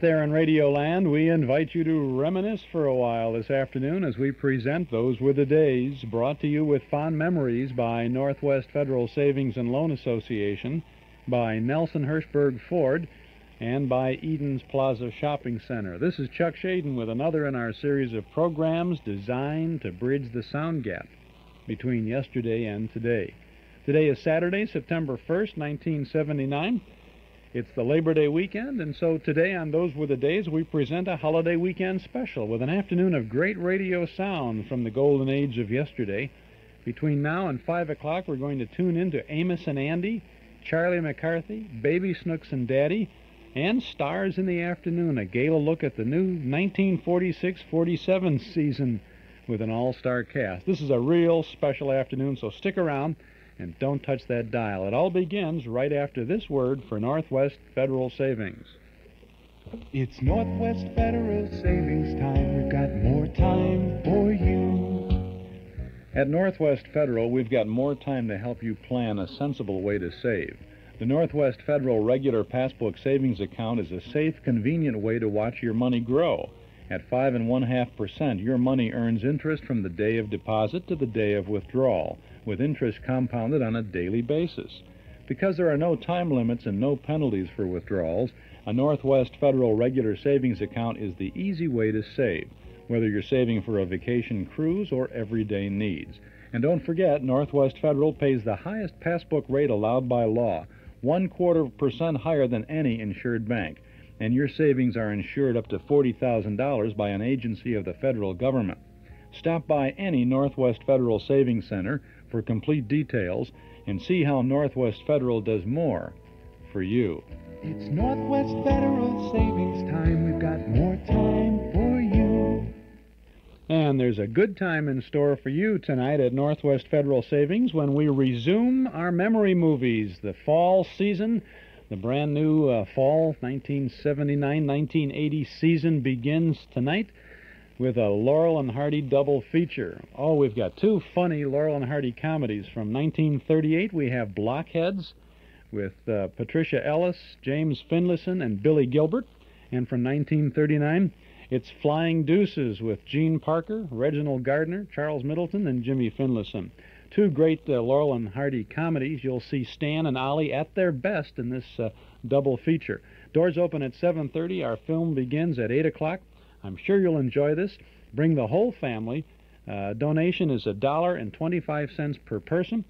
out there in Radioland, we invite you to reminisce for a while this afternoon as we present Those Were the Days, brought to you with fond memories by Northwest Federal Savings and Loan Association, by Nelson Hirschberg Ford, and by Eden's Plaza Shopping Center. This is Chuck Schaden with another in our series of programs designed to bridge the sound gap between yesterday and today. Today is Saturday, September 1st, 1979. It's the Labor Day weekend, and so today on Those Were the Days, we present a holiday weekend special with an afternoon of great radio sound from the golden age of yesterday. Between now and 5 o'clock, we're going to tune into Amos and Andy, Charlie McCarthy, Baby Snooks and Daddy, and Stars in the Afternoon, a gala look at the new 1946-47 season with an all-star cast. This is a real special afternoon, so stick around and don't touch that dial. It all begins right after this word for Northwest Federal Savings. It's Northwest Federal Savings time. We've got more time for you. At Northwest Federal, we've got more time to help you plan a sensible way to save. The Northwest Federal Regular Passbook Savings Account is a safe, convenient way to watch your money grow. At five and one half percent, your money earns interest from the day of deposit to the day of withdrawal, with interest compounded on a daily basis. Because there are no time limits and no penalties for withdrawals, a Northwest Federal regular savings account is the easy way to save, whether you're saving for a vacation cruise or everyday needs. And don't forget, Northwest Federal pays the highest passbook rate allowed by law, one quarter percent higher than any insured bank and your savings are insured up to $40,000 by an agency of the federal government. Stop by any Northwest Federal Savings Center for complete details and see how Northwest Federal does more for you. It's Northwest Federal Savings time. We've got more time for you. And there's a good time in store for you tonight at Northwest Federal Savings when we resume our memory movies. The fall season the brand new uh, fall 1979 1980 season begins tonight with a Laurel and Hardy double feature. Oh, we've got two funny Laurel and Hardy comedies. From 1938, we have Blockheads with uh, Patricia Ellis, James Finlayson, and Billy Gilbert. And from 1939, it's Flying Deuces with Jean Parker, Reginald Gardiner, Charles Middleton, and Jimmy Finlayson two great uh, Laurel and Hardy comedies. You'll see Stan and Ollie at their best in this uh, double feature. Doors open at 7:30. Our film begins at 8 o'clock. I'm sure you'll enjoy this. Bring the whole family. Uh, donation is a dollar and 25 cents per person.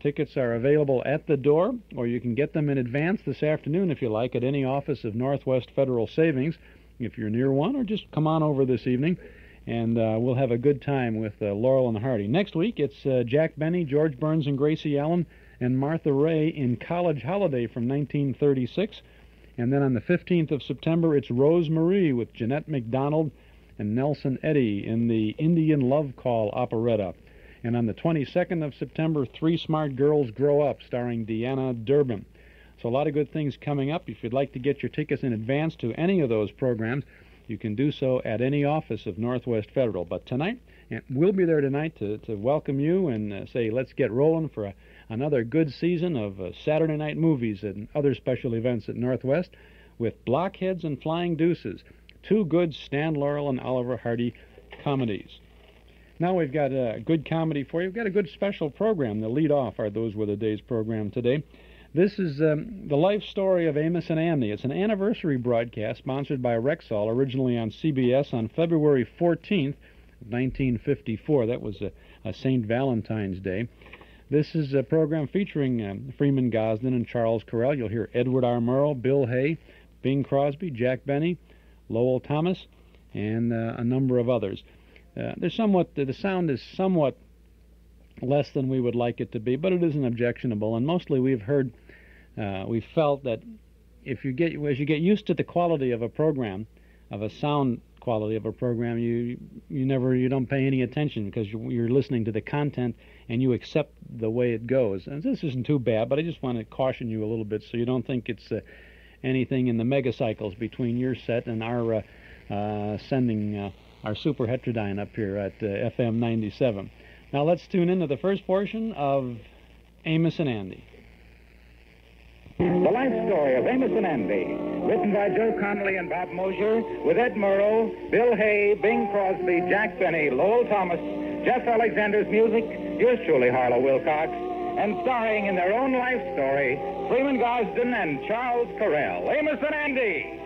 Tickets are available at the door, or you can get them in advance this afternoon if you like at any office of Northwest Federal Savings if you're near one, or just come on over this evening and uh, we'll have a good time with uh, Laurel and Hardy. Next week, it's uh, Jack Benny, George Burns, and Gracie Allen, and Martha Raye in College Holiday from 1936. And then on the 15th of September, it's Rose Marie with Jeanette MacDonald and Nelson Eddy in the Indian Love Call operetta. And on the 22nd of September, Three Smart Girls Grow Up, starring Deanna Durbin. So a lot of good things coming up. If you'd like to get your tickets in advance to any of those programs, you can do so at any office of Northwest Federal. But tonight, we'll be there tonight to, to welcome you and uh, say, let's get rolling for a, another good season of uh, Saturday night movies and other special events at Northwest with Blockheads and Flying Deuces, two good Stan Laurel and Oliver Hardy comedies. Now we've got a good comedy for you. We've got a good special program. The lead off our Those Were the Days program today. This is um, the life story of Amos and Andy. It's an anniversary broadcast sponsored by Rexall, originally on CBS on February 14th, 1954. That was a, a St. Valentine's Day. This is a program featuring um, Freeman Gosden and Charles Correll. You'll hear Edward R. Murrow, Bill Hay, Bing Crosby, Jack Benny, Lowell Thomas, and uh, a number of others. Uh, the sound is somewhat less than we would like it to be, but it isn't objectionable. And mostly we've heard uh, we felt that if you get as you get used to the quality of a program, of a sound quality of a program, you you never you don't pay any attention because you're listening to the content and you accept the way it goes. And this isn't too bad, but I just want to caution you a little bit so you don't think it's uh, anything in the megacycles between your set and our uh, uh, sending uh, our super heterodyne up here at uh, FM 97. Now let's tune into the first portion of Amos and Andy. The life story of Amos and Andy, written by Joe Connelly and Bob Mosher, with Ed Murrow, Bill Hay, Bing Crosby, Jack Benny, Lowell Thomas, Jeff Alexander's music, yours truly, Harlow Wilcox, and starring in their own life story, Freeman Gosden and Charles Correll. Amos and Andy.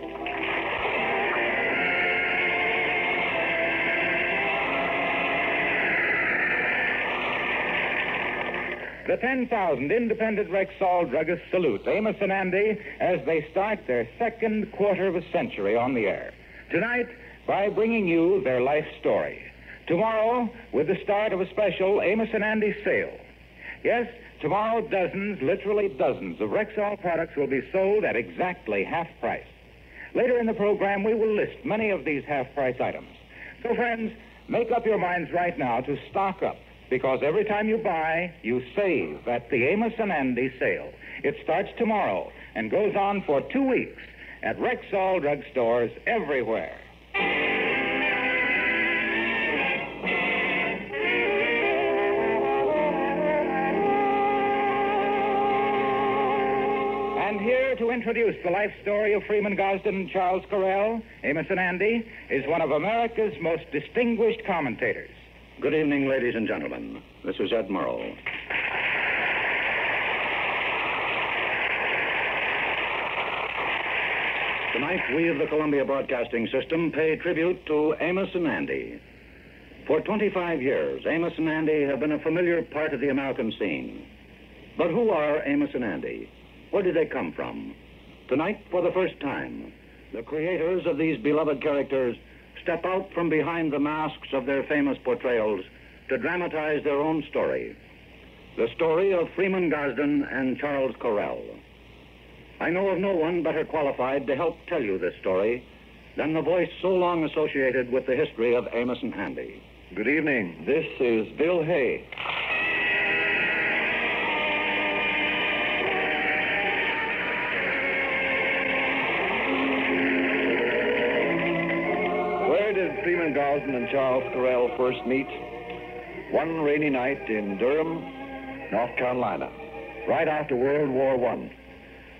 The 10,000 independent Rexall druggists salute Amos and Andy as they start their second quarter of a century on the air. Tonight, by bringing you their life story. Tomorrow, with the start of a special Amos and Andy sale. Yes, tomorrow dozens, literally dozens of Rexall products will be sold at exactly half price. Later in the program, we will list many of these half price items. So, friends, make up your minds right now to stock up because every time you buy, you save at the Amos and Andy sale. It starts tomorrow and goes on for two weeks at Rexall drugstores everywhere. And here to introduce the life story of Freeman Gosden and Charles Correll, Amos and Andy, is one of America's most distinguished commentators. Good evening, ladies and gentlemen. This is Ed Murrow. Tonight, we of the Columbia Broadcasting System pay tribute to Amos and Andy. For 25 years, Amos and Andy have been a familiar part of the American scene. But who are Amos and Andy? Where did they come from? Tonight, for the first time, the creators of these beloved characters step out from behind the masks of their famous portrayals to dramatize their own story. The story of Freeman Gosden and Charles Correll. I know of no one better qualified to help tell you this story than the voice so long associated with the history of Amos and Andy. Good evening. This is Bill Hay. Gosden and Charles Correll first meet? One rainy night in Durham, North Carolina, right after World War One.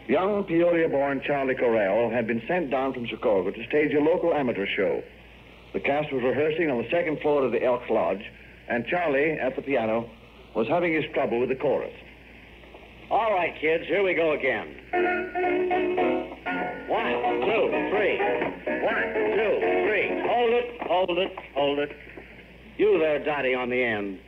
Young Peoria-born Charlie Correll had been sent down from Chicago to stage a local amateur show. The cast was rehearsing on the second floor of the Elks Lodge, and Charlie, at the piano, was having his trouble with the chorus. All right, kids, here we go again. One, two, three. One, two, three. Hold it, hold it, hold it. You there, Dottie, on the end.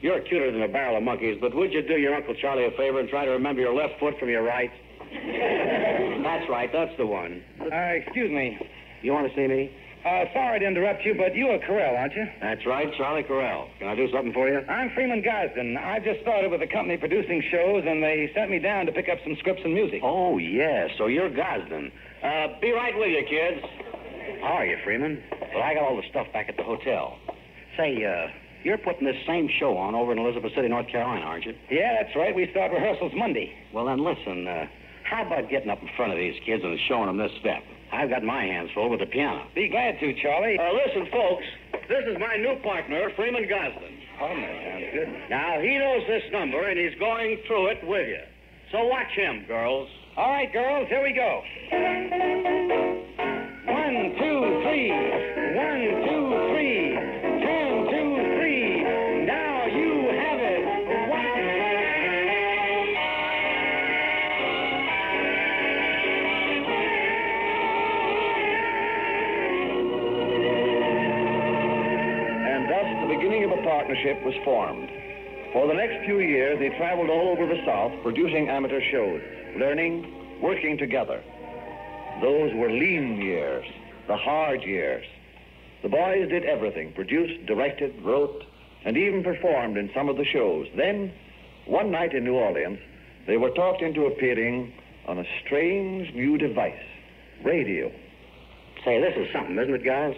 You're cuter than a barrel of monkeys, but would you do your Uncle Charlie a favor and try to remember your left foot from your right? that's right, that's the one. Uh, excuse me. You want to see me? Uh, sorry to interrupt you, but you're Correll, aren't you? That's right, Charlie Correll. Can I do something for you? I'm Freeman Gosden. I just started with a company producing shows, and they sent me down to pick up some scripts and music. Oh, yes, so you're Gosden. Uh, be right with you, kids. How are you, Freeman? Well, I got all the stuff back at the hotel. Say, uh, you're putting this same show on over in Elizabeth City, North Carolina, aren't you? Yeah, that's right. We start rehearsals Monday. Well, then listen, uh, how about getting up in front of these kids and showing them this step? I've got my hands full with the piano. Be glad to, Charlie. Uh, listen, folks, this is my new partner, Freeman Gosden. Oh, that sounds good. Now, he knows this number, and he's going through it with you. So watch him, girls. All right, girls, here we go. One, two, three. One, two, partnership was formed. For the next few years, they traveled all over the South producing amateur shows, learning, working together. Those were lean years, the hard years. The boys did everything produced, directed, wrote, and even performed in some of the shows. Then, one night in New Orleans, they were talked into appearing on a strange new device radio. Say, this is something, isn't it, guys?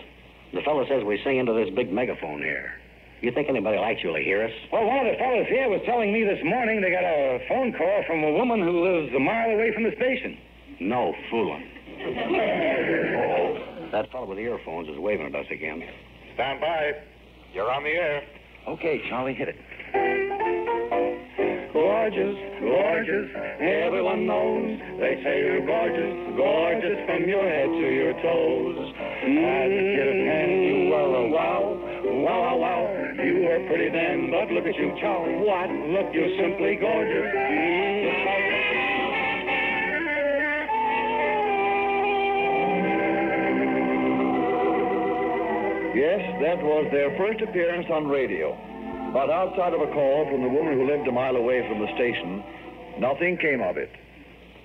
The fellow says we sing into this big megaphone here. You think anybody will actually hear us? Well, one of the fellows here was telling me this morning they got a phone call from a woman who lives a mile away from the station. No fooling. That fellow with the earphones is waving at us again. Stand by. You're on the air. Okay, Charlie, hit it. gorgeous, gorgeous. Everyone knows they say you're gorgeous, gorgeous from your head to your toes. As a kid of ten, you were a wow, wow, wow, wow. You were pretty then, but look at you, Charlie. What? Look, you're simply gorgeous. Yes, that was their first appearance on radio. But outside of a call from the woman who lived a mile away from the station, nothing came of it.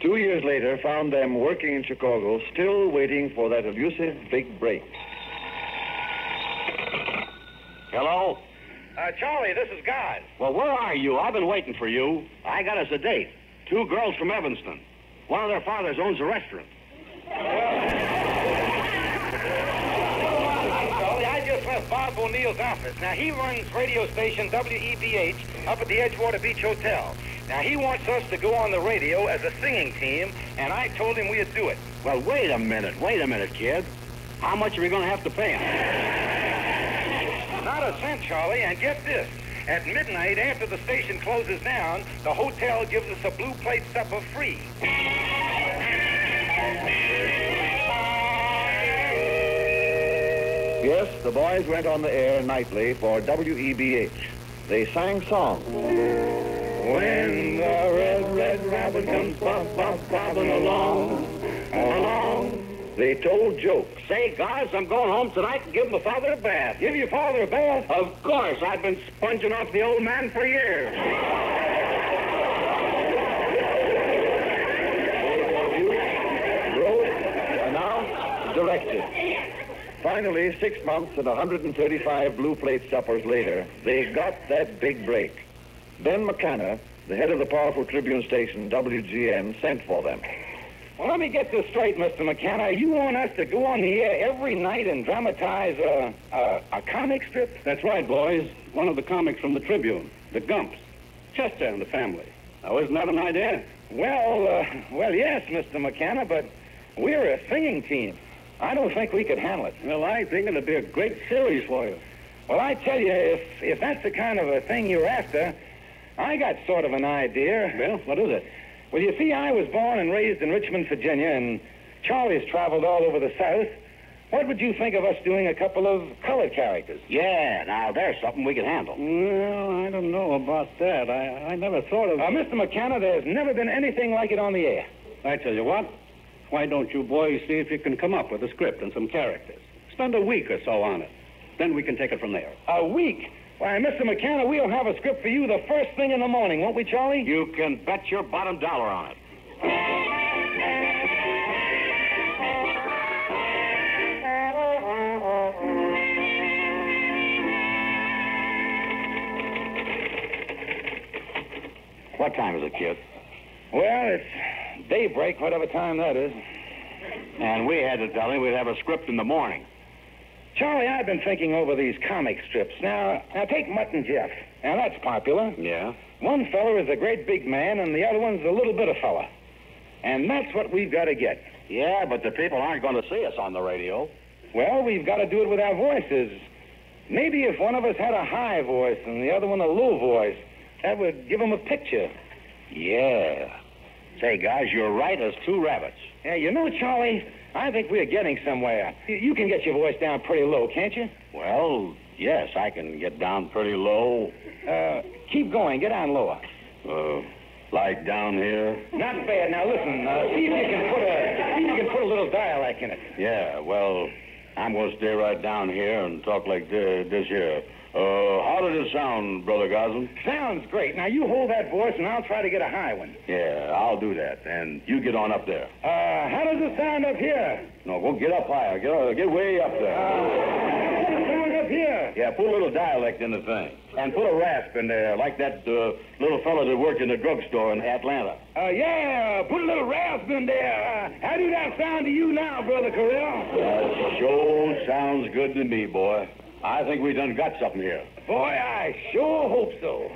Two years later found them working in Chicago, still waiting for that elusive big break. Hello? Uh, Charlie, this is God. Well, where are you? I've been waiting for you. I got us a date. Two girls from Evanston. One of their fathers owns a restaurant. Charlie, I just left Bob O'Neill's office. Now, he runs radio station WEBH up at the Edgewater Beach Hotel. Now, he wants us to go on the radio as a singing team, and I told him we'd do it. Well, wait a minute. Wait a minute, kid. How much are we going to have to pay him? Not a cent, Charlie, and get this. At midnight, after the station closes down, the hotel gives us a blue plate supper free. Yes, the boys went on the air nightly for WEBH. They sang songs. When the red, red rabbit comes bob, bob, bobbing along, along. They told jokes. Say, guys, I'm going home tonight and give my father a bath. Give your father a bath? Of course, I've been sponging off the old man for years. wrote, announced, directed. Finally, six months and 135 blue plate suppers later, they got that big break. Ben McCanna, the head of the powerful Tribune station, WGN, sent for them. Well, let me get this straight, Mr. McCanna. You want us to go on the air every night and dramatize a, a, a comic strip? That's right, boys. One of the comics from the Tribune, the Gumps. Chester and the family. Now, isn't that an idea? Well, uh, well, yes, Mr. McCanna, but we're a singing team. I don't think we could handle it. Well, I think it'd be a great series for you. Well, I tell you, if if that's the kind of a thing you're after, I got sort of an idea. Well, what is it? Well, you see, I was born and raised in Richmond, Virginia, and Charlie's traveled all over the South. What would you think of us doing a couple of colored characters? Yeah, now there's something we can handle. Well, I don't know about that. I, I never thought of. Uh, Mr. McCanna, there's never been anything like it on the air. I tell you what. Why don't you boys see if you can come up with a script and some characters? Spend a week or so on it. Then we can take it from there. A week? Why, Mr. McCanna, we'll have a script for you the first thing in the morning, won't we, Charlie? You can bet your bottom dollar on it. What time is it, kid? Well, it's daybreak, whatever time that is. And we had to tell him we'd have a script in the morning. Charlie, I've been thinking over these comic strips. Now, now take Mutt and Jeff. Now, that's popular. Yeah? One fella is a great big man, and the other one's a little bit of fella. And that's what we've got to get. Yeah, but the people aren't going to see us on the radio. Well, we've got to do it with our voices. Maybe if one of us had a high voice and the other one a low voice, that would give 'em a picture. Yeah. Say, guys, you're right as two rabbits. Yeah, you know, Charlie, I think we're getting somewhere. You- can get your voice down pretty low, can't you? Well, yes, I can get down pretty low. Uh, keep going. Get on lower. Uh, like down here. Not bad. Now listen. Uh, see if you can put a see if you can put a little dialect in it. Yeah, well, I'm going to stay right down here and talk like this, this here. Uh, how does it sound, Brother Gosden? Sounds great. Now you hold that voice, and I'll try to get a high one. Yeah, I'll do that. And you get on up there. Uh, how does it sound up here? No, go get up higher. Get, uh, get way up there. How does it sound up here? Yeah, put a little dialect in the thing. And put a rasp in there, like that uh, little fellow that worked in the drugstore in Atlanta. Uh, yeah. Put a little rasp in there. Uh, how do that sound to you now, brother Correll? That sure sounds good to me, boy. I think we done got something here. Boy, I sure hope so.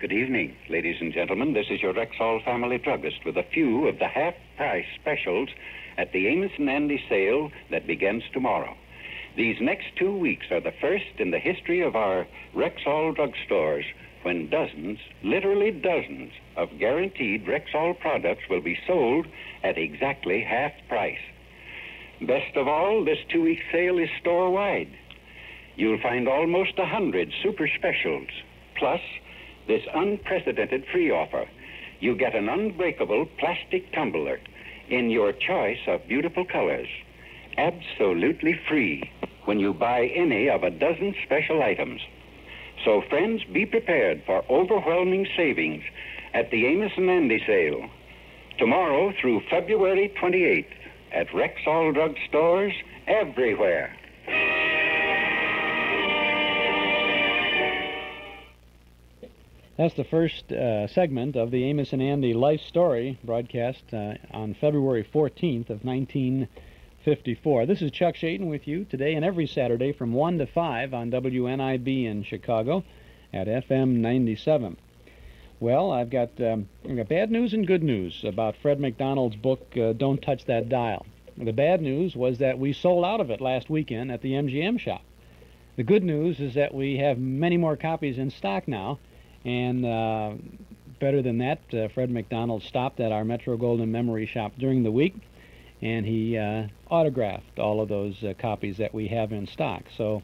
Good evening, ladies and gentlemen. This is your Rexall family druggist with a few of the half price specials at the Amos and Andy sale that begins tomorrow. These next two weeks are the first in the history of our Rexall drugstores when dozens, literally dozens, of guaranteed Rexall products will be sold at exactly half price. Best of all, this two week sale is store wide. You'll find almost a hundred super specials, plus this unprecedented free offer. You get an unbreakable plastic tumbler in your choice of beautiful colors, absolutely free when you buy any of a dozen special items. So, friends, be prepared for overwhelming savings at the Amos and Andy sale tomorrow through February 28th at Rexall Drug Stores everywhere. That's the first uh, segment of the Amos and Andy Life Story broadcast uh, on February 14th of 1954. This is Chuck Schaden with you today and every Saturday from 1 to 5 on WNIB in Chicago at FM 97. Well, I've got, um, I've got bad news and good news about Fred MacDonald's book, uh, Don't Touch That Dial. The bad news was that we sold out of it last weekend at the MGM shop. The good news is that we have many more copies in stock now and uh, better than that, uh, Fred MacDonald stopped at our Metro Golden Memory Shop during the week, and he uh, autographed all of those uh, copies that we have in stock. So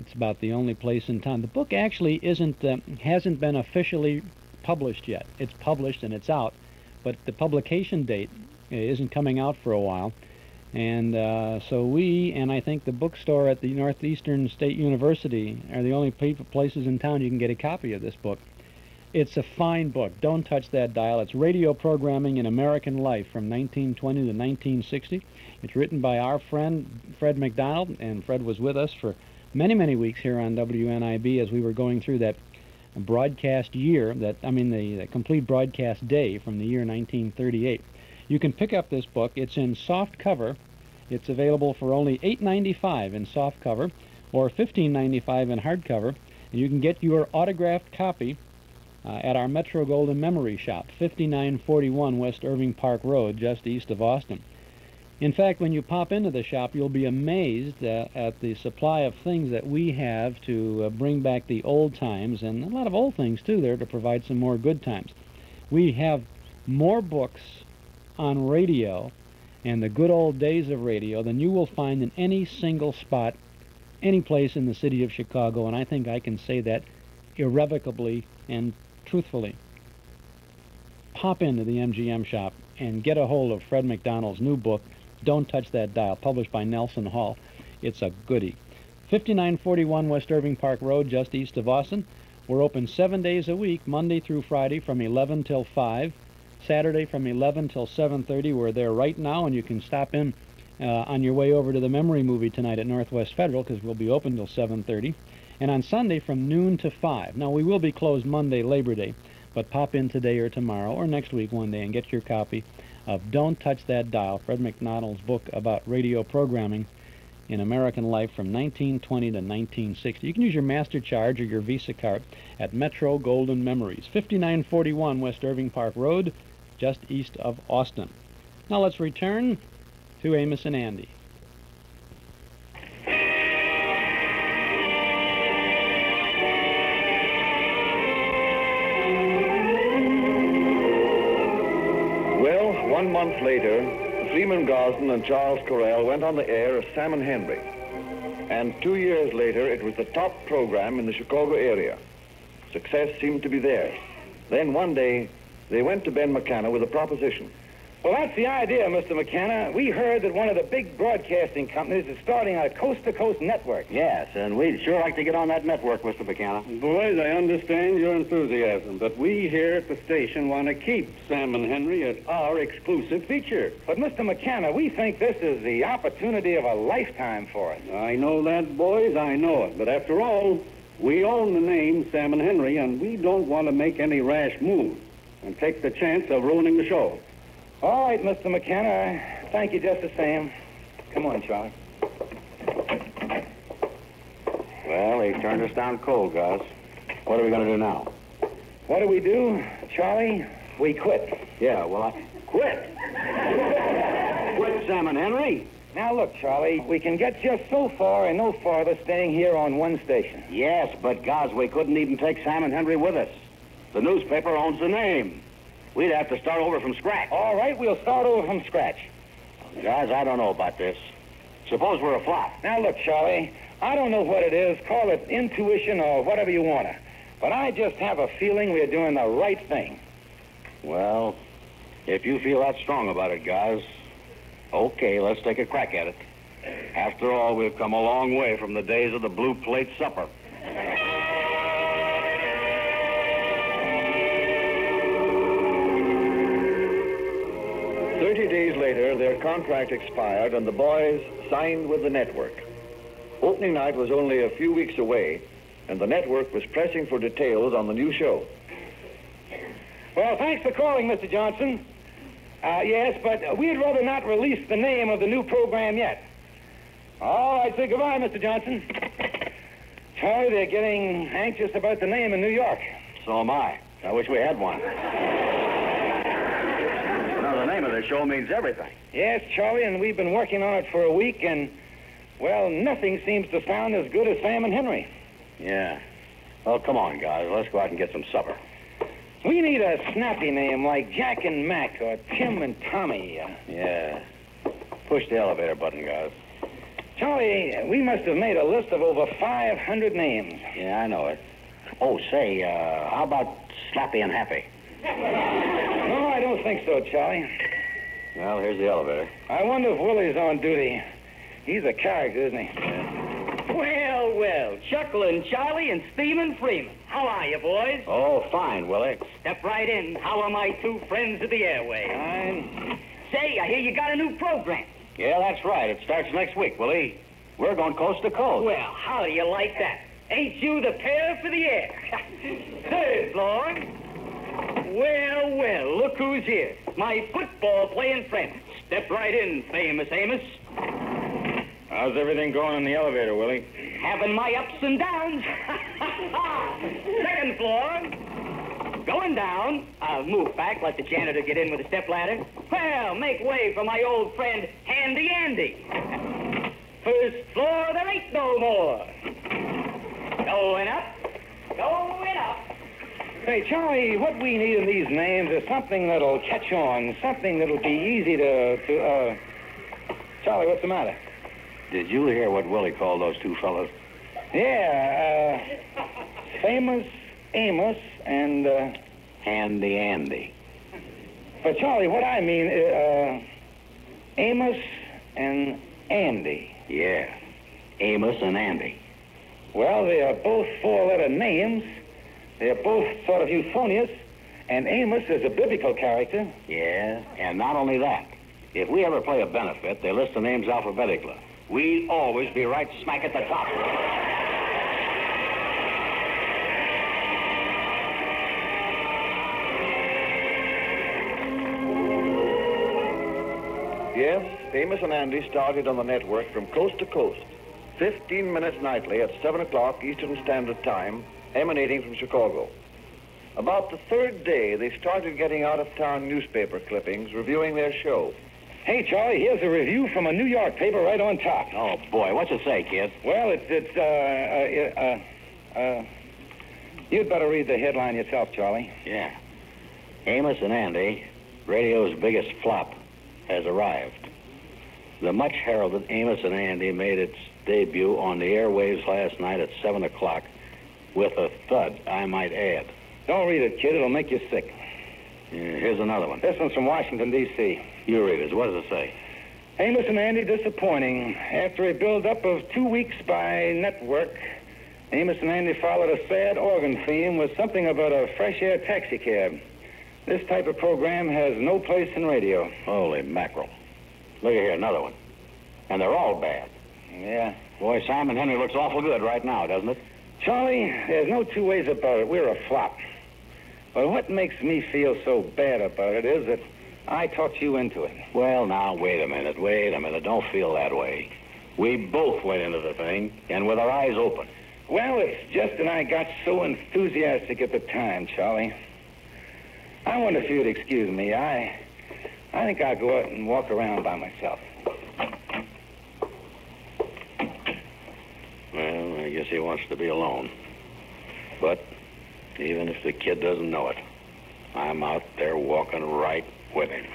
it's about the only place in town. The book actually isn't uh, hasn't been officially published yet. It's published and it's out, but the publication date isn't coming out for a while. And uh, so we, and I think the bookstore at the Northeastern State University, are the only places in town you can get a copy of this book. It's a fine book. Don't touch that dial. It's radio programming in American life from 1920 to 1960. It's written by our friend Fred MacDonald, and Fred was with us for many, many weeks here on WNIB as we were going through that broadcast year, that I mean the, the complete broadcast day from the year 1938. You can pick up this book. It's in soft cover. It's available for only $8.95 in soft cover or $15.95 in hardcover. And you can get your autographed copy uh, at our Metro Golden Memory Shop, 5941 West Irving Park Road, just east of Austin. In fact, when you pop into the shop, you'll be amazed uh, at the supply of things that we have to uh, bring back the old times, and a lot of old things too there to provide some more good times. We have more books on radio and the good old days of radio than you will find in any single spot, any place in the city of Chicago, and I think I can say that irrevocably and truthfully, pop into the MGM shop and get a hold of Fred MacDonald's new book, Don't Touch That Dial, published by Nelson Hall. It's a goody. 5941 West Irving Park Road, just east of Austin. We're open seven days a week, Monday through Friday from 11 till 5. Saturday from 11 till 7.30. We're there right now, and you can stop in uh, on your way over to the memory movie tonight at Northwest Federal because we'll be open till 7.30 and on Sunday from noon to 5. Now, we will be closed Monday, Labor Day, but pop in today or tomorrow or next week one day and get your copy of Don't Touch That Dial, Fred MacDonald's book about radio programming in American life from 1920 to 1960. You can use your Master Charge or your Visa card at Metro Golden Memories, 5941 West Irving Park Road, just east of Austin. Now let's return to Amos and Andy. One month later, Freeman Gosden and Charles Correll went on the air as Sam and Henry. And two years later, it was the top program in the Chicago area. Success seemed to be theirs. Then one day, they went to Ben McCanna with a proposition. Well, that's the idea, Mr. McCanna. We heard that one of the big broadcasting companies is starting a coast-to-coast network. Yes, and we'd sure like to get on that network, Mr. McCanna. Boys, I understand your enthusiasm, but we here at the station want to keep Sam and Henry as our exclusive feature. But, Mr. McCanna, we think this is the opportunity of a lifetime for us. I know that, boys, I know it. But after all, we own the name Sam and Henry, and we don't want to make any rash move and take the chance of ruining the show. All right, Mr. McCanna. Thank you just the same. Come on, Charlie. Well, he turned us down cold, Gus. What are we going to do now? What do we do, Charlie? We quit. Yeah, well, I. Quit! Quit, Sam and Henry. Now, look, Charlie, we can get just so far and no farther staying here on one station. Yes, but, gosh, we couldn't even take Sam and Henry with us. The newspaper owns the name. We'd have to start over from scratch. All right, we'll start over from scratch. Guys, I don't know about this. Suppose we're a flop. Now, look, Charlie, I don't know what it is. Call it intuition or whatever you want to. But I just have a feeling we're doing the right thing. Well, if you feel that strong about it, guys, okay, let's take a crack at it. After all, we've come a long way from the days of the blue plate supper. Thirty days later, their contract expired and the boys signed with the network. Opening night was only a few weeks away, and the network was pressing for details on the new show. Well, thanks for calling, Mr. Johnson. Uh, yes, but we'd rather not release the name of the new program yet. All right, say goodbye, Mr. Johnson. Charlie, they're getting anxious about the name in New York. So am I. I wish we had one. Name of the show means everything. Yes, Charlie, and we've been working on it for a week, and, well, nothing seems to sound as good as Sam and Henry. Yeah. Well, come on, guys. Let's go out and get some supper. We need a snappy name like Jack and Mac or Tim and Tommy. Uh, Yeah. Push the elevator button, guys. Charlie, we must have made a list of over 500 names. Yeah, I know it. Oh, say, uh, how about Slappy and Happy? No, oh, I don't think so, Charlie. Well, here's the elevator. I wonder if Willie's on duty. He's a character, isn't he? Well, well, Chuckling Charlie and Steamin' Freeman. How are you, boys? Oh, fine, Willie. Step right in. How are my two friends of the airway? Fine. Say, I hear you got a new program. Yeah, that's right. It starts next week, Willie. We're going coast to coast. Well, how do you like that? Ain't you the pair for the air? Third floor. Well, well, look who's here. My football playing friend. Step right in, famous Amos. How's everything going in the elevator, Willie? Having my ups and downs. Second floor. Going down. I'll move back, let the janitor get in with a step ladder. Well, make way for my old friend, Handy Andy. First floor, there ain't no more. Going up. Going up. Say, Charlie, what we need in these names is something that'll catch on, something that'll be easy to, to, uh... Charlie, what's the matter? Did you hear what Willie called those two fellows? Yeah, uh... Famous Amos and, uh... Handy Andy. But, Charlie, what I mean, uh... Amos and Andy. Yeah. Amos and Andy. Well, they are both four-letter names. They're both sort of euphonious. And Amos is a biblical character. Yeah, and not only that. If we ever play a benefit, they list the names alphabetically. We always be right smack at the top. Yes, Amos and Andy started on the network from coast to coast, 15 minutes nightly at 7 o'clock Eastern Standard Time, emanating from Chicago. About the third day, they started getting out of town newspaper clippings reviewing their show. Hey, Charlie, here's a review from a New York paper right on top. Oh, boy, what's it say, kid? Well, it's, it's, uh, uh, uh, uh, you'd better read the headline yourself, Charlie. Yeah. Amos and Andy, radio's biggest flop, has arrived. The much heralded Amos and Andy made its debut on the airwaves last night at 7 o'clock with a thud, I might add. Don't read it, kid. It'll make you sick. Yeah, here's another one. This one's from Washington, D.C. You read it. What does it say? Amos and Andy disappointing. After a build-up of two weeks by network, Amos and Andy followed a sad organ theme with something about a fresh air taxicab. This type of program has no place in radio. Holy mackerel. Look at here, another one. And they're all bad. Yeah. Boy, Sam and Henry looks awful good right now, doesn't it? Charlie, there's no two ways about it. We're a flop. But what makes me feel so bad about it is that I talked you into it. Well, now, wait a minute, wait a minute. Don't feel that way. We both went into the thing, and with our eyes open. Well, it's just that I got so enthusiastic at the time, Charlie. I wonder if you'd excuse me. I, I think I'll go out and walk around by myself. Well, I guess he wants to be alone. But even if the kid doesn't know it, I'm out there walking right with him.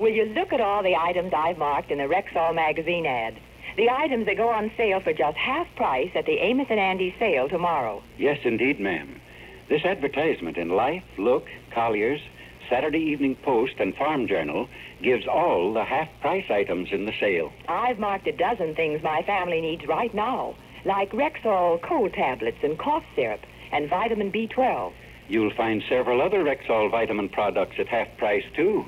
Will you look at all the items I've marked in the Rexall magazine ad? The items that go on sale for just half price at the Amos and Andy sale tomorrow. Yes, indeed, ma'am. This advertisement in Life, Look, Collier's, Saturday Evening Post, and Farm Journal gives all the half price items in the sale. I've marked a dozen things my family needs right now, like Rexall cold tablets and cough syrup and vitamin B12. You'll find several other Rexall vitamin products at half price, too.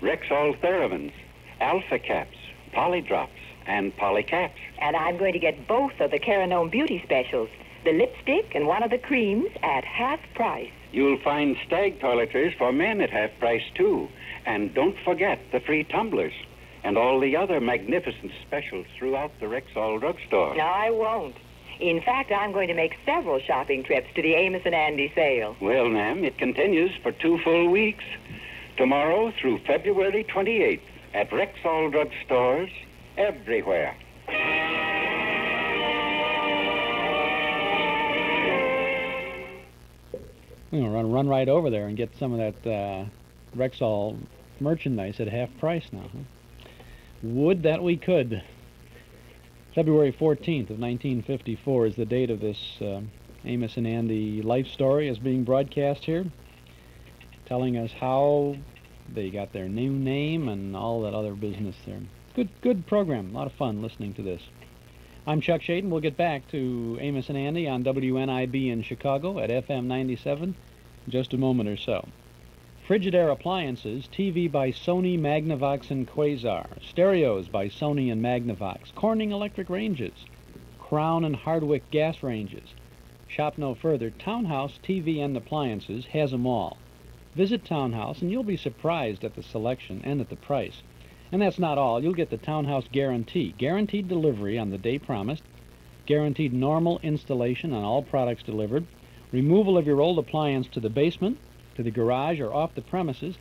Rexall Theravins, Alpha Caps, Polydrops, and Polycaps. And I'm going to get both of the Cara Nome beauty specials, the lipstick and one of the creams at half price. You'll find Stag toiletries for men at half price, too. And don't forget the free tumblers and all the other magnificent specials throughout the Rexall drugstore. No, I won't. In fact, I'm going to make several shopping trips to the Amos and Andy sale. Well, ma'am, it continues for two full weeks. Tomorrow through February 28th at Rexall drugstores everywhere. You know, run run right over there and get some of that uh, Rexall merchandise at half price now. Would that we could. February 14th of 1954 is the date of this uh, Amos and Andy life story is being broadcast here, telling us how they got their new name and all that other business there. Good, good program. A lot of fun listening to this. I'm Chuck Schaden. We'll get back to Amos and Andy on WNIB in Chicago at FM 97 in just a moment or so. Frigidaire appliances, TV by Sony, Magnavox, and Quasar. Stereos by Sony and Magnavox. Corning electric ranges. Crown and Hardwick gas ranges. Shop no further. Townhouse TV and appliances has them all. Visit Townhouse and you'll be surprised at the selection and at the price. And that's not all. You'll get the Townhouse guarantee. Guaranteed delivery on the day promised. Guaranteed normal installation on all products delivered. Removal of your old appliance to the basement, to the garage, or off the premises.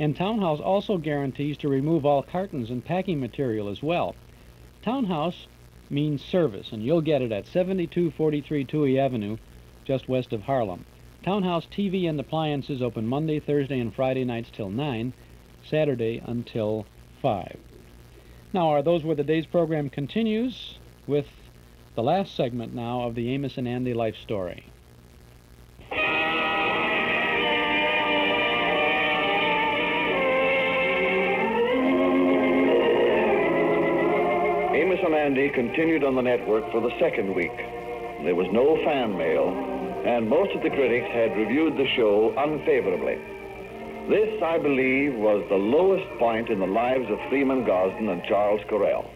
And Townhouse also guarantees to remove all cartons and packing material as well. Townhouse means service, and you'll get it at 7243 Touhy Avenue, just west of Harlem. Townhouse TV and appliances open Monday, Thursday, and Friday nights till 9, Saturday until 5. Now, are Those Were the Days program continues with the last segment now of the Amos and Andy life story. Amos and Andy continued on the network for the second week. There was no fan mail, and most of the critics had reviewed the show unfavorably. This, I believe, was the lowest point in the lives of Freeman Gosden and Charles Correll.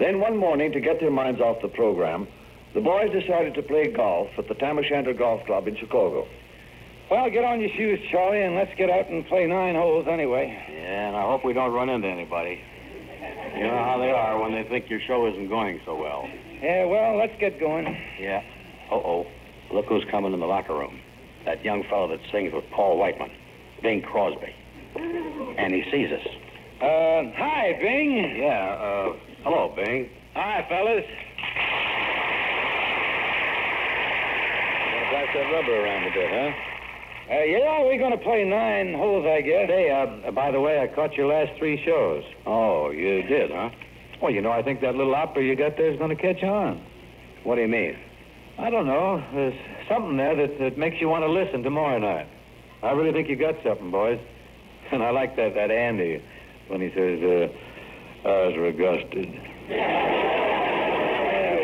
Then one morning, to get their minds off the program, the boys decided to play golf at the Tam O'Shanter Golf Club in Chicago. Well, get on your shoes, Charlie, and let's get out and play nine holes anyway. Yeah, and I hope we don't run into anybody. You know how they are when they think your show isn't going so well. Yeah, well, let's get going. Yeah. Uh-oh. Look who's coming in the locker room. That young fellow that sings with Paul Whiteman, Bing Crosby. And he sees us. Uh, hi, Bing. Yeah, uh, hello, Bing. Hi, fellas. Gonna pass that rubber around a bit, huh? Uh, yeah, we're going to play nine holes, I guess. Hey, uh, by the way, I caught your last three shows. Oh, you did, huh? Well, you know, I think that little opera you got there is going to catch on. What do you mean? I don't know. There's something there that, that makes you want to listen tomorrow night. I really think you got something, boys. And I like that, that Andy when he says, uh, I was regusted.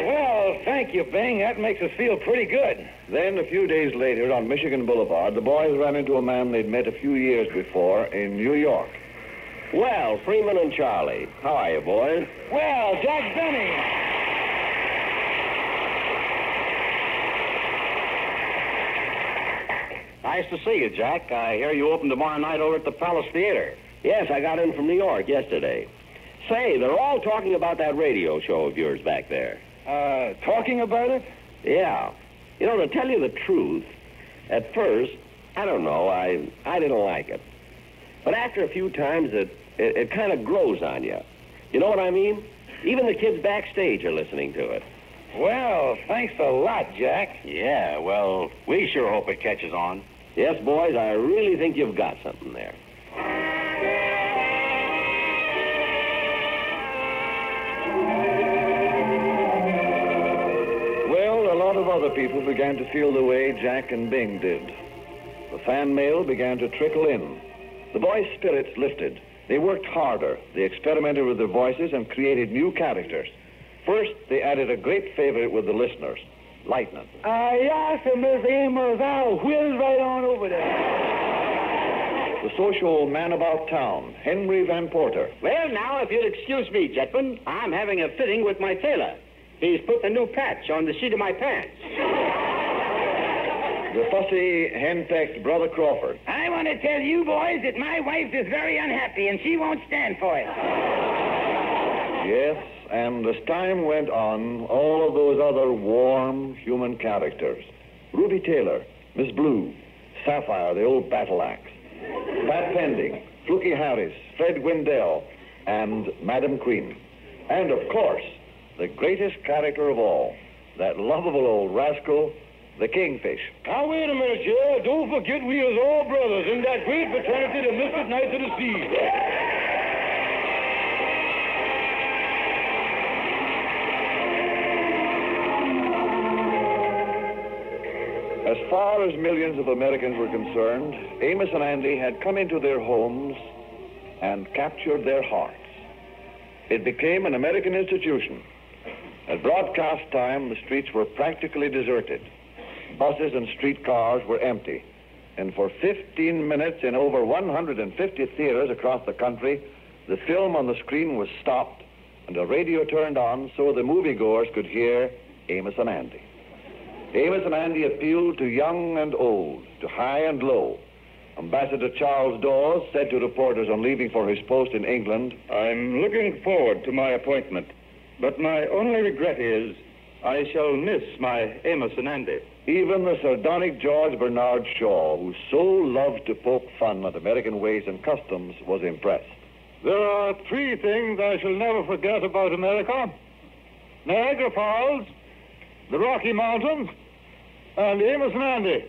well, thank you, Bing. That makes us feel pretty good. Then, a few days later, on Michigan Boulevard, the boys ran into a man they'd met a few years before in New York. Well, Freeman and Charlie. How are you, boys? Well, Jack Benny. Nice to see you, Jack. I hear you open tomorrow night over at the Palace Theater. Yes, I got in from New York yesterday. Say, they're all talking about that radio show of yours back there. Uh, talking about it? Yeah. You know, to tell you the truth, at first, I don't know, I I didn't like it. But after a few times, it it, it kind of grows on you. You know what I mean? Even the kids backstage are listening to it. Well, thanks a lot, Jack. Yeah, well, we sure hope it catches on. Yes, boys, I really think you've got something there. Well, a lot of other people began to feel the way Jack and Bing did. The fan mail began to trickle in. The boys' spirits lifted. They worked harder. They experimented with their voices and created new characters. First, they added a great favorite with the listeners, Lightning. Uh, yes, Miss Amos. I'll whiz right on over there. The social man about town, Henry Van Porter. Well, now, if you'll excuse me, gentlemen, I'm having a fitting with my tailor. He's put the new patch on the seat of my pants. The fussy, henpecked Brother Crawford. I want to tell you boys that my wife is very unhappy and she won't stand for it. Yes, and as time went on, all of those other warm human characters Ruby Taylor, Miss Blue, Sapphire, the old battle axe, Pat Pending, Fluky Harris, Fred Gwendell, and Madam Queen. And of course, the greatest character of all, that lovable old rascal, the Kingfish. Now, wait a minute, Joe. Don't forget we is all brothers in that great fraternity, the Mystic Knights of the Sea. Far as millions of Americans were concerned, Amos and Andy had come into their homes and captured their hearts. It became an American institution. At broadcast time, the streets were practically deserted. Buses and streetcars were empty. And for 15 minutes in over 150 theaters across the country, the film on the screen was stopped and the radio turned on so the moviegoers could hear Amos and Andy. Amos and Andy appealed to young and old, to high and low. Ambassador Charles Dawes said to reporters on leaving for his post in England, I'm looking forward to my appointment, but my only regret is I shall miss my Amos and Andy. even the sardonic George Bernard Shaw, who so loved to poke fun at American ways and customs, was impressed. There are three things I shall never forget about America Niagara Falls, the Rocky Mountains, and Amos and Andy.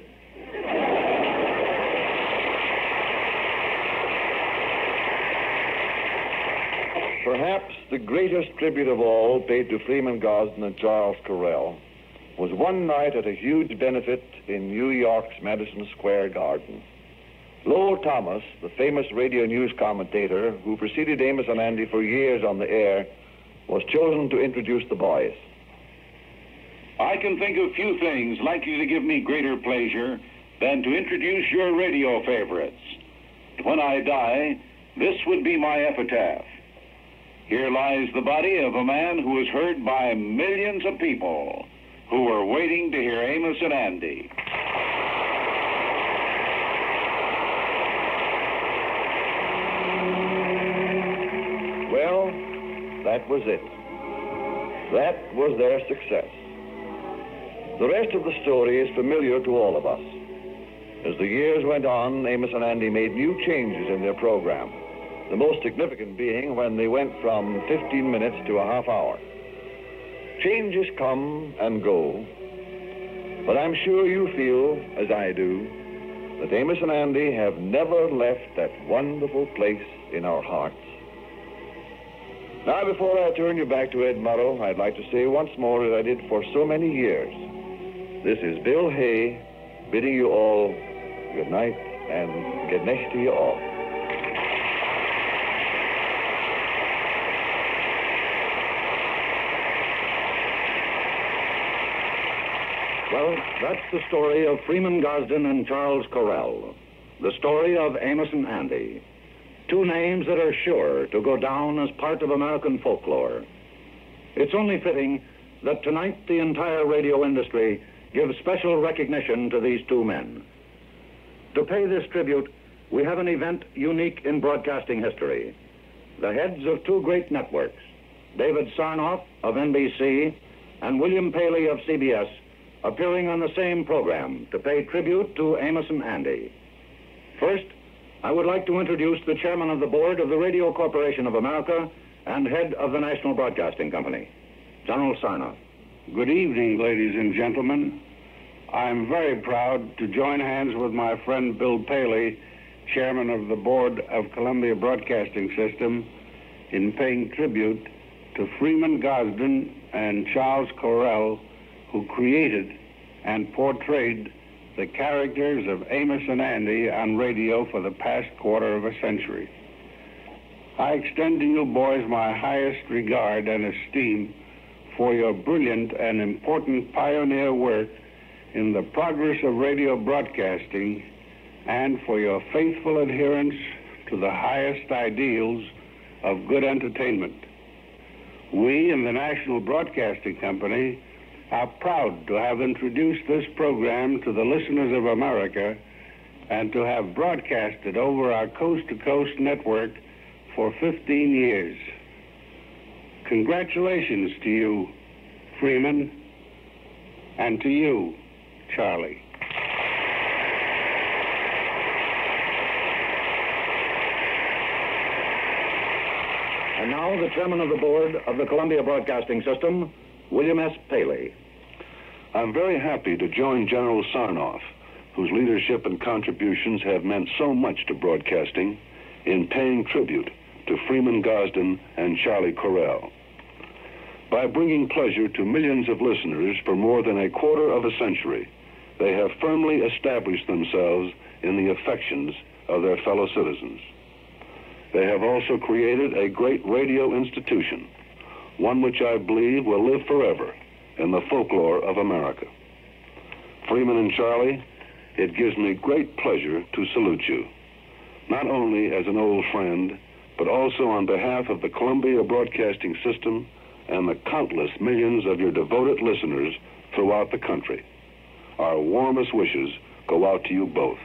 Perhaps the greatest tribute of all paid to Freeman Gosden and Charles Correll was one night at a huge benefit in New York's Madison Square Garden. Lowell Thomas, the famous radio news commentator who preceded Amos and Andy for years on the air, was chosen to introduce the boys. I can think of few things likely to give me greater pleasure than to introduce your radio favorites. When I die, this would be my epitaph. Here lies the body of a man who was heard by millions of people who were waiting to hear Amos and Andy. Well, that was it. That was their success. The rest of the story is familiar to all of us. As the years went on, Amos and Andy made new changes in their program. The most significant being when they went from 15 minutes to a half hour. Changes come and go, but I'm sure you feel, as I do, that Amos and Andy have never left that wonderful place in our hearts. Now, before I turn you back to Ed Murrow, I'd like to say once more, as I did for so many years, this is Bill Hay bidding you all good night and to you all. Well, that's the story of Freeman Gosden and Charles Correll. The story of Amos and Andy. Two names that are sure to go down as part of American folklore. It's only fitting that tonight the entire radio industry gives special recognition to these two men. To pay this tribute, we have an event unique in broadcasting history. The heads of two great networks, David Sarnoff of NBC and William Paley of CBS, appearing on the same program to pay tribute to Amos and Andy. First, I would like to introduce the chairman of the board of the Radio Corporation of America and head of the National Broadcasting Company, General Sarnoff. Good evening, ladies and gentlemen. I'm very proud to join hands with my friend Bill Paley, chairman of the board of Columbia Broadcasting System, in paying tribute to Freeman Gosden and Charles Correll, who created and portrayed the characters of Amos and Andy on radio for the past quarter of a century. I extend to you boys my highest regard and esteem for your brilliant and important pioneer work in the progress of radio broadcasting and for your faithful adherence to the highest ideals of good entertainment. We in the National Broadcasting Company are proud to have introduced this program to the listeners of America and to have broadcasted over our coast to coast network for 15 years. Congratulations to you, Freeman, and to you, Charlie. And now, the chairman of the board of the Columbia Broadcasting System, William S. Paley. I'm very happy to join General Sarnoff, whose leadership and contributions have meant so much to broadcasting, in paying tribute to Freeman Gosden and Charlie Correll. By bringing pleasure to millions of listeners for more than a quarter of a century, they have firmly established themselves in the affections of their fellow citizens. They have also created a great radio institution, one which I believe will live forever in the folklore of America. Freeman and Charlie, it gives me great pleasure to salute you, not only as an old friend, but also on behalf of the Columbia Broadcasting System and the countless millions of your devoted listeners throughout the country. Our warmest wishes go out to you both.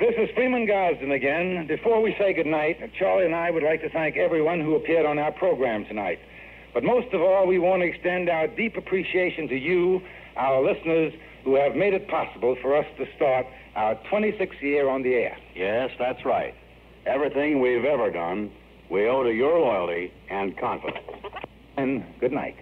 This is Freeman Gosden again. Before we say goodnight, Charlie and I would like to thank everyone who appeared on our program tonight. But most of all, we want to extend our deep appreciation to you, our listeners, who have made it possible for us to start our 26th year on the air. Yes, that's right. Everything we've ever done, we owe to your loyalty and confidence. And good night.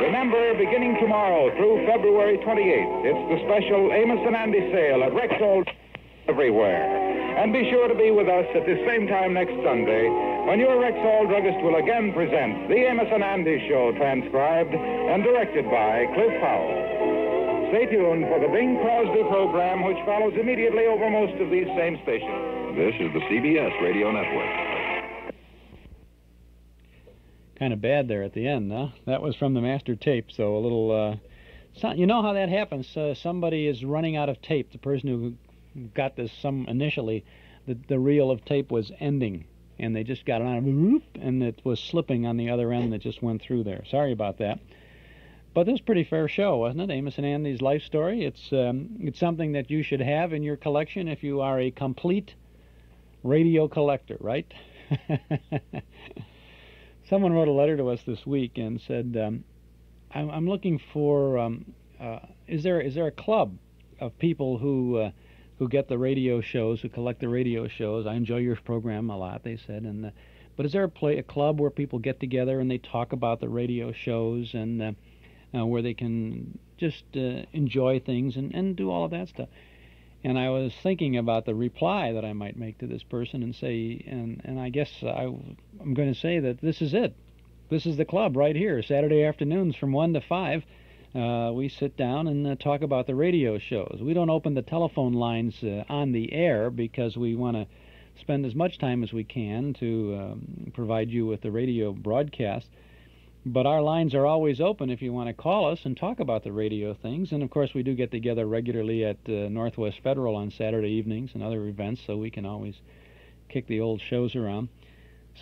Remember, beginning tomorrow through February 28th, it's the special Amos and Andy sale at Rexall everywhere. And be sure to be with us at the same time next Sunday when your Rexall druggist will again present the Amos and Andy Show, transcribed and directed by Cliff Powell. Stay tuned for the Bing Crosby program, which follows immediately over most of these same stations. This is the CBS Radio Network. Kind of bad there at the end, huh? That was from the master tape, so a little. Uh, so, you know how that happens? Uh, somebody is running out of tape. The person who got this some initially, that the reel of tape was ending, and they just got it on, and it was slipping on the other end that just went through there. Sorry about that. But this was a pretty fair show, wasn't it? Amos and Andy's life story. It's um, it's something that you should have in your collection if you are a complete radio collector, right? Someone wrote a letter to us this week and said, um, I'm, "I'm looking for um, uh, is there is there a club of people who uh, who get the radio shows, who collect the radio shows? I enjoy your program a lot," they said, and uh, but is there a play a club where people get together and they talk about the radio shows and uh, uh, where they can just uh, enjoy things and, and do all of that stuff? And I was thinking about the reply that I might make to this person and say, and, and I guess I, I'm going to say that this is it. This is the club right here, Saturday afternoons from 1 to 5. Uh, we sit down and uh, talk about the radio shows. We don't open the telephone lines uh, on the air because we want to spend as much time as we can to um, provide you with the radio broadcast. But our lines are always open if you want to call us and talk about the radio things. And of course, we do get together regularly at uh, Northwest Federal on Saturday evenings and other events, so we can always kick the old shows around.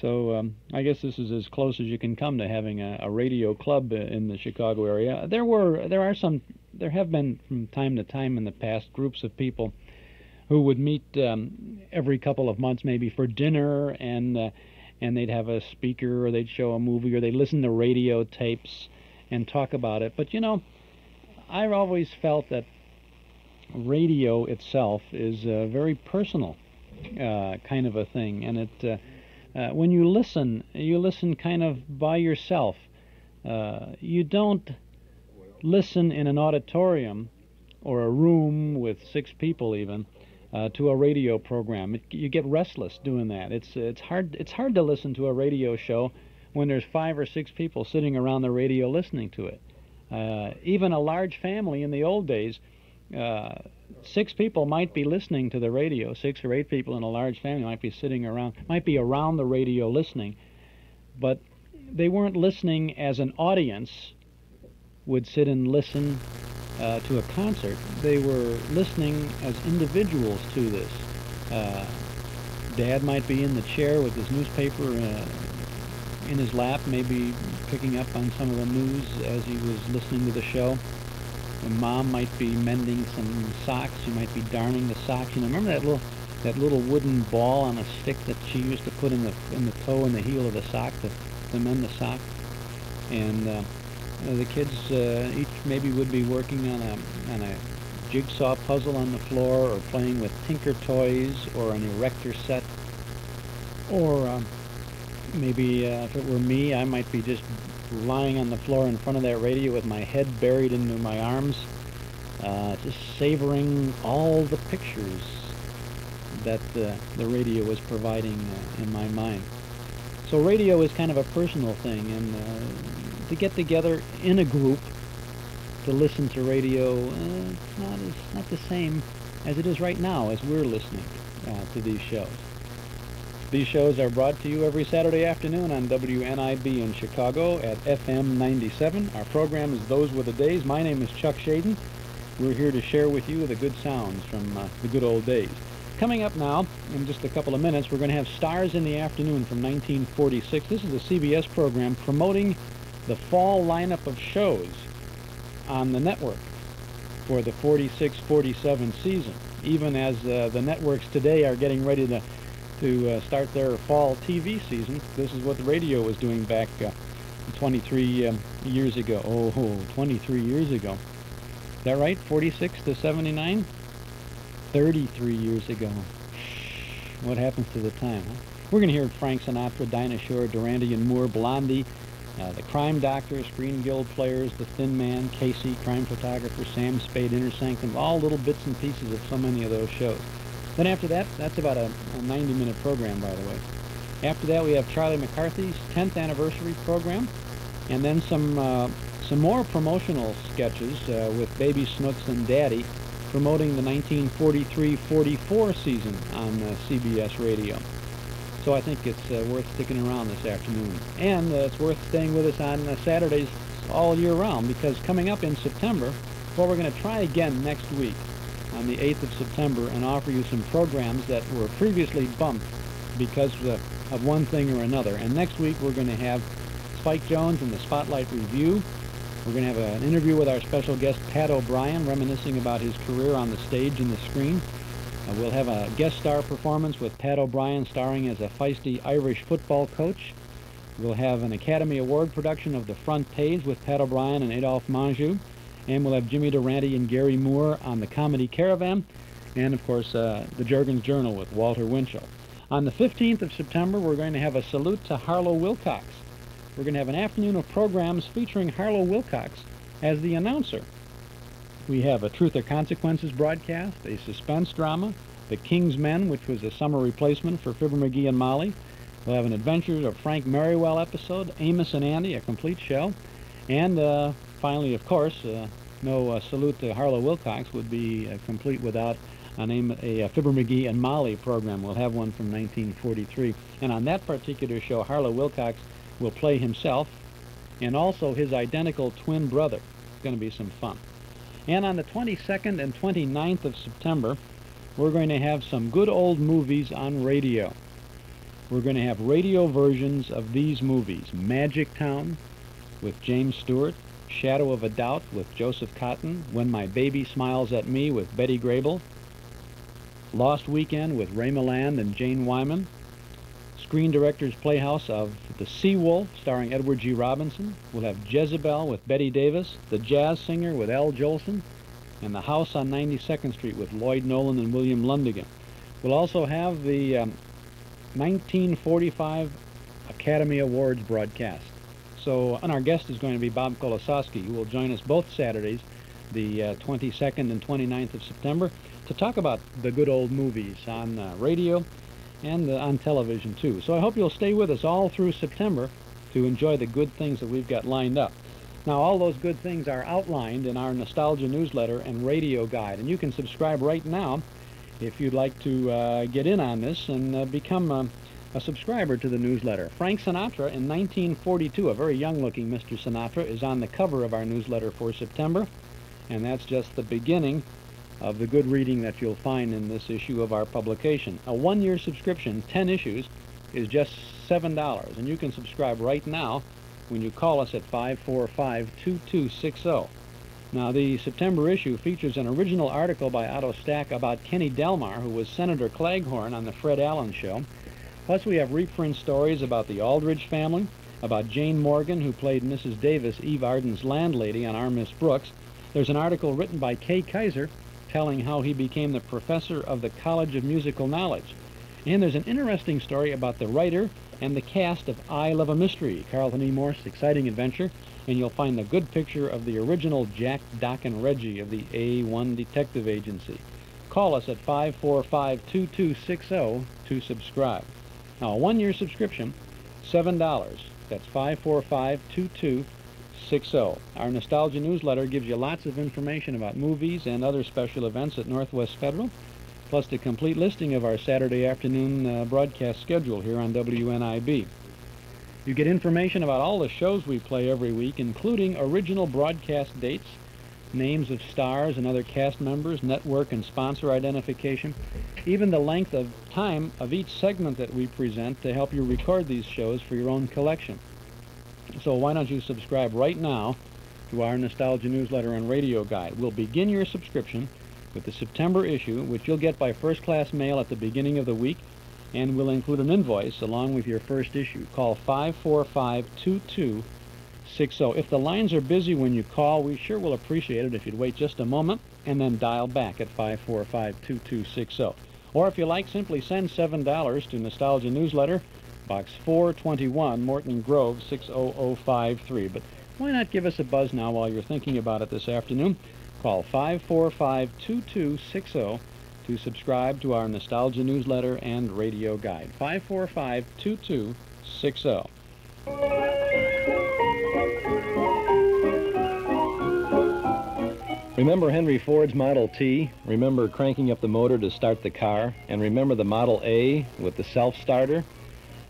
So um, I guess this is as close as you can come to having a, a radio club in the Chicago area. There were, there are some, there have been from time to time in the past groups of people who would meet um, every couple of months, maybe for dinner, and uh, and they'd have a speaker, or they'd show a movie, or they'd listen to radio tapes and talk about it. But you know, I've always felt that radio itself is a very personal uh, kind of a thing, and it. Uh, uh, when you listen, you listen kind of by yourself. Uh, you don't listen in an auditorium or a room with six people even uh, to a radio program. It, you get restless doing that. It's it's hard it's hard to listen to a radio show when there's five or six people sitting around the radio listening to it. Uh, even a large family in the old days, uh, six people might be listening to the radio. Six or eight people in a large family might be sitting around, might be around the radio listening, but they weren't listening as an audience would sit and listen uh, to a concert. They were listening as individuals to this. Uh, Dad might be in the chair with his newspaper uh, in his lap, maybe picking up on some of the news as he was listening to the show. And Mom might be mending some socks. She might be darning the socks. You know, remember that little that little wooden ball on a stick that she used to put in the in the toe and the heel of the sock to, to mend the sock. And uh, the kids uh, each maybe would be working on a on a jigsaw puzzle on the floor, or playing with Tinker toys, or an erector set, or um, maybe uh, if it were me, I might be just lying on the floor in front of that radio with my head buried into my arms, uh, just savoring all the pictures that the, the radio was providing uh, in my mind. So radio is kind of a personal thing, and uh, to get together in a group to listen to radio, uh, it's not as not the same as it is right now as we're listening uh, to these shows. These shows are brought to you every Saturday afternoon on WNIB in Chicago at FM 97. Our program is Those Were the Days. My name is Chuck Schaden. We're here to share with you the good sounds from uh, the good old days. Coming up now, in just a couple of minutes, we're going to have Stars in the Afternoon from 1946. This is a CBS program promoting the fall lineup of shows on the network for the 46-47 season. Even as uh, the networks today are getting ready to to uh, start their fall TV season, this is what the radio was doing back uh, 23 um, years ago. Oh, 23 years ago. Is that right? 46 to 79? 33 years ago. What happens to the time, huh? We're going to hear Frank Sinatra, Dinah Shore, Durante and Moore, Blondie, uh, the Crime Doctor, Screen Guild Players, The Thin Man, Casey, Crime Photographer, Sam Spade, Inner Sanctum, all little bits and pieces of so many of those shows. Then after that, that's about a, 90-minute program, by the way. After that, we have Charlie McCarthy's 10th anniversary program, and then some uh, some more promotional sketches uh, with Baby Snooks and Daddy promoting the 1943-44 season on uh, CBS Radio. So I think it's uh, worth sticking around this afternoon. And uh, it's worth staying with us on uh, Saturdays all year round because coming up in September, well, we're going to try again next week on the 8th of September and offer you some programs that were previously bumped because of one thing or another. And next week we're going to have Spike Jones and the Spotlight Review. We're going to have an interview with our special guest, Pat O'Brien, reminiscing about his career on the stage and the screen. Uh, we'll have a guest star performance with Pat O'Brien starring as a feisty Irish football coach. We'll have an Academy Award production of The Front Page with Pat O'Brien and Adolphe Menjou. And we'll have Jimmy Durante and Garry Moore on the Comedy Caravan. And, of course, uh, the Jergens Journal with Walter Winchell. On the 15th of September, we're going to have a salute to Harlow Wilcox. We're going to have an afternoon of programs featuring Harlow Wilcox as the announcer. We have a Truth or Consequences broadcast, a suspense drama, The King's Men, which was a summer replacement for Fibber McGee and Molly. We'll have an Adventures of Frank Merriwell episode, Amos and Andy, a complete show. And uh, finally, of course, uh, no uh, salute to Harlow Wilcox would be uh, complete without an Am a, a Fibber McGee and Molly program. We'll have one from 1943. And on that particular show, Harlow Wilcox will play himself and also his identical twin brother. It's going to be some fun. And on the 22nd and 29th of September, we're going to have some good old movies on radio. We're going to have radio versions of these movies. Magic Town with James Stewart, Shadow of a Doubt with Joseph Cotten, When My Baby Smiles at Me with Betty Grable, Lost Weekend with Ray Milland and Jane Wyman, Screen Directors Playhouse of The Sea Wolf starring Edward G. Robinson. We'll have Jezebel with Bette Davis, The Jazz Singer with Al Jolson, and The House on 92nd Street with Lloyd Nolan and William Lundigan. We'll also have the um, 1945 Academy Awards broadcast. So, and our guest is going to be Bob Kolososki, who will join us both Saturdays, the uh, 22nd and 29th of September, to talk about the good old movies on uh, radio and uh, on television too. So I hope you'll stay with us all through September to enjoy the good things that we've got lined up. Now, all those good things are outlined in our Nostalgia newsletter and radio guide, and you can subscribe right now if you'd like to uh, get in on this and uh, become a, subscriber to the newsletter. Frank Sinatra in 1942, a very young-looking Mr. Sinatra, is on the cover of our newsletter for September, and that's just the beginning of the good reading that you'll find in this issue of our publication. A one-year subscription, 10 issues, is just $7, and you can subscribe right now when you call us at 545-2260. Now, the September issue features an original article by Otto Stack about Kenny Delmar, who was Senator Claghorn on the Fred Allen Show. Plus, we have reprint stories about the Aldrich family, about Jane Morgan, who played Mrs. Davis, Eve Arden's landlady on Our Miss Brooks. There's an article written by Kay Kyser telling how he became the professor of the College of Musical Knowledge. And there's an interesting story about the writer and the cast of I Love a Mystery, Carlton E. Morse' exciting adventure, and you'll find the good picture of the original Jack, Doc, and Reggie of the A1 Detective Agency. Call us at 545-2260 to subscribe. Now, a one-year subscription, $7. That's 545-2260. Our Nostalgia newsletter gives you lots of information about movies and other special events at Northwest Federal, plus the complete listing of our Saturday afternoon uh, broadcast schedule here on WNIB. You get information about all the shows we play every week, including original broadcast dates, names of stars and other cast members, network and sponsor identification, even the length of time of each segment that we present to help you record these shows for your own collection. So why don't you subscribe right now to our Nostalgia newsletter and radio guide. We'll begin your subscription with the September issue, which you'll get by first-class mail at the beginning of the week, and we'll include an invoice along with your first issue. Call 545-2260. If the lines are busy when you call, we sure will appreciate it if you'd wait just a moment and then dial back at 545-2260. Or if you like, simply send $7 to Nostalgia Newsletter, Box 421, Morton Grove, 60053. But why not give us a buzz now while you're thinking about it this afternoon? Call 545-2260 to subscribe to our Nostalgia newsletter and radio guide. 545-2260. Remember Henry Ford's Model T? Remember cranking up the motor to start the car? And remember the Model A with the self-starter?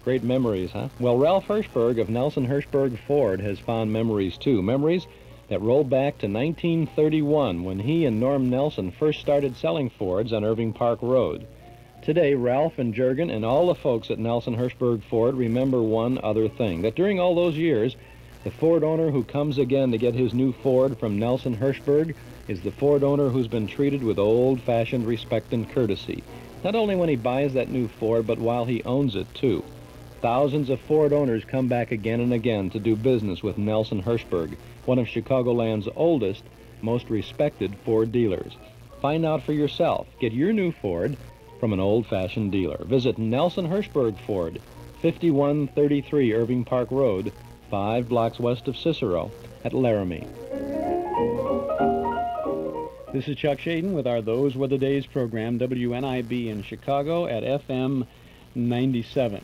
Great memories, huh? Well, Ralph Hirschberg of Nelson Hirschberg Ford has fond memories, too. Memories that roll back to 1931 when he and Norm Nelson first started selling Fords on Irving Park Road. Today, Ralph and Jurgen and all the folks at Nelson Hirschberg Ford remember one other thing, that during all those years, the Ford owner who comes again to get his new Ford from Nelson Hirschberg is the Ford owner who's been treated with old-fashioned respect and courtesy. Not only when he buys that new Ford, but while he owns it, too. Thousands of Ford owners come back again and again to do business with Nelson Hirschberg, one of Chicagoland's oldest, most respected Ford dealers. Find out for yourself. Get your new Ford from an old-fashioned dealer. Visit Nelson Hirschberg Ford, 5133 Irving Park Road, five blocks west of Cicero at Laramie. This is Chuck Schaden with our Those Were the Days program, WNIB in Chicago at FM 97.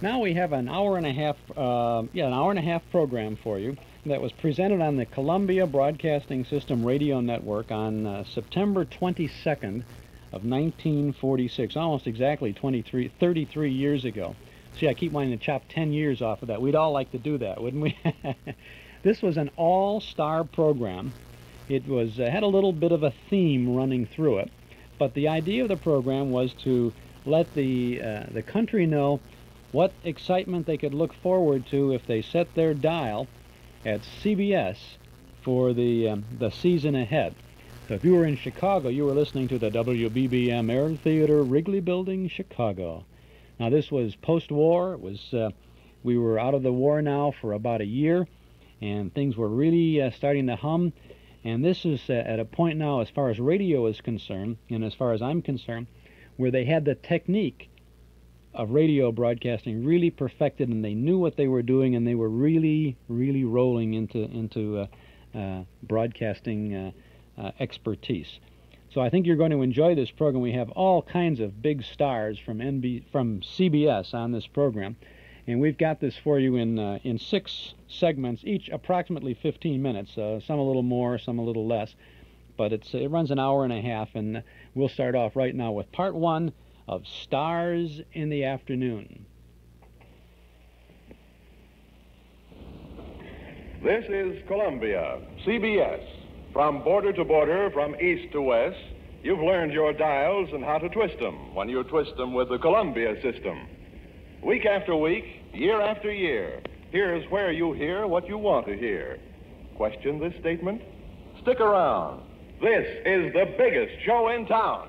Now we have an hour and a half, uh, yeah, an hour and a half program for you that was presented on the Columbia Broadcasting System Radio Network on uh, September 22nd of 1946, almost exactly 23, 33 years ago. See, I keep wanting to chop 10 years off of that. We'd all like to do that, wouldn't we? this was an all-star program. It was uh, had a little bit of a theme running through it, but the idea of the program was to let the uh, the country know what excitement they could look forward to if they set their dial at CBS for the um, the season ahead. So if you were in Chicago, you were listening to the WBBM Air Theater, Wrigley Building, Chicago. Now this was post-war. It was uh, we were out of the war now for about a year, and things were really uh, starting to hum. And this is uh, at a point now, as far as radio is concerned, and as far as I'm concerned, where they had the technique of radio broadcasting really perfected, and they knew what they were doing, and they were really, really rolling into into uh, uh, broadcasting uh, uh, expertise. So I think you're going to enjoy this program. We have all kinds of big stars from NB from CBS on this program, and we've got this for you in uh, in six segments, each approximately 15 minutes. Uh, some a little more, some a little less, but it's it runs an hour and a half, and we'll start off right now with part one of Stars in the Afternoon. This is Columbia, CBS. From border to border, from east to west, you've learned your dials and how to twist them when you twist them with the Columbia system. Week after week, year after year, here's where you hear what you want to hear. Question this statement? Stick around. This is the biggest show in town.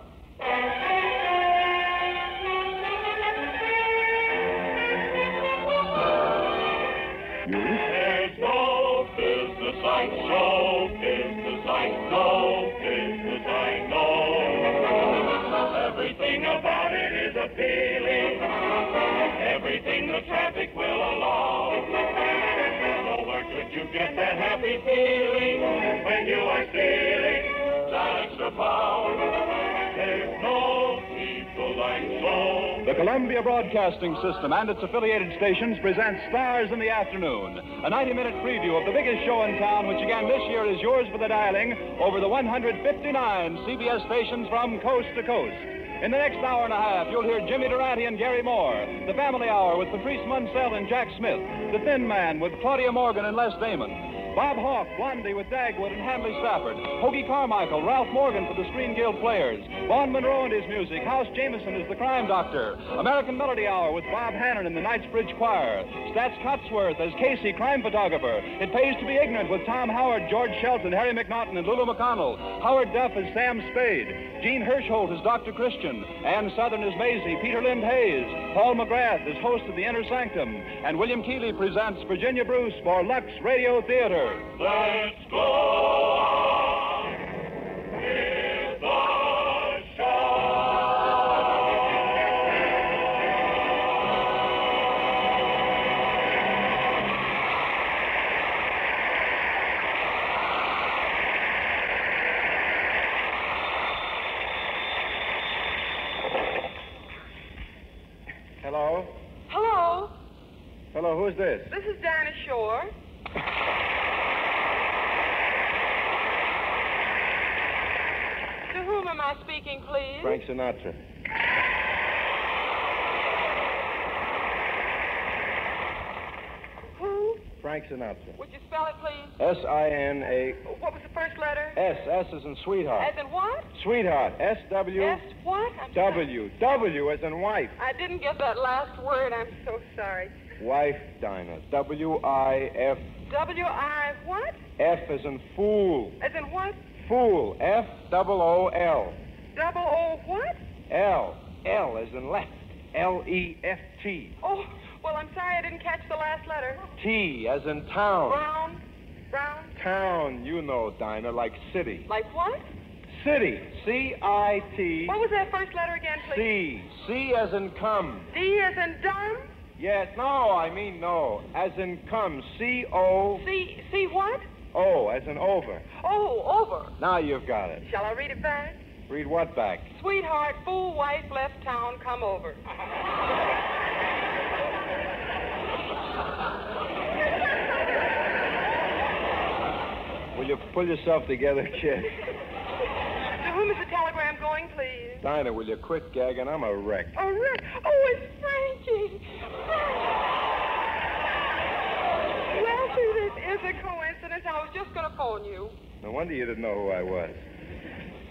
Appealing. Everything the traffic will allow. Could you get that happy feeling when you are stealing pound. There's no people like so. The Columbia Broadcasting System and its affiliated stations present Stars in the Afternoon, a 90-minute preview of the biggest show in town, which again this year is yours for the dialing over the 159 CBS stations from coast to coast. In the next hour and a half, you'll hear Jimmy Durante and Garry Moore, The Family Hour with Patrice Munsel and Jack Smith, The Thin Man with Claudia Morgan and Les Damon, Bob Hawk, Blondie with Dagwood and Hanley Stafford, Hoagy Carmichael, Ralph Morgan for the Screen Guild Players, Vaughn Monroe and his music, House Jameson is the Crime Doctor, American Melody Hour with Bob Hannon and the Knightsbridge Choir, Staats Cotsworth as Casey, Crime Photographer, It Pays to Be Ignorant with Tom Howard, George Shelton, Harry McNaughton, and Lulu McConnell, Howard Duff as Sam Spade, Jean Hersholt as Dr. Christian, Ann Sothern as Maisie, Peter Lind Hayes, Paul McGrath as host of The Inner Sanctum, and William Keighley presents Virginia Bruce for Lux Radio Theater. Let's go on with the Hello? Hello, Hello, who's this? this is Dinah Shore. to whom am I speaking, please? Frank Sinatra. Who? Frank Sinatra. Would you spell it, please? S I N A What was the first letter? S. S is in sweetheart. As in what? Sweetheart. S W S what? I'm sorry. W. W as in wife. I didn't get that last word. I'm so sorry. Wife, Dinah. W I F. W I what? F as in fool. As in what? Fool. F double O L. Double O what? L. L as in left. L E F T. Oh, well, I'm sorry I didn't catch the last letter. T as in town. Brown. Brown. Town, you know, Dinah, like city. Like what? City. C I T. What was that first letter again, please? C. C as in come. D as in dumb. Yes, no, I mean no. As in come. C O C C what? O, as in over. Oh, over. Now you've got it. Shall I read it back? Read what back? Sweetheart, fool, wife, left town, come over. Will you pull yourself together, kid? To whom is the telegram going, please? Dinah, will you quit gagging? I'm a wreck. A wreck? Oh, it's Frankie. Frankie. well, see, this is a coincidence known you. No wonder you didn't know who I was.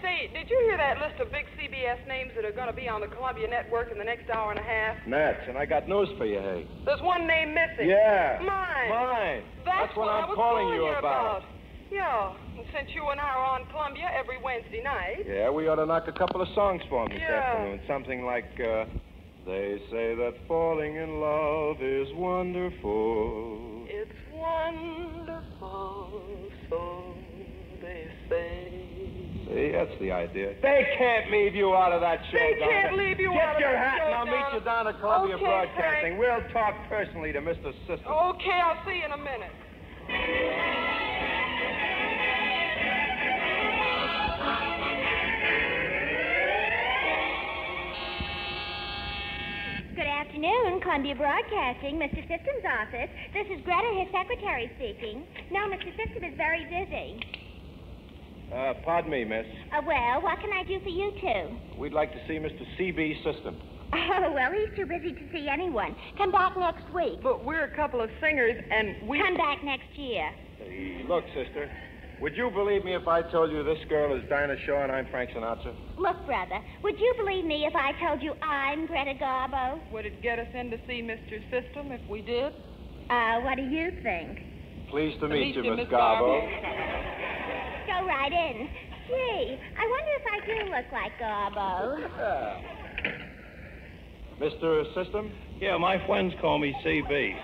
Say, did you hear that list of big CBS names that are going to be on the Columbia Network in the next hour and a half? Nats, and I got news for you, hey. There's one name missing. Yeah. Mine. Mine. That's, That's what I I'm was calling you you about. Yeah, and since you and I are on Columbia every Wednesday night. Yeah, we ought to knock a couple of songs for him this Yeah. afternoon. Something like, uh, They say that falling in love is wonderful. It's wonderful, so they say. See, that's the idea. They can't leave you out of that show, They Donna. can't leave you Get out of that Get your hat show, and I'll meet you down at Columbia Okay, Broadcasting. We'll talk personally to Mr. System. Okay, I'll see you in a minute. Good afternoon, Columbia Broadcasting, Mr. System's office. This is Greta, his secretary, speaking. No, Mr. System is very busy. Uh, pardon me, miss. Uh, well, what can I do for you two? We'd like to see Mr. CB System. Oh, well, he's too busy to see anyone. Come back next week. But we're a couple of singers, and we. Come back next year. Hey, look, sister. Would you believe me if I told you this girl is Dinah Shore and I'm Frank Sinatra? Look, brother, would you believe me if I told you I'm Greta Garbo? Would it get us in to see Mr. System if we did? Uh, what do you think? Pleased to meet, you, Miss Miss Garbo. Go right in. Gee, I wonder if I do look like Garbo. Mr. System? Yeah, my friends call me CB.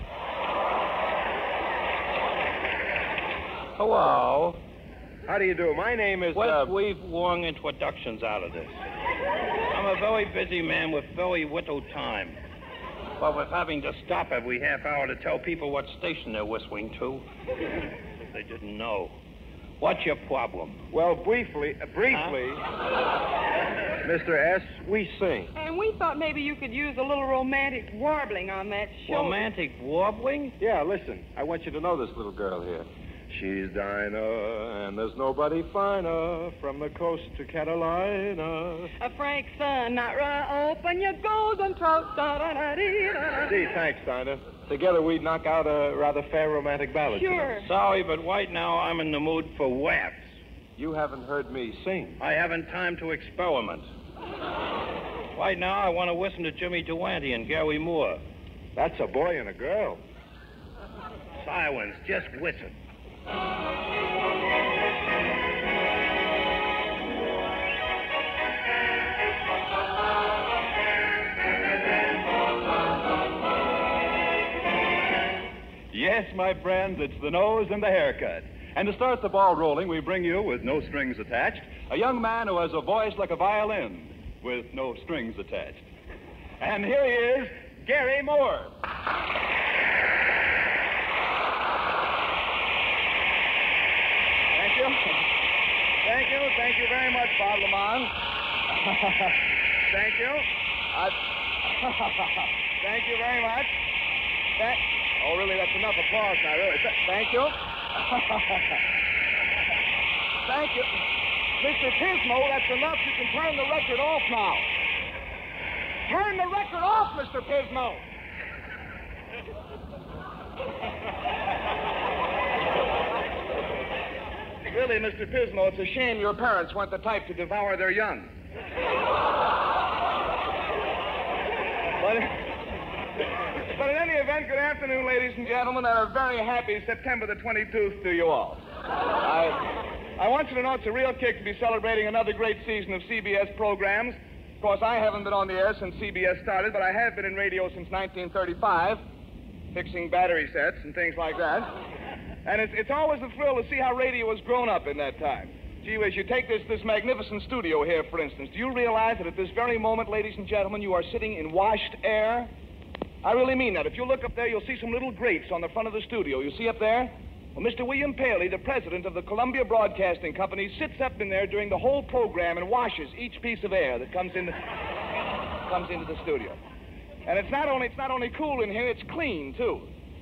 Hello. How do you do? My name is. Let's uh, weave long introductions out of this. I'm a very busy man with very little time. But with having to stop every half hour to tell people what station they're whistling to, if they didn't know. What's your problem? Well, briefly, uh, briefly, Mr. S, we sing. And we thought maybe you could use a little romantic warbling on that show. Romantic warbling? Yeah, listen. I want you to know this little girl here. She's Dinah, and there's nobody finer from the coast to Catalina. A uh, Frank Sinatra, open your golden throat. Gee, thanks, Dinah. Together we'd knock out a rather fair romantic ballad. Sure. Sorry, but right now I'm in the mood for laughs. You haven't heard me sing. I haven't time to experiment. Right now I want to listen to Jimmy Durante and Garry Moore. That's a boy and a girl. Silence, just listen. Yes, my friends, it's the nose and the haircut. And to start the ball rolling, we bring you, with no strings attached, a young man who has a voice like a violin, with no strings attached. And here he is, Garry Moore. Thank you. Thank you. Very much, Bob Lamont. Thank you. I... Thank you very much. Thank... Oh, really, that's enough applause now, really. Thank you. Thank you. Mr. Pismo, that's enough. You can turn the record off now. Turn the record off, Mr. Pismo. Really, Mr. Pismo, it's a shame your parents weren't the type to devour their young. But, but in any event, good afternoon, ladies and gentlemen, and a very happy September the 22nd to you all. I, I want you to know it's a real kick to be celebrating another great season of CBS programs. Of course, I haven't been on the air since CBS started, but I have been in radio since 1935, fixing battery sets and things like that. And it's, it's always a thrill to see how radio has grown up in that time. Gee whiz, you take this, this magnificent studio here, for instance. Do you realize that at this very moment, ladies and gentlemen, you are sitting in washed air? I really mean that. If you look up there, you'll see some little grates on the front of the studio. You see up there? Well, Mr. William Paley, the president of the Columbia Broadcasting Company, sits up in there during the whole program and washes each piece of air that comes in the, comes into the studio. And it's not only it's not only cool in here, it's clean too.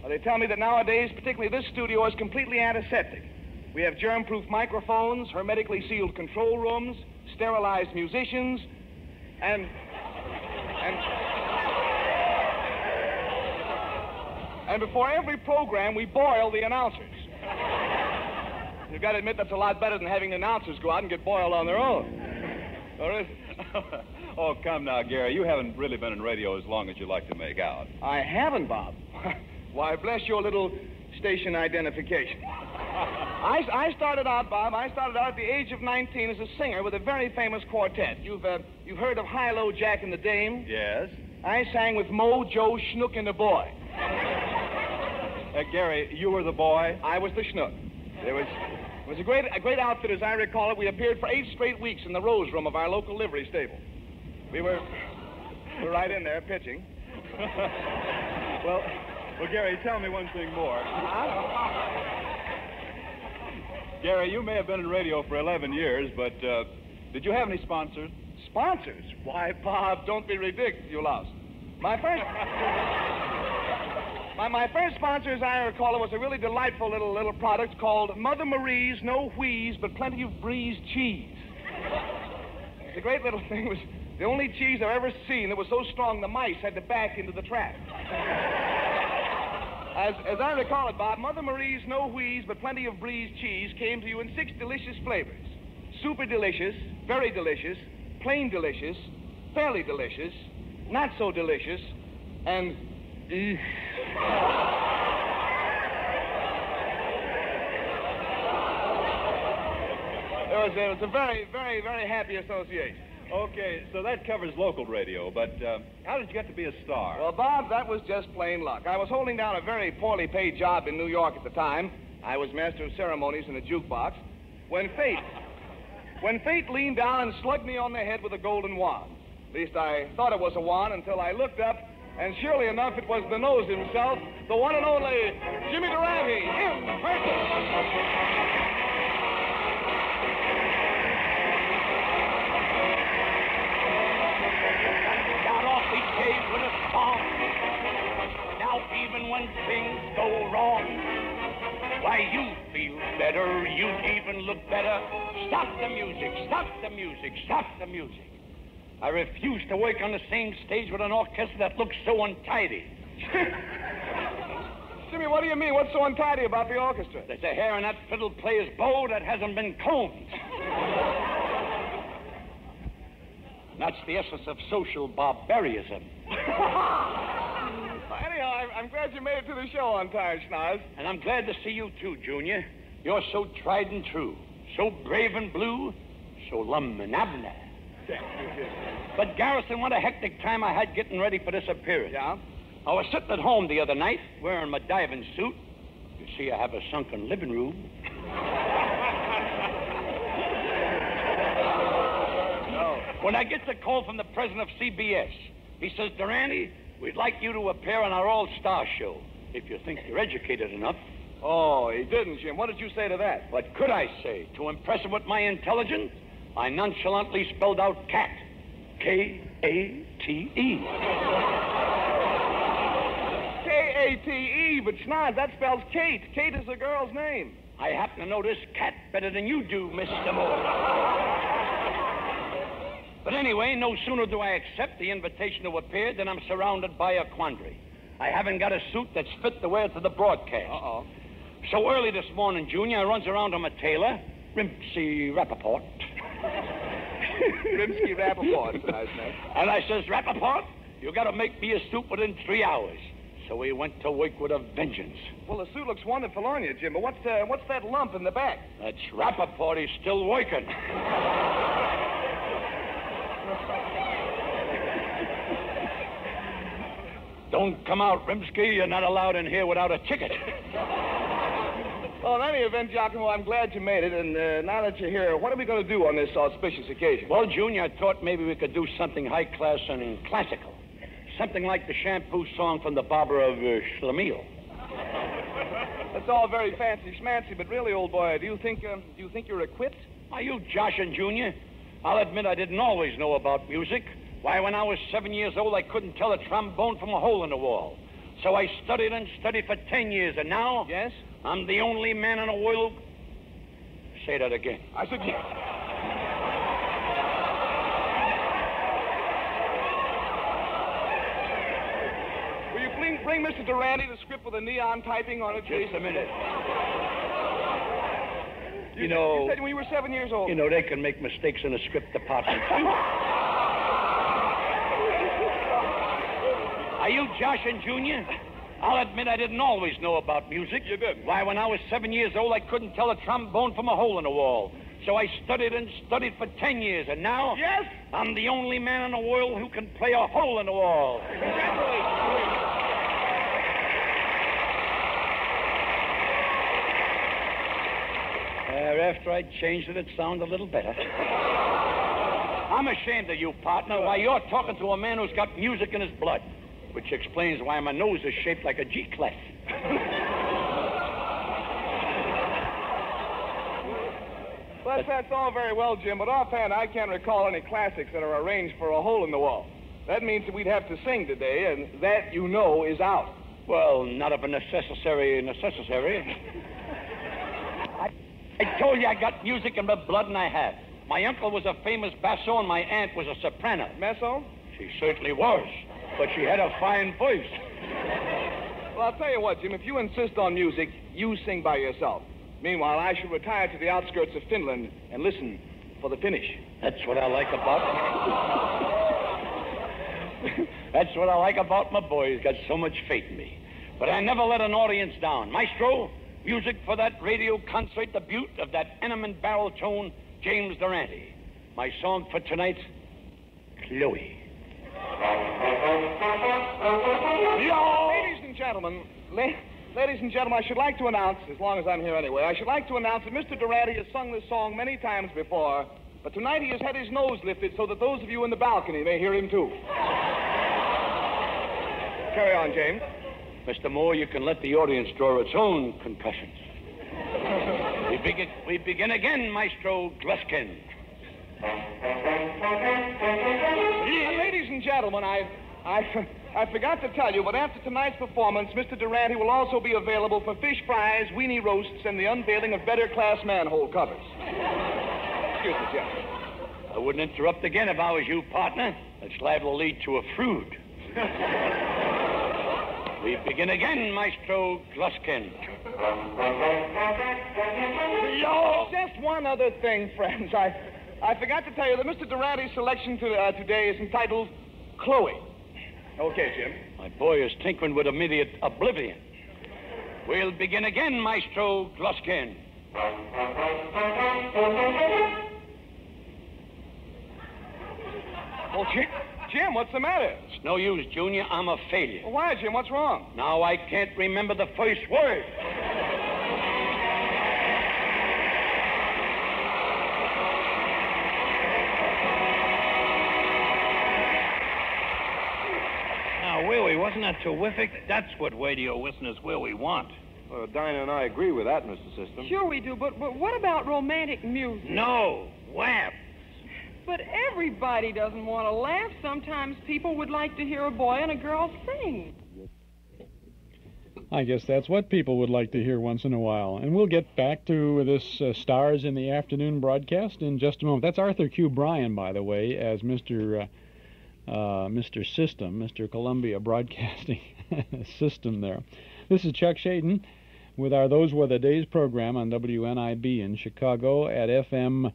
Well, they tell me that nowadays, particularly this studio, is completely antiseptic. We have germ-proof microphones, hermetically sealed control rooms, sterilized musicians, and and and before every program, we boil the announcers. You've got to admit that's a lot better than having the announcers go out and get boiled on their own. Is it? oh, come now, Garry. You haven't really been in radio as long as you like to make out. I haven't, Bob. Why, bless your little station identification. I, I started out, Bob, I started out at the age of 19 as a singer with a very famous quartet. You've, uh, you've heard of High-Low Jack and the Dame? Yes? I sang with Mo, Joe, Schnook, and the boy. Uh, Gary, you were the boy? I was the Schnook. There was, it was a great, a great outfit, as I recall it. We appeared for eight straight weeks in the Rose Room of our local livery stable. We were, we were right in there pitching. well, well, Gary, tell me one thing more. Gary, you may have been in radio for 11 years, but uh, did you have any sponsors? Sponsors? Why, Bob, don't be ridiculous. My first. my, my first sponsor, as I recall was a really delightful little little product called Mother Marie's No Wheeze, but Plenty of Breeze Cheese. It's a great little thing. Was the only cheese I've ever seen that was so strong the mice had to back into the trap. As, as I recall it, Bob, Mother Marie's No Wheeze but Plenty of Breeze cheese came to you in six delicious flavors super delicious, very delicious, plain delicious, fairly delicious, not so delicious, and. Mm. Was, it was a very, very, very happy association. Okay, so that covers local radio, but uh, how did you get to be a star? Well, Bob, that was just plain luck. I was holding down a very poorly paid job in New York at the time. I was master of ceremonies in a jukebox. When fate, when fate leaned down and slugged me on the head with a golden wand. At least I thought it was a wand until I looked up, and surely enough, it was the nose himself, the one and only Jimmy Durante, in person. When things go wrong, why you feel better, you even look better. Stop the music, stop the music, stop the music. I refuse to work on the same stage with an orchestra that looks so untidy. Jimmy, what do you mean? What's so untidy about the orchestra? There's a hair in that fiddle player's bow that hasn't been combed. That's the essence of social barbarism. Anyhow, I'm, I'm glad you made it to the show on time, Schnoz. And I'm glad to see you too, Junior. You're so tried and true, so brave and blue, so lum and abner. But Garrison, what a hectic time I had getting ready for this appearance. Yeah? I was sitting at home the other night wearing my diving suit. You see, I have a sunken living room. When I get the call from the president of CBS, he says, Durante, we'd like you to appear on our all-star show, if you think you're educated enough. Oh, he didn't, Jim. What did you say to that? What could I say? To impress him with my intelligence, I nonchalantly spelled out cat. K-A-T-E. K-A-T-E, but Schnoz, that spells Kate. Kate is a girl's name. I happen to know this cat better than you do, Mr. Moore. But anyway, no sooner do I accept the invitation to appear than I'm surrounded by a quandary. I haven't got a suit that's fit to wear to the broadcast. Uh-oh. So early this morning, Junior, I runs around to my tailor, Rimsky Rappaport. Rimsky Rappaport's a nice name. And I says, Rappaport, you got to make me a suit within three hours. So he went to work with a vengeance. Well, the suit looks wonderful on you, Jim, but what's, uh, what's that lump in the back? That's Rappaport. He's still working. Don't come out, Rimsky. You're not allowed in here without a ticket. Well, in any event, Giacomo, I'm glad you made it, and uh, now that you're here, what are we going to do on this auspicious occasion? Well, Junior, I thought maybe we could do something high class and classical. Something like the shampoo song from the barber of uh, Schlemiel. That's all very fancy schmancy, but really, old boy, do you think uh, do you think you're equipped? Are you joshing, Junior? I'll admit I didn't always know about music. Why, when I was seven years old, I couldn't tell a trombone from a hole in the wall. So I studied and studied for ten years, and now... Yes? I'm the only man in the world... Say that again. I said yes. Will you bring, bring Mr. Durante the script with the neon typing on it, please? Just a minute. You, You know- You said when you were seven years old. You know, they can make mistakes in the script department. Are you Josh and Junior? I'll admit I didn't always know about music. You did. Why, when I was seven years old, I couldn't tell a trombone from a hole in the wall. So I studied and studied for ten years, and now Yes? I'm the only man in the world who can play a hole in the wall. Uh, after I changed it, it sounded a little better. I'm ashamed of you, partner. Why, you're talking to a man who's got music in his blood, which explains why my nose is shaped like a G clef. That's, that's all very well, Jim, but offhand, I can't recall any classics that are arranged for a hole in the wall. That means that we'd have to sing today, and that, you know, is out. Well, not of a necessary necessary. I, told you I got music in my blood, and I have. My uncle was a famous basso, and my aunt was a soprano. Meso? She certainly was, but she had a fine voice. Well, I'll tell you what, Jim, if you insist on music, you sing by yourself. Meanwhile, I shall retire to the outskirts of Finland and listen for the finish. That's what I like about. That's what I like about my boy. He's got so much faith in me. But I never let an audience down. Maestro, music for that radio concert the debut of that Enement barrel tone, James Durante. My song for tonight, Chloe. Ladies and gentlemen, la- ladies and gentlemen, I should like to announce, as long as I'm here anyway, I should like to announce that Mr. Durante has sung this song many times before, but tonight he has had his nose lifted so that those of you in the balcony may hear him too. Carry on, James. Mr. Moore, you can let the audience draw its own concussions. we, begin, we begin again, Maestro Gluskin. Uh, ladies and gentlemen, I, I, I forgot to tell you, but after tonight's performance, Mr. Durante will also be available for fish fries, weenie roasts, and the unveiling of better class manhole covers. Excuse me, Jim. I wouldn't interrupt again if I was you, partner. That's liable to lead to a feud. we begin again, Maestro Gluskin. Just one other thing, friends. I, I forgot to tell you that Mr. Durante's selection to, uh, today is entitled Chloe. Okay, Jim. My boy is tinkering with immediate oblivion. We'll begin again, Maestro Gluskin. Well, Jim, Jim, what's the matter? It's no use, Junior. I'm a failure. Well, why, Jim? What's wrong? Now I can't remember the first word. Now, Willie, wasn't that terrific? That's what radio listeners really want. Uh, Dinah and I agree with that, Mr. System. Sure we do, but, but what about romantic music? No, laugh. But everybody doesn't want to laugh. Sometimes people would like to hear a boy and a girl sing. I guess that's what people would like to hear once in a while. And we'll get back to this uh, Stars in the Afternoon broadcast in just a moment. That's Arthur Q. Bryan, by the way, as Mr. Uh, uh, Mr. System, Mr. Columbia Broadcasting System there. This is Chuck Schaden with our Those Were the Days program on WNIB in Chicago at FM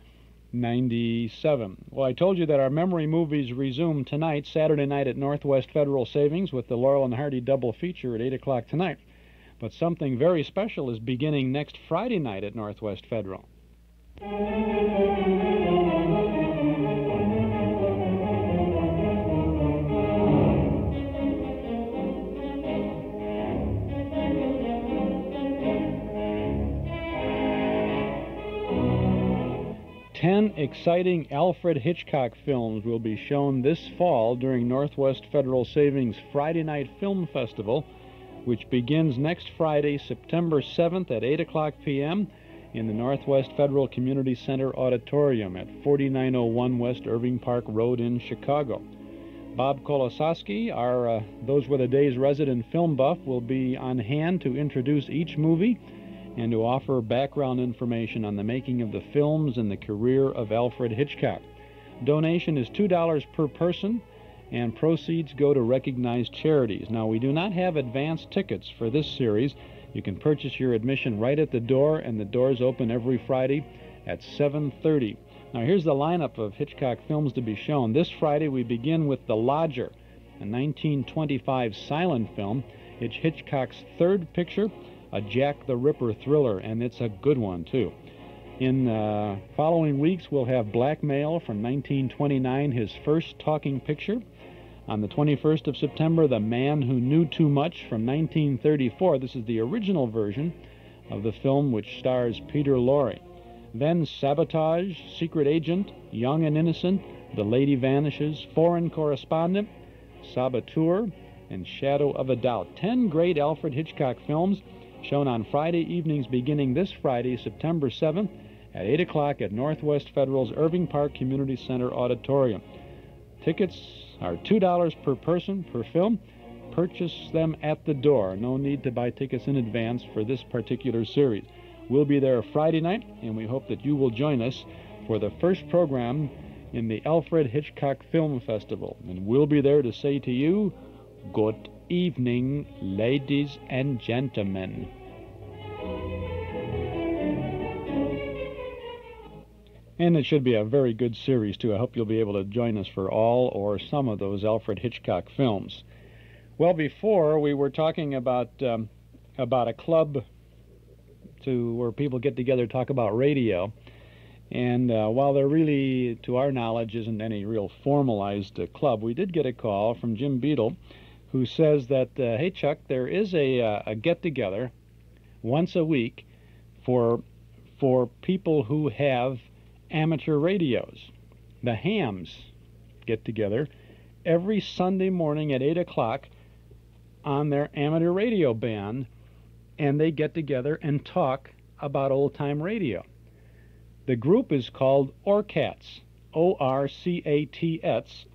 97. Well, I told you that our memory movies resume tonight, Saturday night at Northwest Federal Savings with the Laurel and Hardy double feature at 8 o'clock tonight. But something very special is beginning next Friday night at Northwest Federal. Ten exciting Alfred Hitchcock films will be shown this fall during Northwest Federal Savings Friday Night Film Festival, which begins next Friday, September 7th at 8 o'clock p.m. in the Northwest Federal Community Center Auditorium at 4901 West Irving Park Road in Chicago. Bob Kolososki, our uh, Those Were the Days resident film buff, will be on hand to introduce each movie and to offer background information on the making of the films and the career of Alfred Hitchcock. Donation is $2 per person, and proceeds go to recognized charities. Now, we do not have advance tickets for this series. You can purchase your admission right at the door, and the doors open every Friday at 7:30. Now here's the lineup of Hitchcock films to be shown. This Friday we begin with The Lodger, a 1925 silent film. It's Hitchcock's third picture, a Jack the Ripper thriller, and it's a good one too. In uh, following weeks, we'll have Blackmail from 1929, his first talking picture. On the 21st of September, The Man Who Knew Too Much from 1934. This is the original version of the film which stars Peter Lorre. Then Sabotage, Secret Agent, Young and Innocent, The Lady Vanishes, Foreign Correspondent, Saboteur, and Shadow of a Doubt. Ten great Alfred Hitchcock films shown on Friday evenings beginning this Friday, September 7th at 8 o'clock at Northwest Federal's Irving Park Community Center Auditorium. Tickets are $2 per person per film. Purchase them at the door. No need to buy tickets in advance for this particular series. We'll be there Friday night, and we hope that you will join us for the first program in the Alfred Hitchcock Film Festival. And we'll be there to say to you, Good evening, ladies and gentlemen. And it should be a very good series, too. I hope you'll be able to join us for all or some of those Alfred Hitchcock films. Well, before we were talking about um, about a club to where people get together to talk about radio. And uh, while there really, to our knowledge, isn't any real formalized uh, club, we did get a call from Jim Beadle who says that, uh, hey, Chuck, there is a, uh, a get together once a week for, for people who have amateur radios. The hams get together every Sunday morning at 8 o'clock on their amateur radio band and they get together and talk about old time radio. The group is called ORCATS, O R C A T S,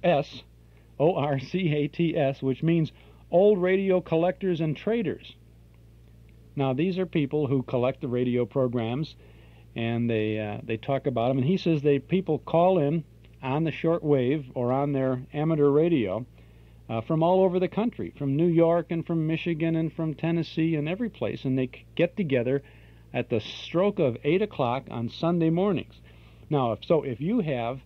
O R C A T S, which means Old Radio Collectors and Traders. Now, these are people who collect the radio programs and they uh, they talk about them. And he says they people call in on the short wave or on their amateur radio uh, from all over the country, from New York and from Michigan and from Tennessee and every place, and they get together at the stroke of eight o'clock on Sunday mornings. Now, if so, if you have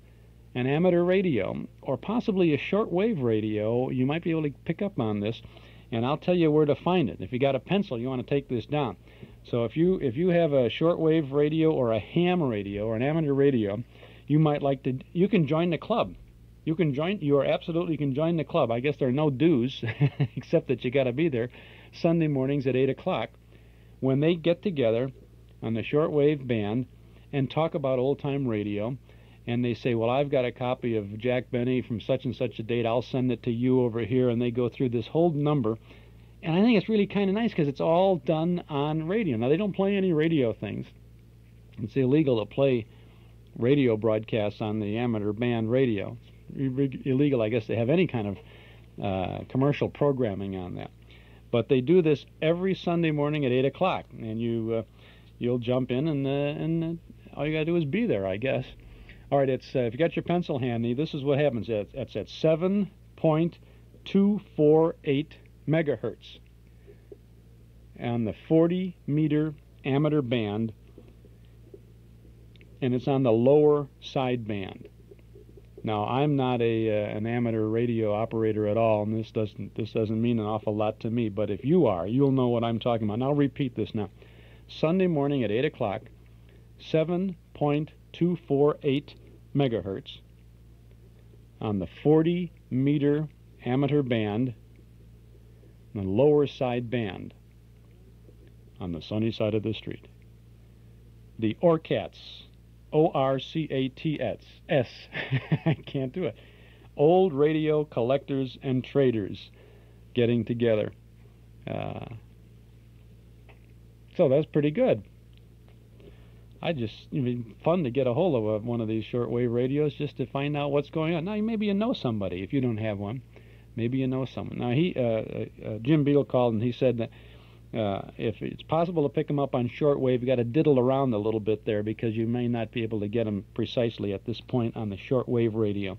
an amateur radio or possibly a shortwave radio, you might be able to pick up on this, and I'll tell you where to find it. If you got a pencil, you want to take this down. So if you if you have a shortwave radio or a ham radio or an amateur radio, you might like to you can join the club. You can join. You are absolutely you can join the club. I guess there are no dues, except that you got to be there Sunday mornings at eight o'clock when they get together on the shortwave band and talk about old time radio. And they say, "Well, I've got a copy of Jack Benny from such and such a date. I'll send it to you over here." And they go through this whole number. And I think it's really kind of nice because it's all done on radio. Now they don't play any radio things. It's illegal to play radio broadcasts on the amateur band radio It's illegal, I guess, to have any kind of uh, commercial programming on that. But they do this every Sunday morning at eight o'clock, and you uh, you'll jump in, and uh, and uh, all you got to do is be there, I guess. All right, it's, uh, if you got your pencil handy, this is what happens. That's at 7.248 megahertz on the 40 meter amateur band, and it's on the lower side band. Now, I'm not a uh, an amateur radio operator at all, and this doesn't this doesn't mean an awful lot to me. But if you are, you'll know what I'm talking about. And I'll repeat this now. Sunday morning at eight o'clock, 7.248 megahertz on the 40 meter amateur band, the lower side band on the sunny side of the street. The ORCATS O R C A T S. S. I can't do it. Old radio collectors and traders getting together. Uh, so that's pretty good. I just it'd be fun to get a hold of one of these shortwave radios just to find out what's going on. Now maybe you know somebody if you don't have one. Maybe you know someone. Now he uh, uh, uh Jim Beadle called and he said that uh, if it's possible to pick them up on shortwave, you got to diddle around a little bit there because you may not be able to get them precisely at this point on the shortwave radio.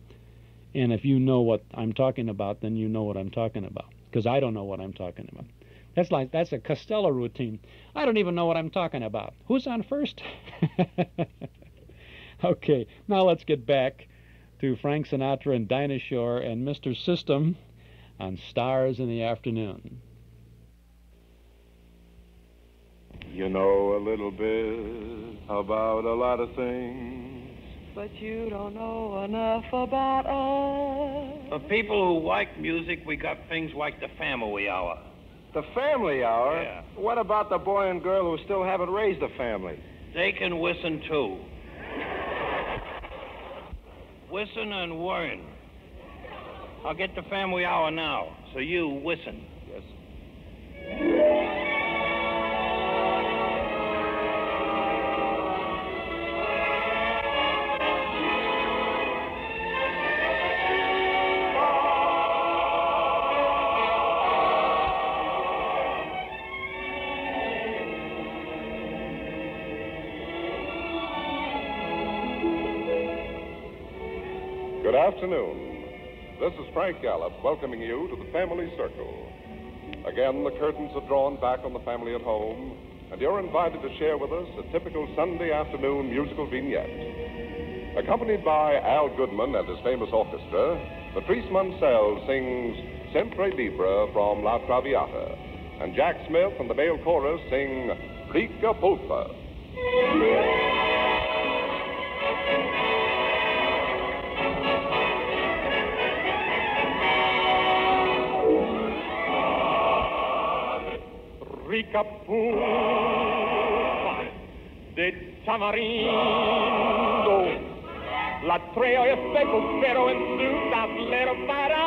And if you know what I'm talking about, then you know what I'm talking about because I don't know what I'm talking about. That's like that's a Costello routine. I don't even know what I'm talking about. Who's on first? okay, now let's get back to Frank Sinatra and Dinah Shore and Mr. System on Stars in the Afternoon. You know a little bit about a lot of things. But you don't know enough about us. For people who like music, we got things like the Family Hour. The family hour? Yeah. What about the boy and girl who still haven't raised a family? They can listen too. Listen and learn. I'll get the Family Hour now, so you listen. Afternoon. This is Frank Gallop welcoming you to the Family Circle. Again, the curtains are drawn back on the family at home, and you're invited to share with us a typical Sunday afternoon musical vignette. Accompanied by Al Goodman and his famous orchestra, Patrice Munsel sings Sempre Libera from La Traviata, and Jack Smith and the male chorus sing Rica Pulpa. Ricapulpa de tamarindo. La treo es seco, pero en su tablero para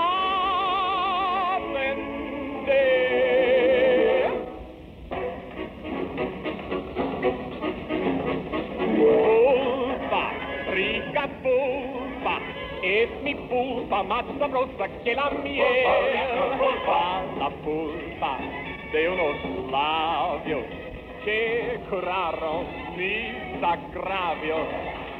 vender. Pulpa, rica pulpa, es mi pulpa más sabrosa que la miel. Pulpa, la pulpa de unos labios que curaron mis agravios.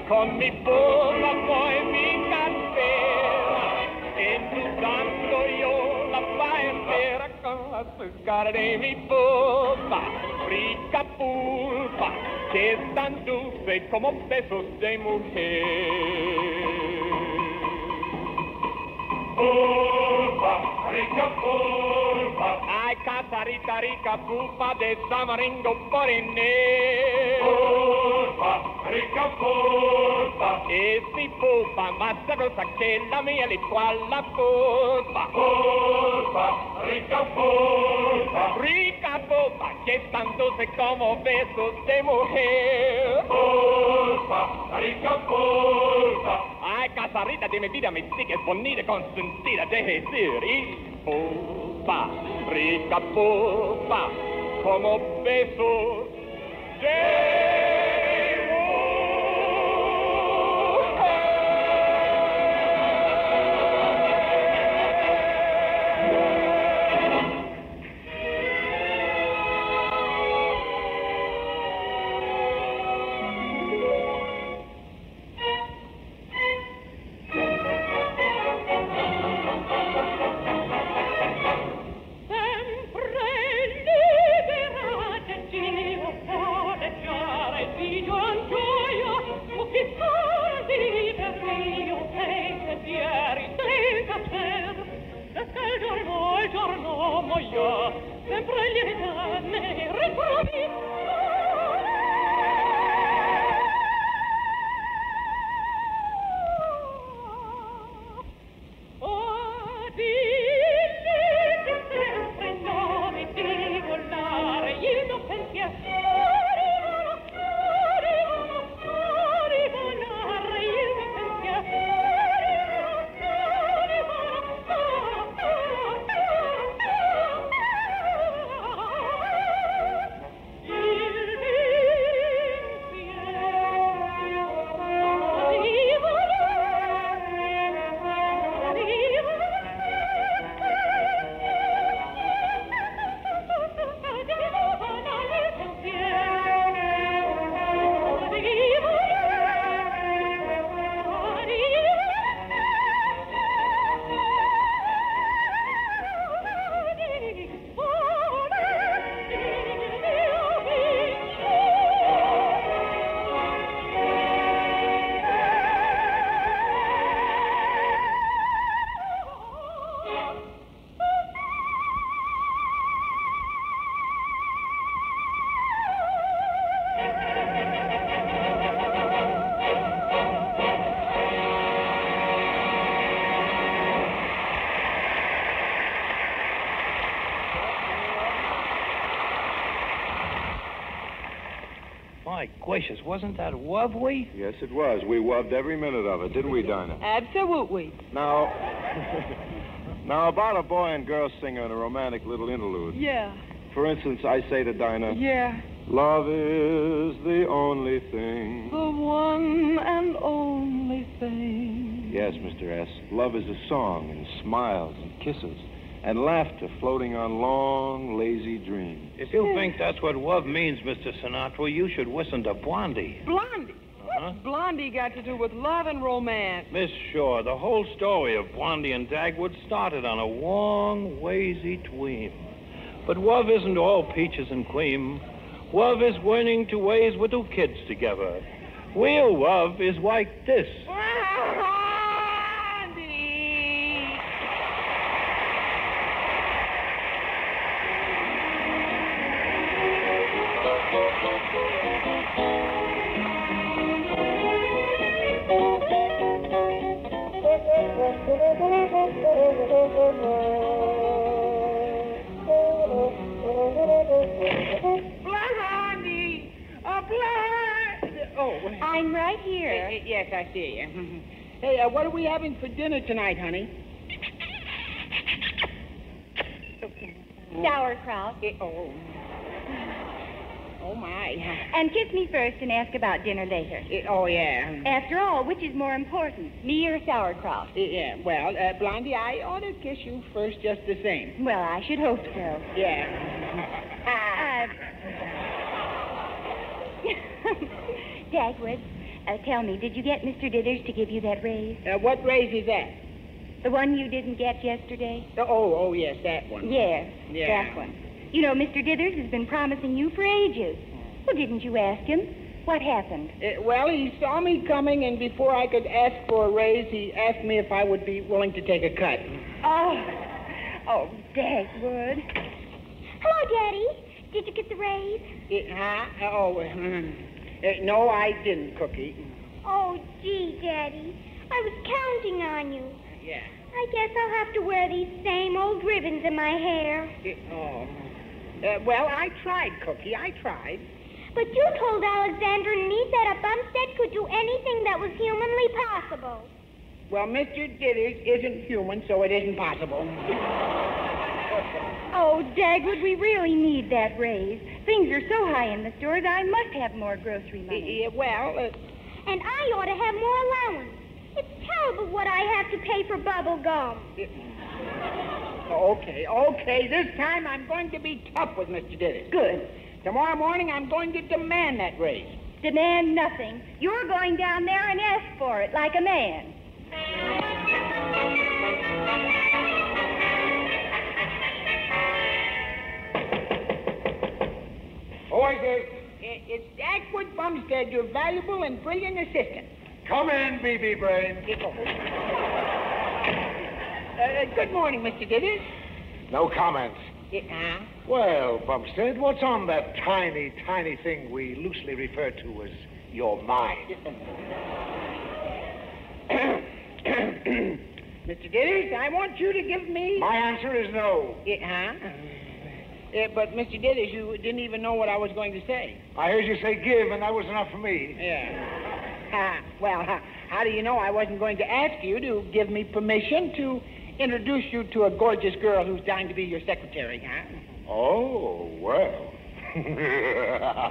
Con mi pulpa fue mi cartera, endulzando yo la paentera con la azúcar de mi pulpa, rica pulpa, que es tan dulce como besos de mujer. Pulpa, rica pulpa. Ay, casarita rica pulpa de Samaringo por. Pulpa, rica pulpa. Es mi pulpa más sabrosa que la miel y cual la pulpa. Pulpa, rica pulpa. Rica pulpa que es tan dulce como besos de mujer. Rica. Ay, casarita de mi vida, mi tica es bonita, consentida de decir. Y pulpa, rica pulpa, como besos de gracious, wasn't that lovely? Yes, it was. We loved every minute of it, didn't we, Dinah? Absolutely. Now, now about a boy and girl singing a romantic little interlude. Yeah. For instance, I say to Dinah, Yeah. Love is the only thing. The one and only thing. Yes, Mr. S. Love is a song and smiles and kisses and laughter floating on long, lazy dreams. If you think that's what love means, Mr. Sinatra, you should listen to Blondie. Blondie. Uh-huh. What's Blondie got to do with love and romance? Miss Shore, the whole story of Blondie and Dagwood started on a long, lazy dream. But love isn't all peaches and cream. Love is learning to raise little kids together. Real love is like this. Dinner tonight, honey? Sauerkraut. Eh, oh. Oh, my. And kiss me first and ask about dinner later. Eh, oh, yeah. After all, which is more important, me or sauerkraut? Eh, Yeah, well, uh, Blondie, I ought to kiss you first just the same. Well, I should hope so. Yeah. Uh, Dagwood, uh, tell me, did you get Mr. Dithers to give you that raise? Uh, what raise is that? The one you didn't get yesterday? Oh, oh, yes, that one. Yes, Yeah. that one. You know, Mr. Dithers has been promising you for ages. Well, didn't you ask him? What happened? Uh, well, he saw me coming, and before I could ask for a raise, he asked me if I would be willing to take a cut. Oh, oh, Dagwood. Hello, Daddy. Did you get the raise? Eh, huh? Oh, uh, no, I didn't, Cookie. Oh, gee, Daddy. I was counting on you. Yeah. I guess I'll have to wear these same old ribbons in my hair. Oh. Uh, well, I tried, Cookie. I tried. But you told Alexander and me that a Bumstead could do anything that was humanly possible. Well, Mr. Dithers isn't human, so it isn't possible. Oh, Dagwood, we really need that raise. Things are so high in the stores, I must have more grocery money. Yeah, well, uh, And I ought to have more allowance. It's terrible what I have to pay for bubble gum. okay, okay. This time I'm going to be tough with Mr. Dithers. Good. Tomorrow morning I'm going to demand that raise. Demand nothing. You're going down there and ask for it like a man. Oh, I said, it's Dagwood Bumstead, your valuable and brilliant assistant. Come in, BB Brain. Uh, good morning, Mr. Dithers. No comments. Uh, Well, Bumstead, what's on that tiny, tiny thing we loosely refer to as your mind? Mr. Dithers, I want you to give me. My answer is no. Uh, Uh, but, Mr. Dithers, you didn't even know what I was going to say. I heard you say give, and that was enough for me. Yeah. Ha, well, how do you know I wasn't going to ask you to give me permission to introduce you to a gorgeous girl who's dying to be your secretary, huh? Oh, well.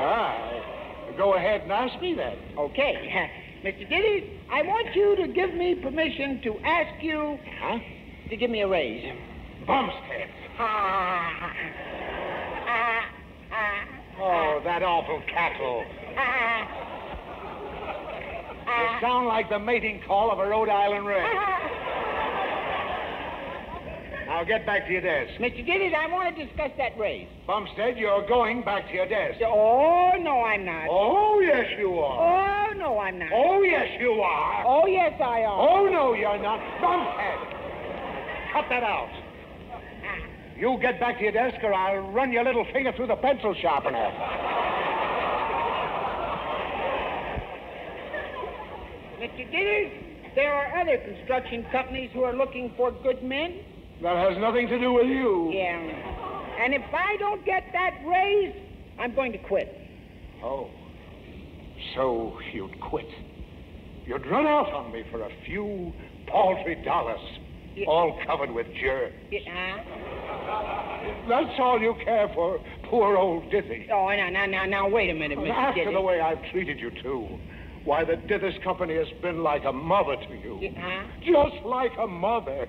ah, go ahead and ask me then. Okay. Mr. Dithers, I want you to give me permission to ask you Huh? to give me a raise. Bumstead. Ah, Oh, that awful cackle. ah, You sound like the mating call of a Rhode Island wren. Now get back to your desk. Mr. Dithers, I want to discuss that raise. Bumstead, you're going back to your desk. Oh, no, I'm not. Oh, yes, you are. Oh, no, I'm not. Oh, yes, you are. Oh, yes, I am. Oh, no, you're not. Bumstead. Cut that out. You get back to your desk or I'll run your little finger through the pencil sharpener. Mr. Dithers, there are other construction companies who are looking for good men. That has nothing to do with you. Yeah. And if I don't get that raise, I'm going to quit. Oh, so you'd quit. You'd run out on me for a few paltry dollars, all covered with germs. Yeah, That's all you care for, poor old Dithy. Oh, now, now, now, now, wait a minute, Mr. After the way I've treated you, too. Why, the Dithers Company has been like a mother to you. Huh? Just like a mother.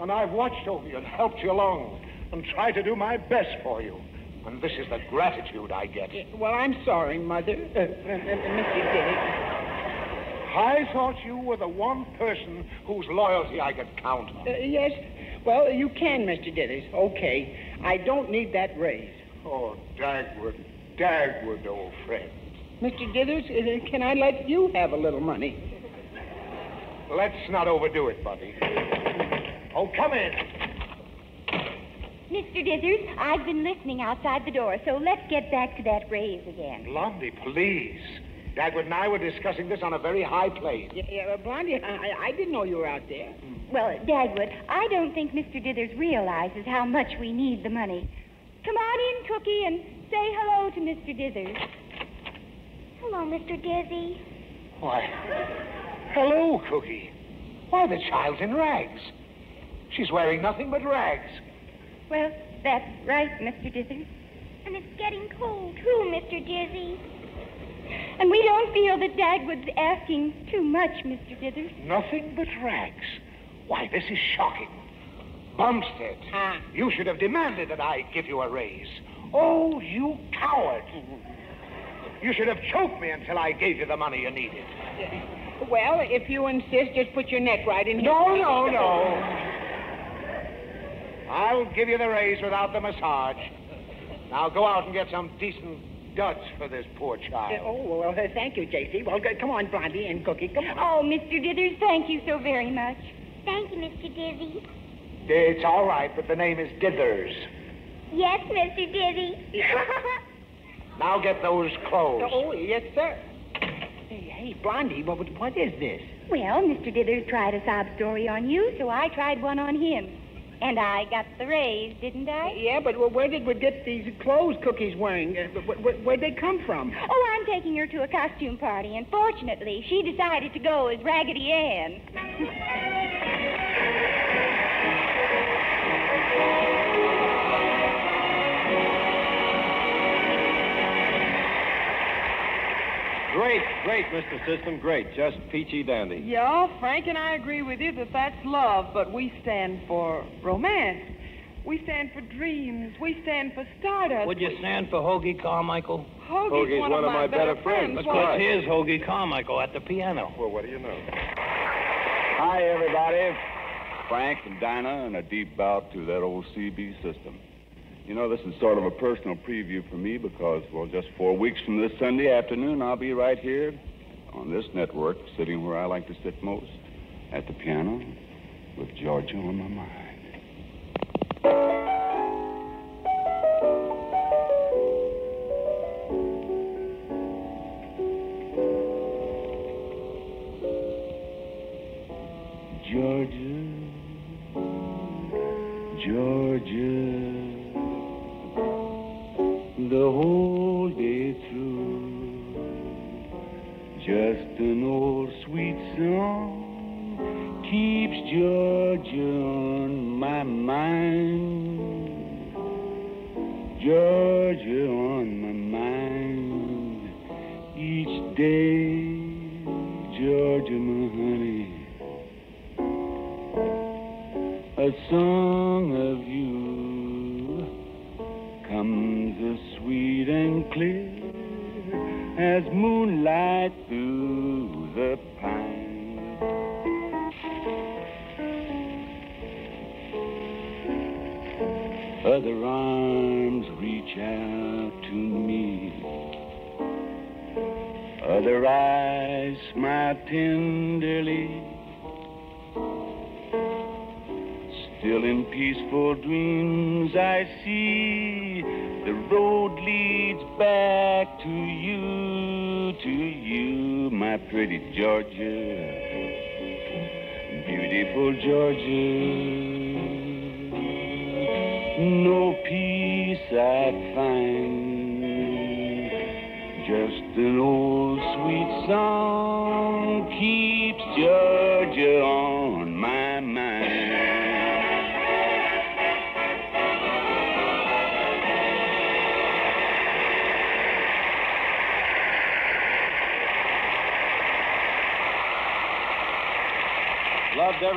And I've watched over you and helped you along and tried to do my best for you. And this is the gratitude I get. Well, I'm sorry, Mother. Uh, uh, uh, Mr. Diddy. I thought you were the one person whose loyalty I could count on. Uh, yes, well, you can, Mr. Dithers. Okay. I don't need that raise. Oh, Dagwood, Dagwood, old friend. Mr. Dithers, uh, can I let you have a little money? Let's not overdo it, buddy. Oh, come in. Mr. Dithers, I've been listening outside the door, so let's get back to that raise again. Blondie, please. Dagwood and I were discussing this on a very high plane. Yeah, yeah, uh, Blondie, I, I didn't know you were out there. Well, Dagwood, I don't think Mr. Dithers realizes how much we need the money. Come on in, Cookie, and say hello to Mr. Dithers. Hello, Mr. Dizzy. Why, hello, Cookie. Why, the child's in rags. She's wearing nothing but rags. Well, that's right, Mr. Dithers. And it's getting cold, too, Mr. Dizzy. And we don't feel that Dagwood's asking too much, Mr. Dithers. Nothing but rags. Why, this is shocking. Bumstead, ah. you should have demanded that I give you a raise. Oh, you coward. You should have choked me until I gave you the money you needed. Well, if you insist, just put your neck right in here. No, no, no. I'll give you the raise without the massage. Now go out and get some decent duds for this poor Uh, child. oh, well, uh, thank you, J.C. Well, go- come on, Blondie and Cookie, come on. Oh, Mr. Dithers, thank you so very much. Thank you, Mr. Dizzy. It's all right, but the name is Dithers. Yes, Mr. Dizzy. Now get those clothes. Oh, yes, sir. Hey, hey, Blondie, what, what is this? Well, Mr. Dithers tried a sob story on you, so I tried one on him. And I got the raise, didn't I? Yeah, but where did we get these clothes Cookie's wearing? Uh, wh- wh- where'd they come from? Oh, I'm taking her to a costume party, and fortunately, she decided to go as Raggedy Ann. Great, great, Mr. System, great. Just peachy dandy. Yeah, Frank and I agree with you that that's love, but we stand for romance. We stand for dreams. We stand for stardust. Would you stand for Hoagy Carmichael? Hoagy's one, of my, better friends. Because here's Hoagy Carmichael at the piano. Well, what do you know? Hi, everybody. Frank and Dinah, and a deep bow to that old CB system. You know, this is sort of a personal preview for me because, well, just four weeks from this Sunday afternoon, I'll be right here on this network, sitting where I like to sit most, at the piano, with Georgia on my mind. Georgia,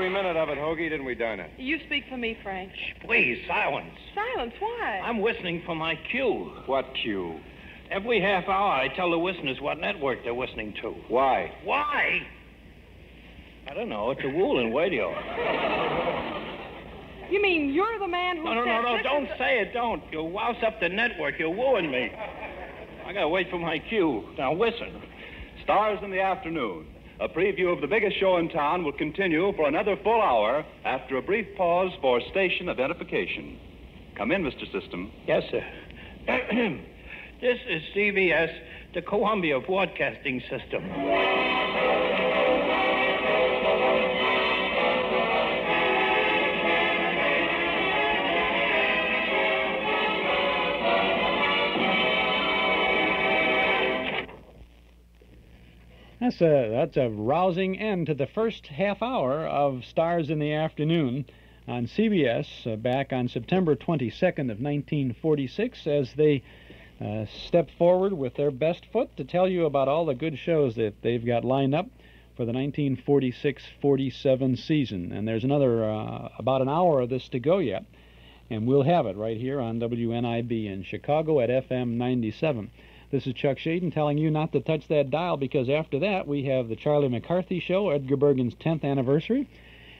every minute of it, Hoagy, didn't we, Dinah? You speak for me, Frank. Please, silence. Silence, why? I'm listening for my cue. What cue? Every half hour, I tell the listeners what network they're listening to. Why? Why? I don't know. It's a rule in radio. You mean you're the man who No, no, said... no, no. Don't to- say it. Don't. You'll wouse up the network. You'll ruin me. I gotta wait for my cue. Now listen. Stars in the Afternoon. A preview of the biggest show in town will continue for another full hour after a brief pause for station identification. Come in, Mr. System. Yes, sir. this is CBS, the Columbia Broadcasting System. That's a that's a rousing end to the first half hour of Stars in the Afternoon on CBS uh, back on September 22nd of 1946 as they uh, step forward with their best foot to tell you about all the good shows that they've got lined up for the 1946-47 season. And there's another uh, about an hour of this to go yet, and we'll have it right here on WNIB in Chicago at FM 97. This is Chuck Schaden telling you not to touch that dial because after that we have the Charlie McCarthy Show, Edgar Bergen's 10th anniversary.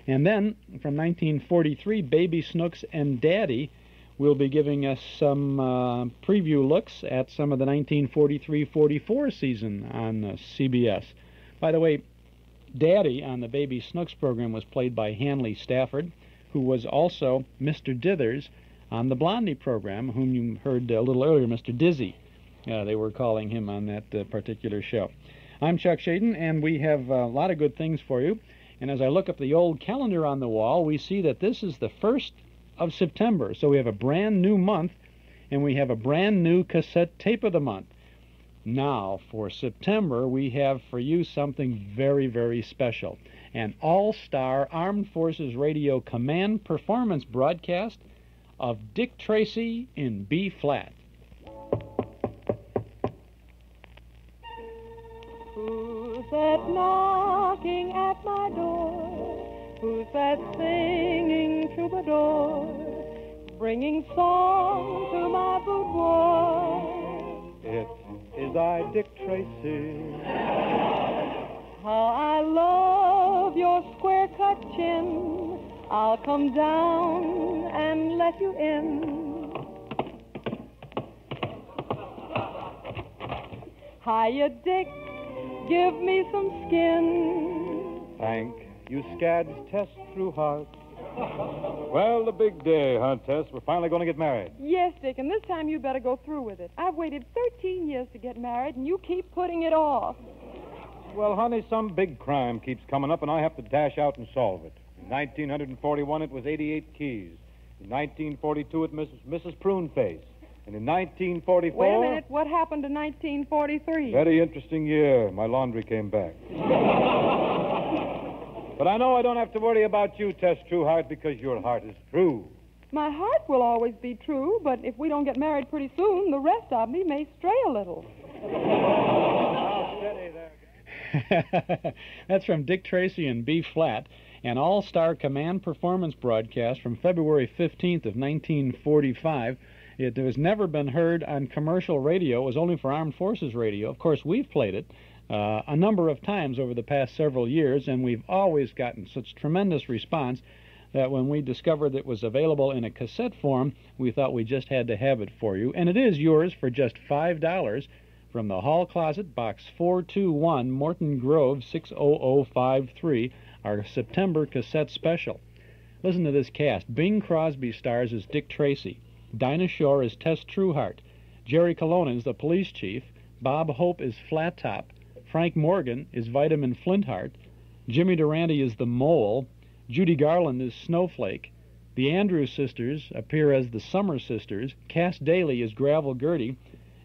And then from 1943, Baby Snooks and Daddy will be giving us some uh, preview looks at some of the 1943-44 season on uh, CBS. By the way, Daddy on the Baby Snooks program was played by Hanley Stafford, who was also Mr. Dithers on the Blondie program, whom you heard a little earlier, Mr. Dizzy. Uh, they were calling him on that uh, particular show. I'm Chuck Schaden, and we have a lot of good things for you. And as I look up the old calendar on the wall, we see that this is the first of September. So we have a brand new month, and we have a brand new cassette tape of the month. Now, for September, we have for you something very, very special an all star Armed Forces Radio Command Performance broadcast of Dick Tracy in B flat. Who's that knocking at my door? Who's that singing troubadour? Bringing song to my boudoir. It is I, Dick Tracy. How I love your square cut chin. I'll come down and let you in. Hiya, Dick. Give me some skin. Thank you, Scads Test True Heart. Well, the big day, huh, Tess? We're finally going to get married. Yes, Dick, and this time you better go through with it. I've waited 13 years to get married, and you keep putting it off. Well, honey, some big crime keeps coming up, and I have to dash out and solve it. In 1941, it was 88 keys. In 1942, it was Mrs. Pruneface. And in 1944... Wait a minute. What happened to 1943? Very interesting year. My laundry came back. but I know I don't have to worry about you, Tess Trueheart, because your heart is true. My heart will always be true, but if we don't get married pretty soon, the rest of me may stray a little. That's from Dick Tracy in B flat, an all-star command performance broadcast from February 15th of 1945. It has never been heard on commercial radio. It was only for Armed Forces radio. Of course, we've played it uh, a number of times over the past several years, and we've always gotten such tremendous response that when we discovered it was available in a cassette form, we thought we just had to have it for you. And it is yours for just $5 from the Hall Closet, Box 421, Morton Grove, 60053, our September cassette special. Listen to this cast. Bing Crosby stars as Dick Tracy. Dinah Shore is Tess Trueheart. Jerry Colonna is the police chief. Bob Hope is Flat Top. Frank Morgan is Vitamin Flintheart. Jimmy Durante is the Mole. Judy Garland is Snowflake. The Andrews sisters appear as the Summer sisters. Cass Daley is Gravel Gertie.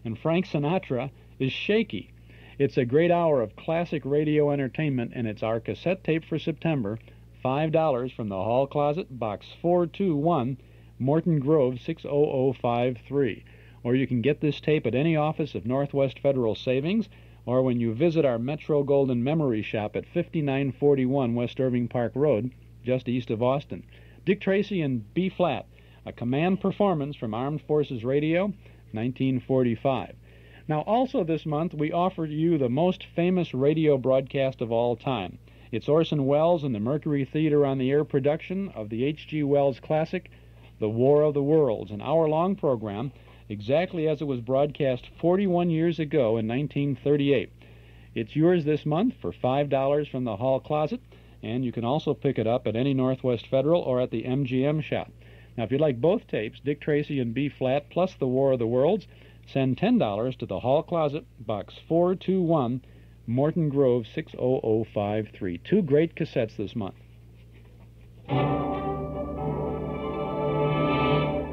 And Frank Sinatra is Shaky. It's a great hour of classic radio entertainment, and it's our cassette tape for September. $5 from the Hall Closet, Box 421, Morton Grove 60053. Or you can get this tape at any office of Northwest Federal Savings, or when you visit our Metro Golden Memory Shop at 5941 West Irving Park Road, just east of Austin. Dick Tracy in B flat, a command performance from Armed Forces Radio, 1945. Now, also this month, we offer you the most famous radio broadcast of all time. It's Orson Welles and the Mercury Theater on the Air production of the H.G. Wells classic, The War of the Worlds, an hour long program exactly as it was broadcast 41 years ago in 1938. It's yours this month for $5 from the Hall Closet, and you can also pick it up at any Northwest Federal or at the MGM shop. Now, if you'd like both tapes, Dick Tracy and B flat plus The War of the Worlds, send $10 to the Hall Closet, Box 421, Morton Grove 60053. Two great cassettes this month.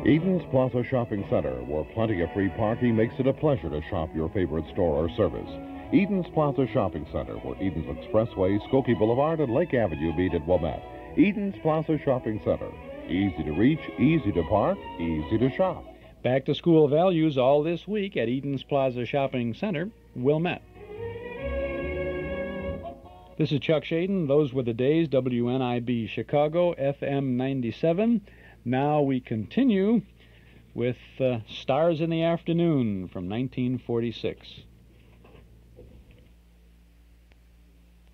Eden's Plaza Shopping Center, where plenty of free parking makes it a pleasure to shop your favorite store or service. Eden's Plaza Shopping Center, where Eden's Expressway, Skokie Boulevard, and Lake Avenue meet at Wilmette. Eden's Plaza Shopping Center. Easy to reach, easy to park, easy to shop. Back to school values all this week at Eden's Plaza Shopping Center, Wilmette. This is Chuck Schaden. Those were the days, WNIB Chicago, FM 97. Now we continue with uh, Stars in the Afternoon from 1946.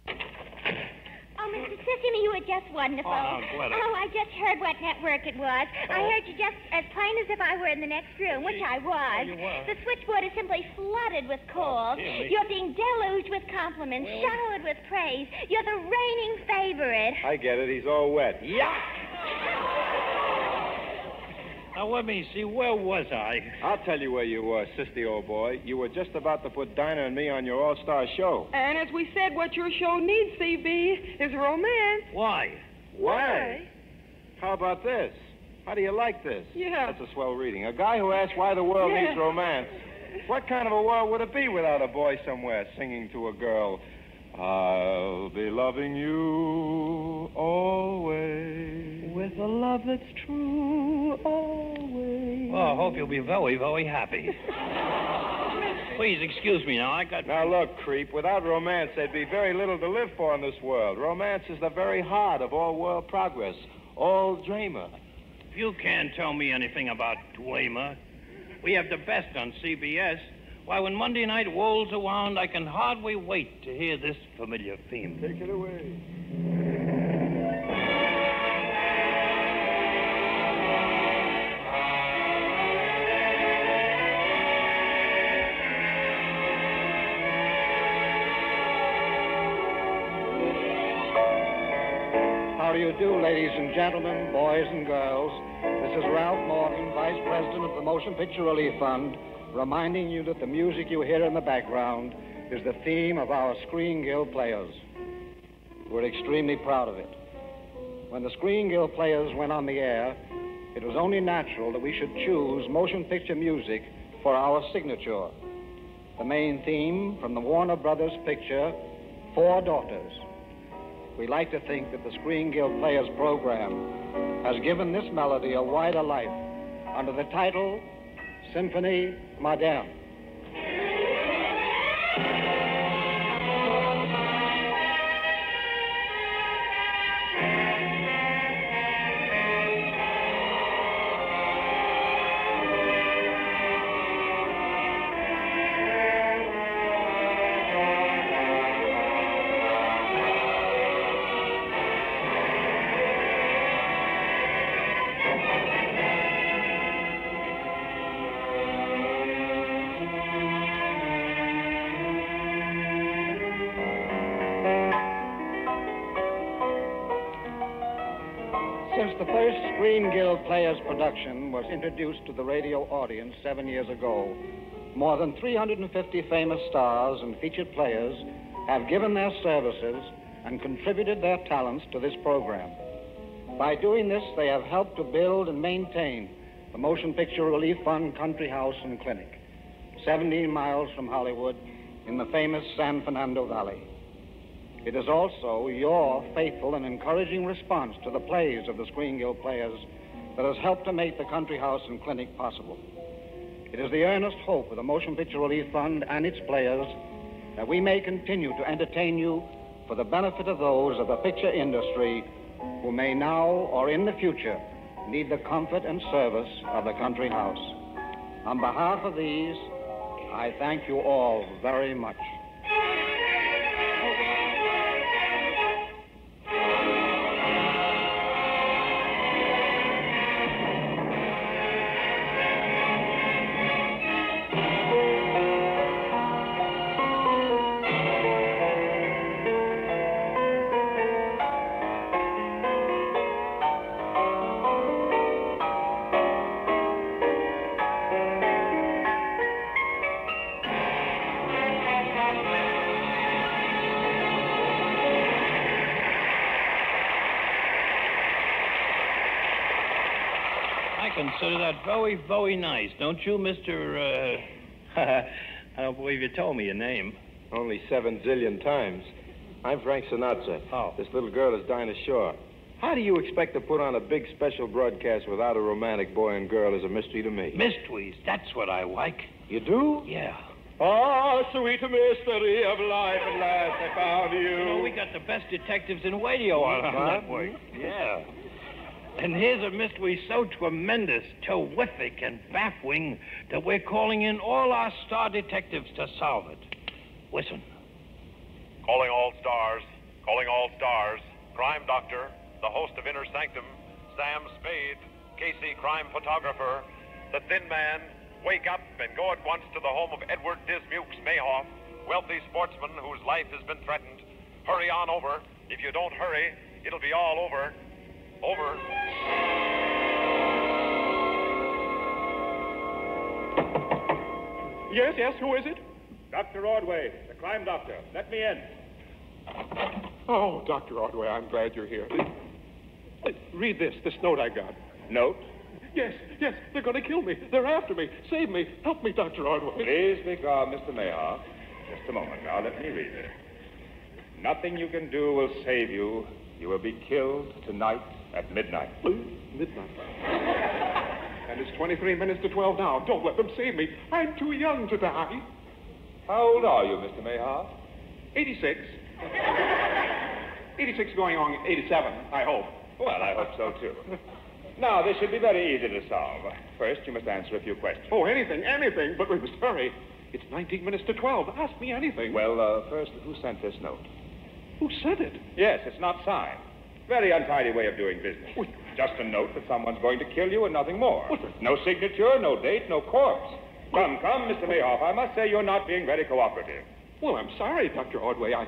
Oh, Mr. Sissy, you were just wonderful. Oh, Glenna. Oh, I just heard what network it was. I Oh. heard you just as plain as if I were in the next room, which I was. you were. The switchboard is simply flooded with calls. dear me. You're being deluged with compliments, showered with praise. You're the reigning favorite. I get it. He's all wet. Yeah! Now, let me see, where was I? I'll tell you where you were, Sissy, old boy. You were just about to put Dinah and me on your all-star show. And as we said, what your show needs, CB, is romance. Why? Why? How about this? How do you like this? Yeah. That's a swell reading. A guy who asks why the world Yeah. needs romance. What kind of a world would it be without a boy somewhere singing to a girl, I'll be loving you always. With a love that's true always. Well, I hope you'll be very, very happy. Please excuse me now. I got. Now look, creep, without romance, there'd be very little to live for in this world. Romance is the very heart of all world progress, all dreamer. If you can't tell me anything about Dwemer, we have the best on CBS. Why, when Monday night rolls around, I can hardly wait to hear this familiar theme. Take it away. How do you do, ladies and gentlemen, boys and girls? This is Ralph Morgan, Vice President of the Motion Picture Relief Fund, reminding you that the music you hear in the background is the theme of our Screen Guild players. We're extremely proud of it. When the Screen Guild players went on the air, it was only natural that we should choose motion picture music for our signature. The main theme from the Warner Brothers picture, Four Daughters. We like to think that the Screen Guild Players program has given this melody a wider life under the title Symphony Moderne. Introduced to the radio audience seven years ago, more than 350 famous stars and featured players have given their services and contributed their talents to this program. By doing this, they have helped to build and maintain the Motion Picture Relief Fund Country House and Clinic, 17 miles from Hollywood in the famous San Fernando Valley. It is also your faithful and encouraging response to the plays of the Screen Guild players that has helped to make the Country House and Clinic possible. It is the earnest hope of the Motion Picture Relief Fund and its players that we may continue to entertain you for the benefit of those of the picture industry who may now or in the future need the comfort and service of the country house. On behalf of these, I thank you all very much. Very, very nice, don't you, Mr. Uh... I don't believe you told me your name. Only seven zillion times. I'm Frank Sinatra. Oh. This little girl is Dinah Shore. How do you expect to put on a big special broadcast without a romantic boy and girl is a mystery to me. Mysteries, that's what I like. You do? Yeah. Ah, sweet mystery of life, at last I found you. You know, we got the best detectives in radio on our network. Yeah. And here's a mystery so tremendous, terrific, and baffling that we're calling in all our star detectives to solve it. Listen. Calling all stars, calling all stars. Crime Doctor, the host of Inner Sanctum, Sam Spade, Casey Crime Photographer, the Thin Man. Wake up and go at once to the home of Edward Dismukes Mayhoff, wealthy sportsman whose life has been threatened. Hurry on over. If you don't hurry, it'll be all over. Over. Yes, yes, who is it? Dr. Ordway, the crime doctor. Let me in. Oh, Dr. Ordway, I'm glad you're here. Read this, this note I got. Note? Yes, yes, they're going to kill me. They're after me. Save me. Help me, Dr. Ordway. Please be calm, Mr. Mayhoff. Just a moment now. Let me read it. Nothing you can do will save you. You will be killed tonight at midnight. Midnight. And it's 23 minutes to 12 now. Don't let them save me. I'm too young to die. How old are you, Mr. Mayhoff? 86. 86 going on 87, I hope. Well, I hope so, too. Now, this should be very easy to solve. First, you must answer a few questions. Oh, anything, anything, but we must hurry. It's 19 minutes to 12. Ask me anything. Well, uh, first, who sent this note? Who sent it? Yes, it's not signed. Very untidy way of doing business. Just a note that someone's going to kill you and nothing more. No signature, no date, no corpse. Come, come, Mr. Mayhoff. I must say you're not being very cooperative. Well, I'm sorry, Dr. Ordway. I,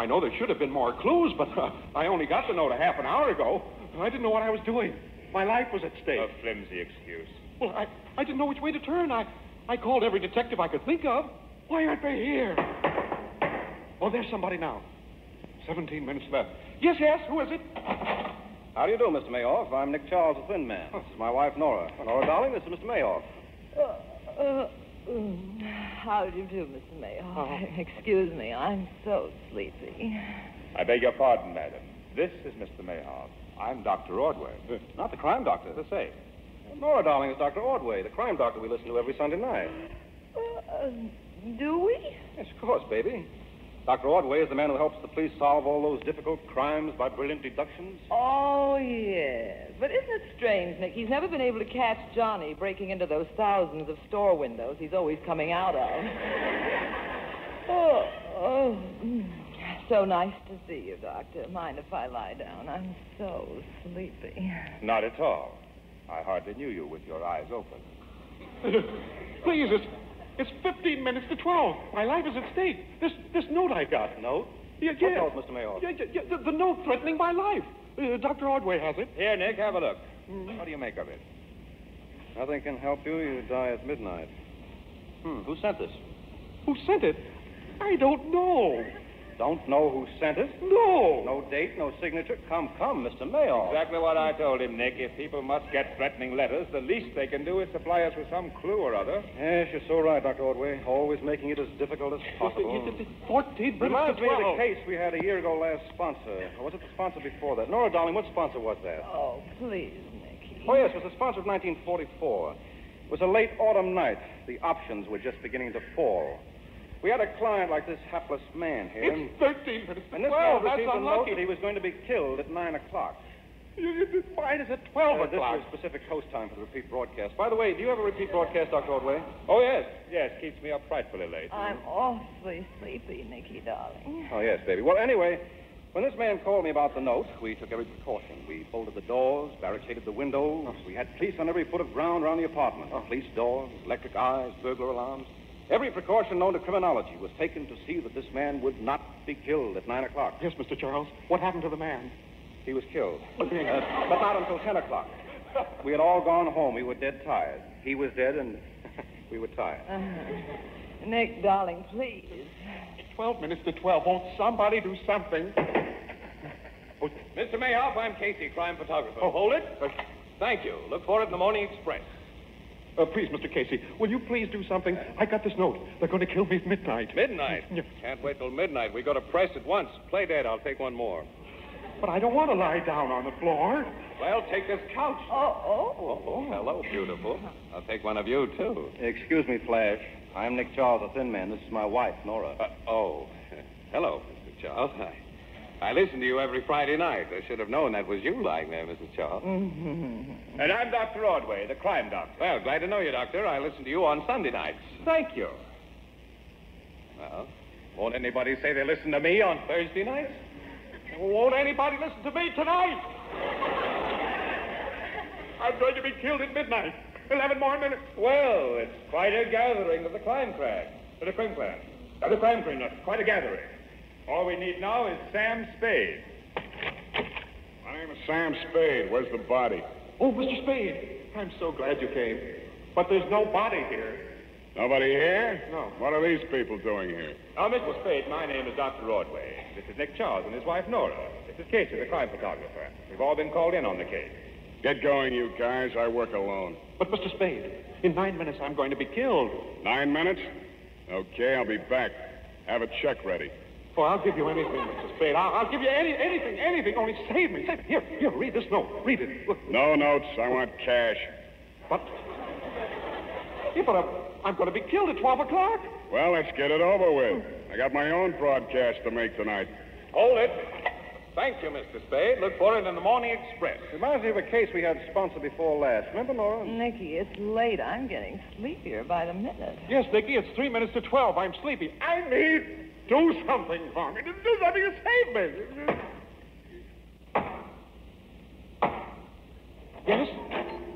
I know there should have been more clues, but uh, I only got the note a half an hour ago. I didn't know what I was doing. My life was at stake. A flimsy excuse. Well, I, I didn't know which way to turn. I, I called every detective I could think of. Why aren't they here? Oh, there's somebody now. 17 minutes left. Yes, yes, who is it? How do you do, Mr. Mayhoff? I'm Nick Charles, the Thin Man. This is my wife, Nora. Nora, darling, this is Mr. Mayhoff. Uh, uh, how do you do, Mr. Mayor? Excuse me, I'm so sleepy. I beg your pardon, madam. This is Mr. Mayhoff. I'm Dr. Ordway. Not the crime doctor. The same. Nora, darling, is Dr. Ordway, the crime doctor we listen to every Sunday night. Uh, do we? Yes, of course, baby. Dr. Ordway is the man who helps the police solve all those difficult crimes by brilliant deductions. Oh, yes. But isn't it strange, Nick? He's never been able to catch Johnny breaking into those thousands of store windows he's always coming out of. oh, oh. mm. So nice to see you, Doctor. Mind if I lie down? I'm so sleepy. Not at all. I hardly knew you with your eyes open. Please, it's, it's 15 minutes to 12. My life is at stake. This, this note I got. Note? Yeah, What yeah. note, Mr. Mayhoff? Yeah, yeah, yeah, the, the note threatening my life. Uh, Dr. Ordway has it. Here, Nick, have a look. What do you make of it? Nothing can help you. You die at midnight. Hmm, who sent this? Who sent it? I don't know. Don't know who sent it? No. No date, no signature. Come, come, Mr. Mayo. Exactly what I told him, Nick. If people must get threatening letters, the least they can do is supply us with some clue or other. Yes, you're so right, Dr. Ordway. Always making it as difficult as possible. Fourteen minutes Reminds to me of the case we had a year ago last sponsor. Or was it the sponsor before that? Nora, darling, what sponsor was that? Oh, please, Nicky. Oh, yes, it was the sponsor of 1944. It was a late autumn night. The options were just beginning to fall. We had a client like this hapless man here. It's thirteen minutes to and this twelve. That's received note unlucky. that he was going to be killed at 9 o'clock. Why is it twelve Uh, this o'clock? was Pacific Coast time for the repeat broadcast. By the way, do you have a repeat broadcast, Dr. Ordway? Oh, yes. Yes, keeps me up frightfully late. I'm awfully sleepy, Nicky, darling. Oh, yes, baby. Well, anyway, when this man called me about the note, we took every precaution. We bolted the doors, barricaded the windows. We had police on every foot of ground around the apartment. Police doors, electric eyes, burglar alarms. Every precaution known to criminology was taken to see that this man would not be killed at 9 o'clock. Yes, Mr. Charles. What happened to the man? He was killed. Uh, but not until 10 o'clock. We had all gone home. We were dead tired. He was dead, and we were tired. Uh, Nick, darling, please. Twelve minutes to twelve. Won't somebody do something? Mr. Mayhoff, I'm Casey, crime photographer. Oh, hold it. Thank you. Look for it in the Morning Express. Uh, please, Mr. Casey, will you please do something? I got this note. They're going to kill me at midnight. Midnight? Yeah. Can't wait till midnight. We go to press at once. Play dead. I'll take one more. But I don't want to lie down on the floor. Well, take this couch. Oh, oh. Oh, hello, beautiful. I'll take one of you, too. Excuse me, Flash. I'm Nick Charles, a thin man. This is my wife, Nora. Uh, oh, hello, Mr. Charles. I, I listen to you every Friday night. I should have known that was you lying there, Mrs. Charles. Mm-hmm. And I'm Dr. Ordway, the crime doctor. Well, glad to know you, Doctor. I listen to you on Sunday nights. Thank you. Well, won't anybody say they listen to me on Thursday nights? Won't anybody listen to me tonight? I'm going to be killed at midnight. Eleven more minutes. Well, it's quite a gathering of the crime clan. The crime clan. The crime clan. Quite a gathering. All we need now is Sam Spade. My name is Sam Spade. Where's the body? Oh, Mr. Spade, I'm so glad you came. But there's no body here. Nobody here? No. What are these people doing here? Now, Mr. Spade, my name is Dr. Ordway. This is Nick Charles and his wife, Nora. This is Casey, the crime photographer. We've all been called in on the case. Get going, you guys. I work alone. But, Mr. Spade, in nine minutes I'm going to be killed. Nine minutes? Okay, I'll be back. Have a check ready. Oh, I'll give you anything, Mr. Spade. I'll, I'll give you any, anything, anything. Only save me. Save me. Here, here, read this note. Read it. Look. No notes. I want cash. But, yeah, but I'm, I'm going to be killed at 12 o'clock. Well, let's get it over with. I got my own broadcast to make tonight. Hold it. Thank you, Mr. Spade. Look for it in the Morning Express. Reminds me of a case we had sponsored before last. Remember, Laura? Nicky, it's late. I'm getting sleepier by the minute. Yes, Nicky, it's three minutes to 12. I'm sleepy. I need do something for me. Do something to save me. Yes?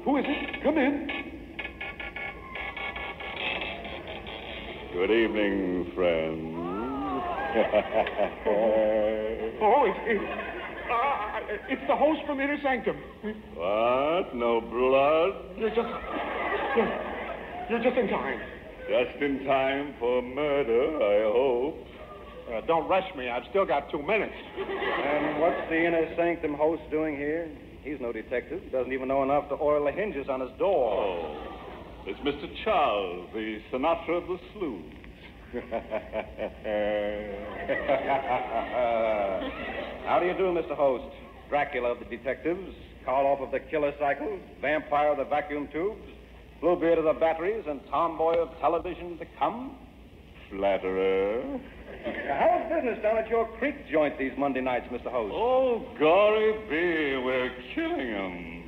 Who is it? Come in. Good evening, friends. Oh, it's, it's, uh, it's the host from Inner Sanctum. what? No blood? You're just. You're, you're just in time. Just in time for murder, I hope. Uh, don't rush me. I've still got two minutes. And what's the inner sanctum host doing here? He's no detective. He doesn't even know enough to oil the hinges on his door. Oh, it's Mr. Charles, the Sinatra of the Sloughs. How do you do, Mr. Host? Dracula of the detectives, Karloff of the killer cycles, vampire of the vacuum tubes, Bluebeard of the batteries, and tomboy of television to come? Flatterer. How's business down at your creak joint these Monday nights, Mr. Host? Oh, gory bee, we're killing 'em.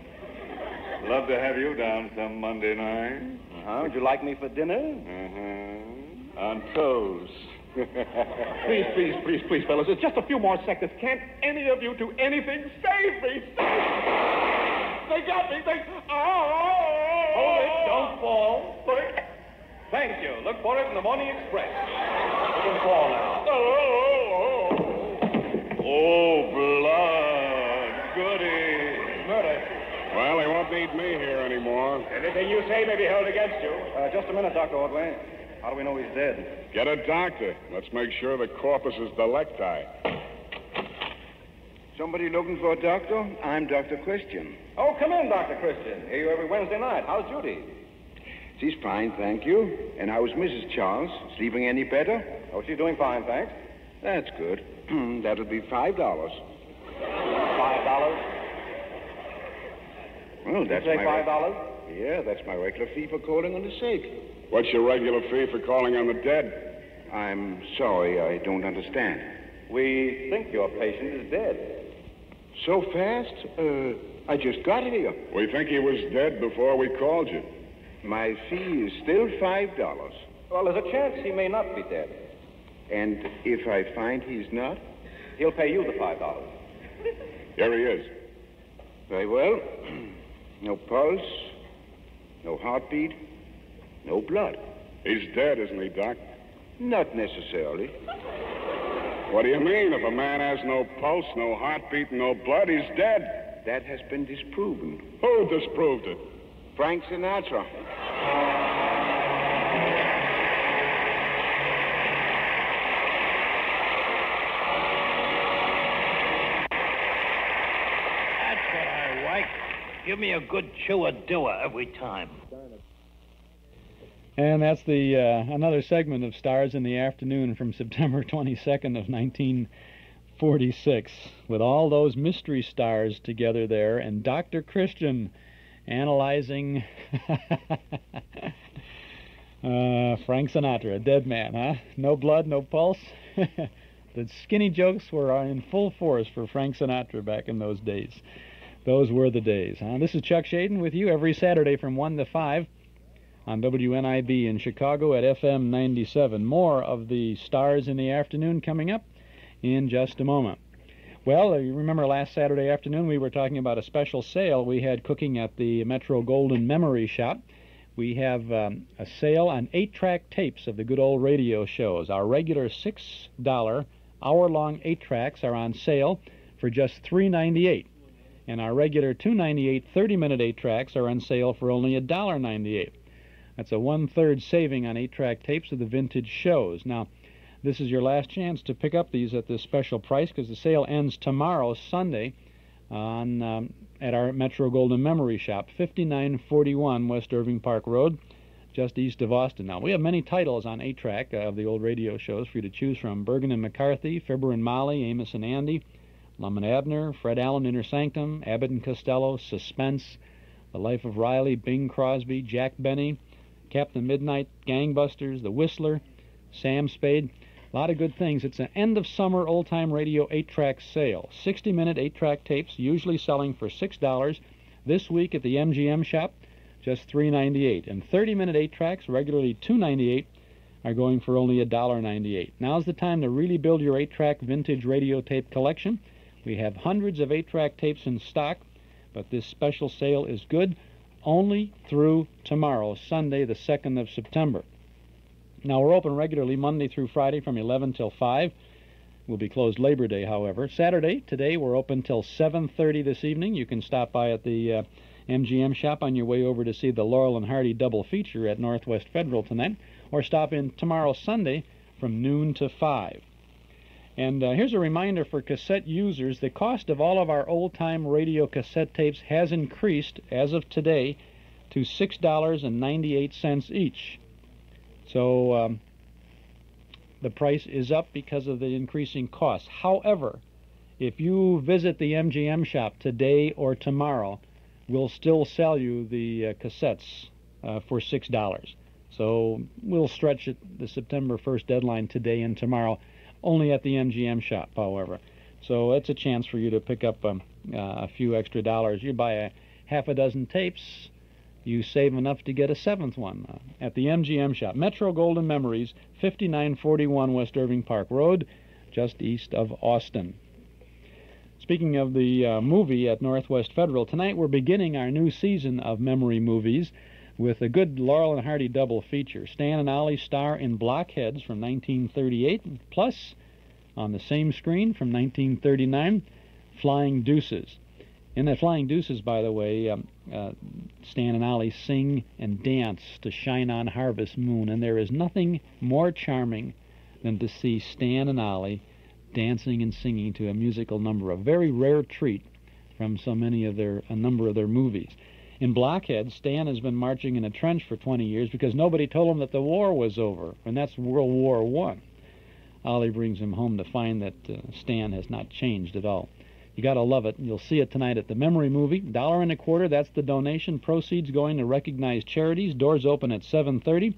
Love to have you down some Monday night. Uh-huh. Would you like me for dinner? Uh-huh. On toast. Please, please, please, please, fellas. It's just a few more seconds. Can't any of you do anything? Save me! Save me! They got me! They. Oh! Hold it. Don't fall. Thank you. Look for it in the Morning Express. You can fall now. Oh, blood. Goody. Murder. Well, they won't need me here anymore. Anything you say may be held against you. Uh, just a minute, Dr. Ordway. How do we know he's dead? Get a doctor. Let's make sure the corpus is delicti. Somebody looking for a doctor? I'm Dr. Christian. Oh, come in, Dr. Christian. Hear you every Wednesday night. How's Judy? She's fine, thank you. And how's Mrs. Charles? Sleeping any better? Oh, she's doing fine, thanks. That's good. That'll be five dollars. Five dollars? Well, You that's say my five dollars? Yeah, that's my regular fee for calling on the sick. What's your regular fee for calling on the dead? I'm sorry, I don't understand. We think your patient is dead. So fast? Uh, I just got here. We think he was dead before we called you. My fee is still five dollars. Well, there's a chance he may not be dead. And if I find he's not? He'll pay you the five dollars. Here he is. Very well. No pulse, no heartbeat, no blood. He's dead, isn't he, Doc? Not necessarily. What do you mean? If a man has no pulse, no heartbeat, no blood, he's dead. That has been disproven. Who disproved it? Frank Sinatra. That's what I like. Give me a good chewer doer every time. And that's the uh, another segment of Stars in the Afternoon from September 22nd of 1946, with all those mystery stars together there, and Dr. Christian analyzing uh, Frank Sinatra, a dead man, huh? No blood, no pulse. the skinny jokes were in full force for Frank Sinatra back in those days. Those were the days, huh? This is Chuck Schaden with you every Saturday from 1 to 5 on WNIB in Chicago at FM 97. More of the stars in the afternoon coming up in just a moment. Well, you remember last Saturday afternoon we were talking about a special sale we had cooking at the Metro Golden Memory Shop. We have um, a sale on eight track tapes of the good old radio shows. Our regular $6 hour long eight tracks are on sale for just $3.98. And our regular $2.98 30 minute eight tracks are on sale for only $1.98. That's a one third saving on eight track tapes of the vintage shows. Now, this is your last chance to pick up these at this special price because the sale ends tomorrow, Sunday, on um, at our Metro Golden Memory Shop, 5941 West Irving Park Road, just east of Austin. Now, we have many titles on 8 track uh, of the old radio shows for you to choose from Bergen and McCarthy, Fibber and Molly, Amos and Andy, Lum and Abner, Fred Allen, Inner Sanctum, Abbott and Costello, Suspense, The Life of Riley, Bing Crosby, Jack Benny, Captain Midnight, Gangbusters, The Whistler, Sam Spade. A lot of good things. It's an end of summer old time radio 8 track sale. 60 minute 8 track tapes, usually selling for $6. This week at the MGM shop, just $3.98. And 30 minute 8 tracks, regularly $2.98, are going for only $1.98. Now's the time to really build your 8 track vintage radio tape collection. We have hundreds of 8 track tapes in stock, but this special sale is good only through tomorrow, Sunday, the 2nd of September. Now, we're open regularly Monday through Friday from 11 till 5. We'll be closed Labor Day, however. Saturday, today, we're open till 7.30 this evening. You can stop by at the uh, MGM shop on your way over to see the Laurel and Hardy double feature at Northwest Federal tonight, or stop in tomorrow, Sunday, from noon to 5. And uh, here's a reminder for cassette users the cost of all of our old time radio cassette tapes has increased as of today to $6.98 each. So um, the price is up because of the increasing costs. However, if you visit the MGM shop today or tomorrow, we'll still sell you the uh, cassettes uh, for $6. So we'll stretch it the September 1st deadline today and tomorrow only at the MGM shop, however. So it's a chance for you to pick up um, uh, a few extra dollars. You buy a half a dozen tapes, you save enough to get a seventh one uh, at the MGM shop. Metro Golden Memories, 5941 West Irving Park Road, just east of Austin. Speaking of the uh, movie at Northwest Federal, tonight we're beginning our new season of memory movies with a good Laurel and Hardy double feature. Stan and Ollie star in Blockheads from 1938, plus on the same screen from 1939, Flying Deuces. In the Flying Deuces, by the way, um, uh, Stan and Ollie sing and dance to Shine On Harvest Moon, and there is nothing more charming than to see Stan and Ollie dancing and singing to a musical number, a very rare treat from so many of their a number of their movies. In Blockhead, Stan has been marching in a trench for 20 years because nobody told him that the war was over, and that's World War One. Ollie brings him home to find that uh, Stan has not changed at all. You got to love it. You'll see it tonight at the Memory Movie. Dollar and a quarter. That's the donation. Proceeds going to recognized charities. Doors open at 7:30.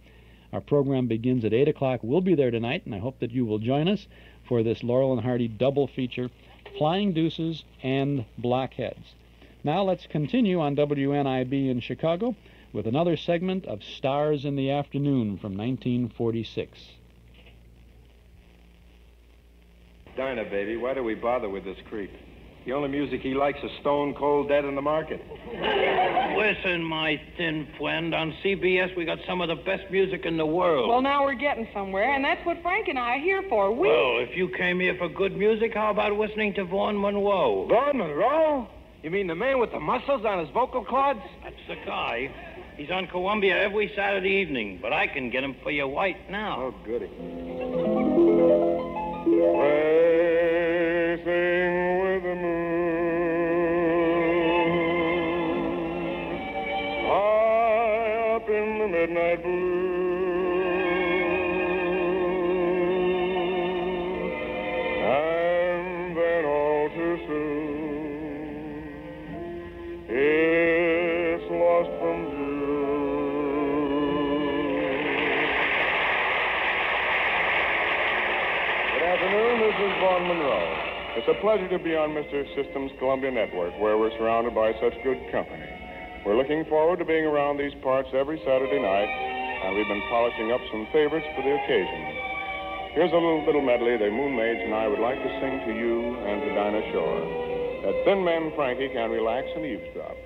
Our program begins at 8 o'clock. We'll be there tonight, and I hope that you will join us for this Laurel and Hardy double feature, Flying Deuces and Blockheads. Now let's continue on WNIB in Chicago with another segment of Stars in the Afternoon from 1946. Dinah, baby, why do we bother with this creep? The only music he likes is Stone Cold Dead in the Market. Listen, my thin friend, on CBS we got some of the best music in the world. Well, now we're getting somewhere, and that's what Frank and I are here for. We. Well, if you came here for good music, how about listening to Vaughn Monroe? Vaughn Monroe? You mean the man with the muscles on his vocal cords? That's the guy. He's on Columbia every Saturday evening, but I can get him for you right now. Oh, goody. Racing with It's a pleasure to be on Mr. Systems Columbia Network, where we're surrounded by such good company. We're looking forward to being around these parts every Saturday night, and we've been polishing up some favorites for the occasion. Here's a little little medley the Moon Maids and I would like to sing to you and to Dinah Shore. That thin man Frankie can relax and eavesdrop.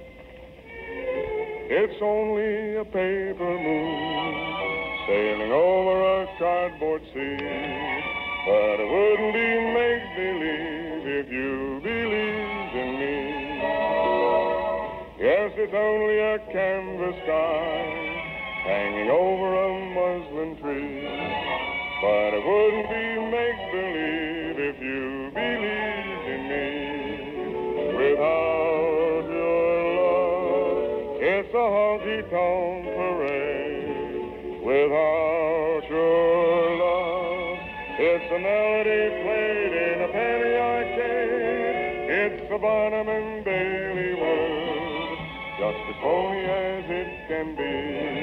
It's only a paper moon sailing over a cardboard sea. But it wouldn't be make believe if you believed in me. Yes, it's only a canvas sky hanging over a muslin tree. But it wouldn't be make believe if you believed in me. Without your love, it's a honky tonk parade. Without Barnum and Bailey world, just as phony as it can be.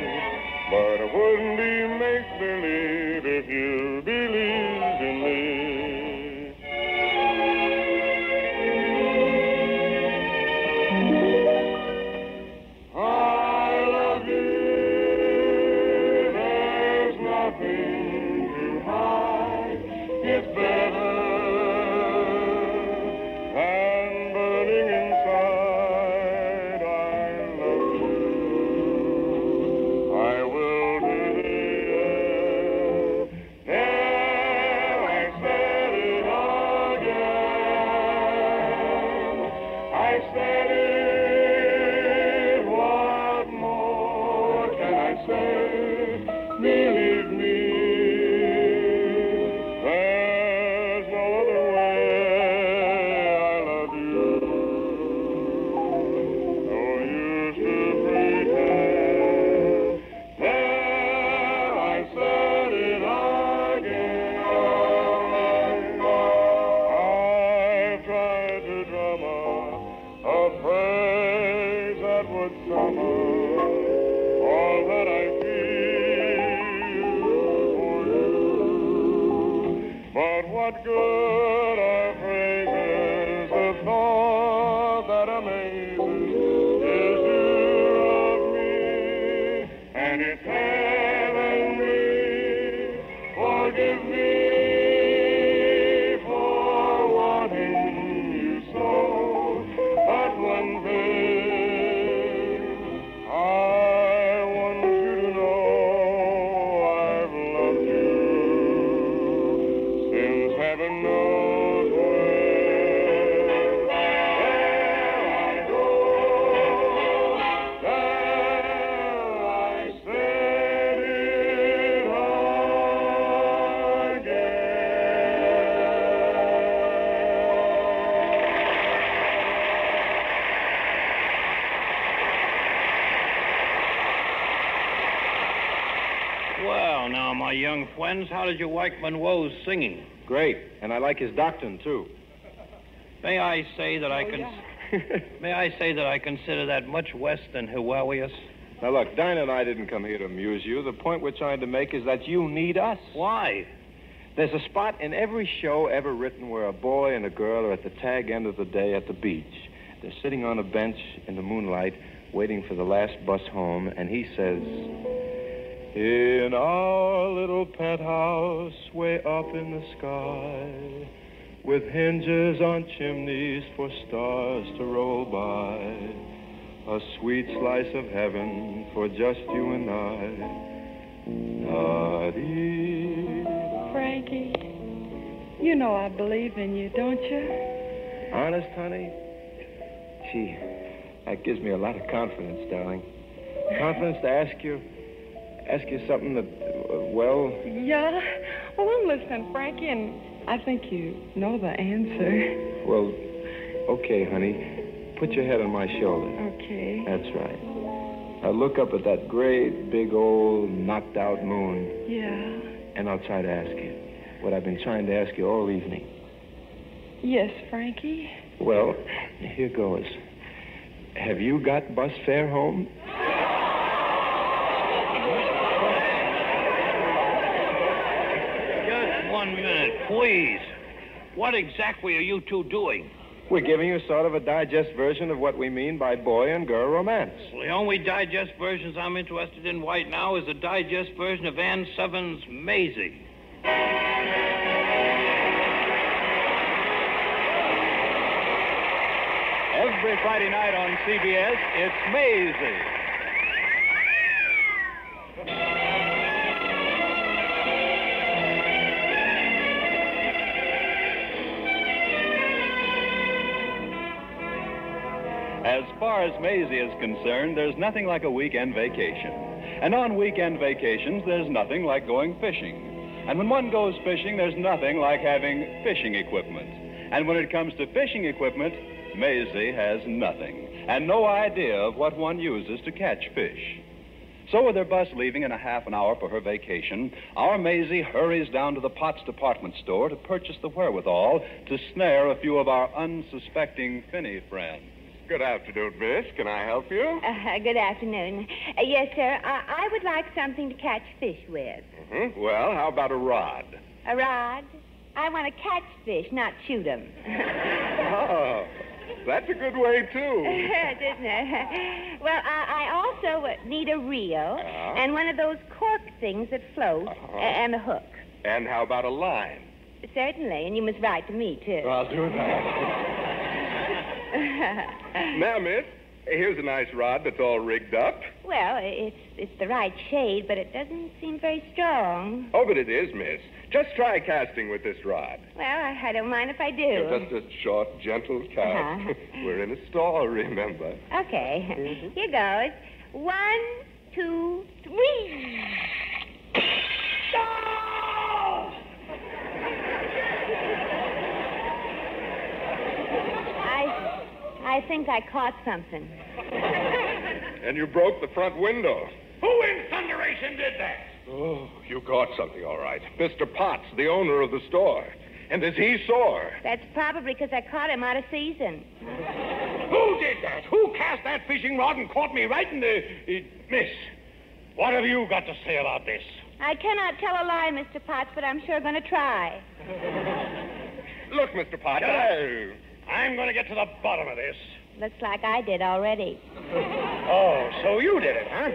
Young. How did you like Monroe's singing? Great. And I like his doctrine, too. May I say that I Oh, can. yeah. May I say that I consider that much worse than hilarious? Now, look, Dinah and I didn't come here to amuse you. The point we're trying to make is that you need us. Why? There's a spot in every show ever written where a boy and a girl are at the tag end of the day at the beach. They're sitting on a bench in the moonlight, waiting for the last bus home, and he says, In our little penthouse way up in the sky, with hinges on chimneys for stars to roll by, a sweet slice of heaven for just you and I. Frankie, you know I believe in you, don't you? Honest, honey? Gee, that gives me a lot of confidence, darling. Confidence to ask you, ask you something that, uh, well, Yeah. Well, I'm listening, Frankie, and I think you know the answer. well, okay, honey. Put your head on my shoulder. Okay. That's right. Now look up at that great, big, old, knocked out moon, Yeah. and I'll try to ask you what I've been trying to ask you all evening. Yes, Frankie. Well, here goes. Have you got bus fare home? Just one minute, please. What exactly are you two doing? We're giving you sort of a digest version of what we mean by boy and girl romance. The only digest versions I'm interested in right now is the digest version of Ann Sothern's Maisie. Every Friday night on CBS, it's Maisie. Far as Maisie is concerned, there's nothing like a weekend vacation. And on weekend vacations, there's nothing like going fishing. And when one goes fishing, there's nothing like having fishing equipment. And when it comes to fishing equipment, Maisie has nothing and no idea of what one uses to catch fish. So, with her bus leaving in a half an hour for her vacation, our Maisie hurries down to the Potts department store to purchase the wherewithal to snare a few of our unsuspecting Finney friends. Good afternoon, miss. Can I help you? Uh, good afternoon. Uh, yes, sir. I-, I would like something to catch fish with. hmm Well, how about a rod? A rod? I want to catch fish, not shoot them. Oh, that's a good way, too. Isn't it? Well, I, I also uh, need a reel Uh-huh. and one of those cork things that float Uh-huh. and a hook. And how about a line? Certainly, and you must write to me, too. I'll do that. now, miss, here's a nice rod that's all rigged up. well, it's it's the right shade, but it doesn't seem very strong. Oh, but it is, miss. Just try casting with this rod. Well, I, I don't mind if I do. Just a short, gentle cast. Uh-huh. We're in a store, remember. Okay. Here goes. One, two, three. I, I think I caught something. And you broke the front window. Who in thunderation did that? Oh, you caught something, all right. Mr. Potts, the owner of the store. And is he sore? That's probably because I caught him out of season. Who did that? Who cast that fishing rod and caught me right in the. Uh, miss, what have you got to say about this? I cannot tell a lie, Mr. Potts, but I'm sure going to try. Look, Mr. Potts. Shut up. I- I'm going to get to the bottom of this. Looks like I did already. Oh, so you did it, huh?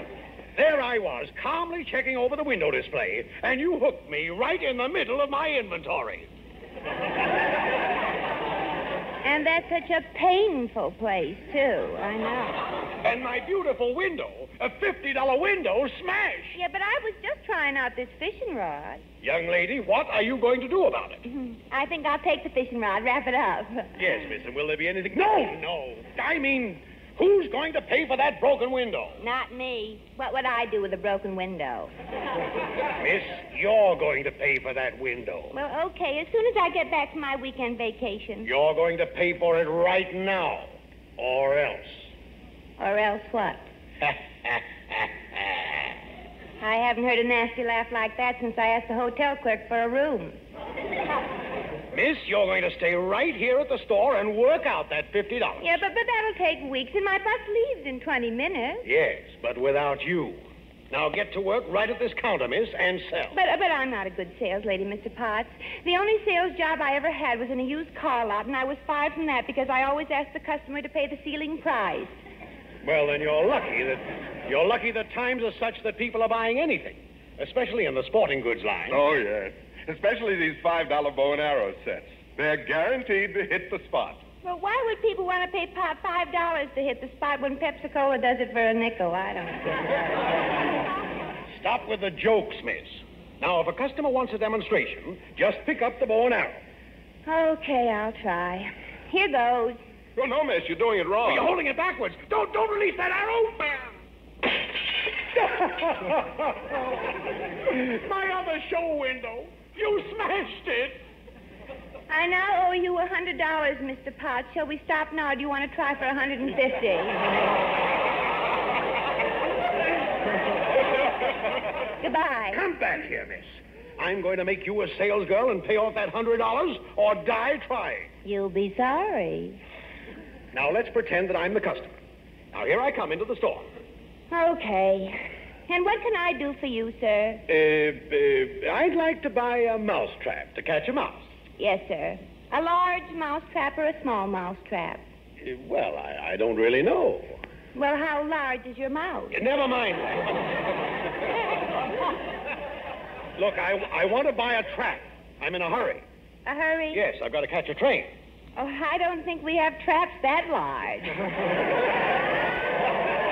There I was, calmly checking over the window display, and you hooked me right in the middle of my inventory. And that's such a painful place, too. I know. And my beautiful window, a $50 window, smashed. Yeah, but I was just trying out this fishing rod. Young lady, what are you going to do about it? Mm-hmm. I think I'll take the fishing rod, wrap it up. Yes, miss, and will there be anything? No, no. I mean, who's going to pay for that broken window? Not me. What would I do with a broken window? Miss, you're going to pay for that window. Well, okay, as soon as I get back from my weekend vacation. You're going to pay for it right now, or else. Or else what? I haven't heard a nasty laugh like that since I asked the hotel clerk for a room. Miss, you're going to stay right here at the store and work out that $50. Yeah, but, but that'll take weeks, and my bus leaves in 20 minutes. Yes, but without you. Now get to work right at this counter, miss, and sell. But, but I'm not a good sales lady, Mr. Potts. The only sales job I ever had was in a used car lot, and I was fired from that because I always asked the customer to pay the ceiling price. Well, then you're lucky that you're lucky that times are such that people are buying anything, especially in the sporting goods line. Oh, yes. Especially these $5 bow and arrow sets. They're guaranteed to hit the spot. Well, why would people want to pay Pop five dollars to hit the spot when Pepsi Cola does it for a nickel? I don't get it. Stop with the jokes, miss. Now, if a customer wants a demonstration, just pick up the bow and arrow. Okay, I'll try. Here goes. Oh, no, miss, you're doing it wrong. You're holding it backwards. Don't don't release that arrow. My other show window. You smashed it. I now owe you a hundred dollars, Mr. Potts. Shall we stop now, or do you want to try for a hundred and fifty? Goodbye. Come back here, miss. I'm going to make you a salesgirl and pay off that hundred dollars, or die trying. You'll be sorry. Now let's pretend that I'm the customer. Now here I come into the store. Okay. And what can I do for you, sir? Uh, uh, I'd like to buy a mouse trap to catch a mouse. Yes, sir. A large mouse trap or a small mouse trap? Uh, well, I, I don't really know. Well, how large is your mouse? Never mind. Look, I, I want to buy a trap. I'm in a hurry. A hurry? Yes, I've got to catch a train. Oh, I don't think we have traps that large.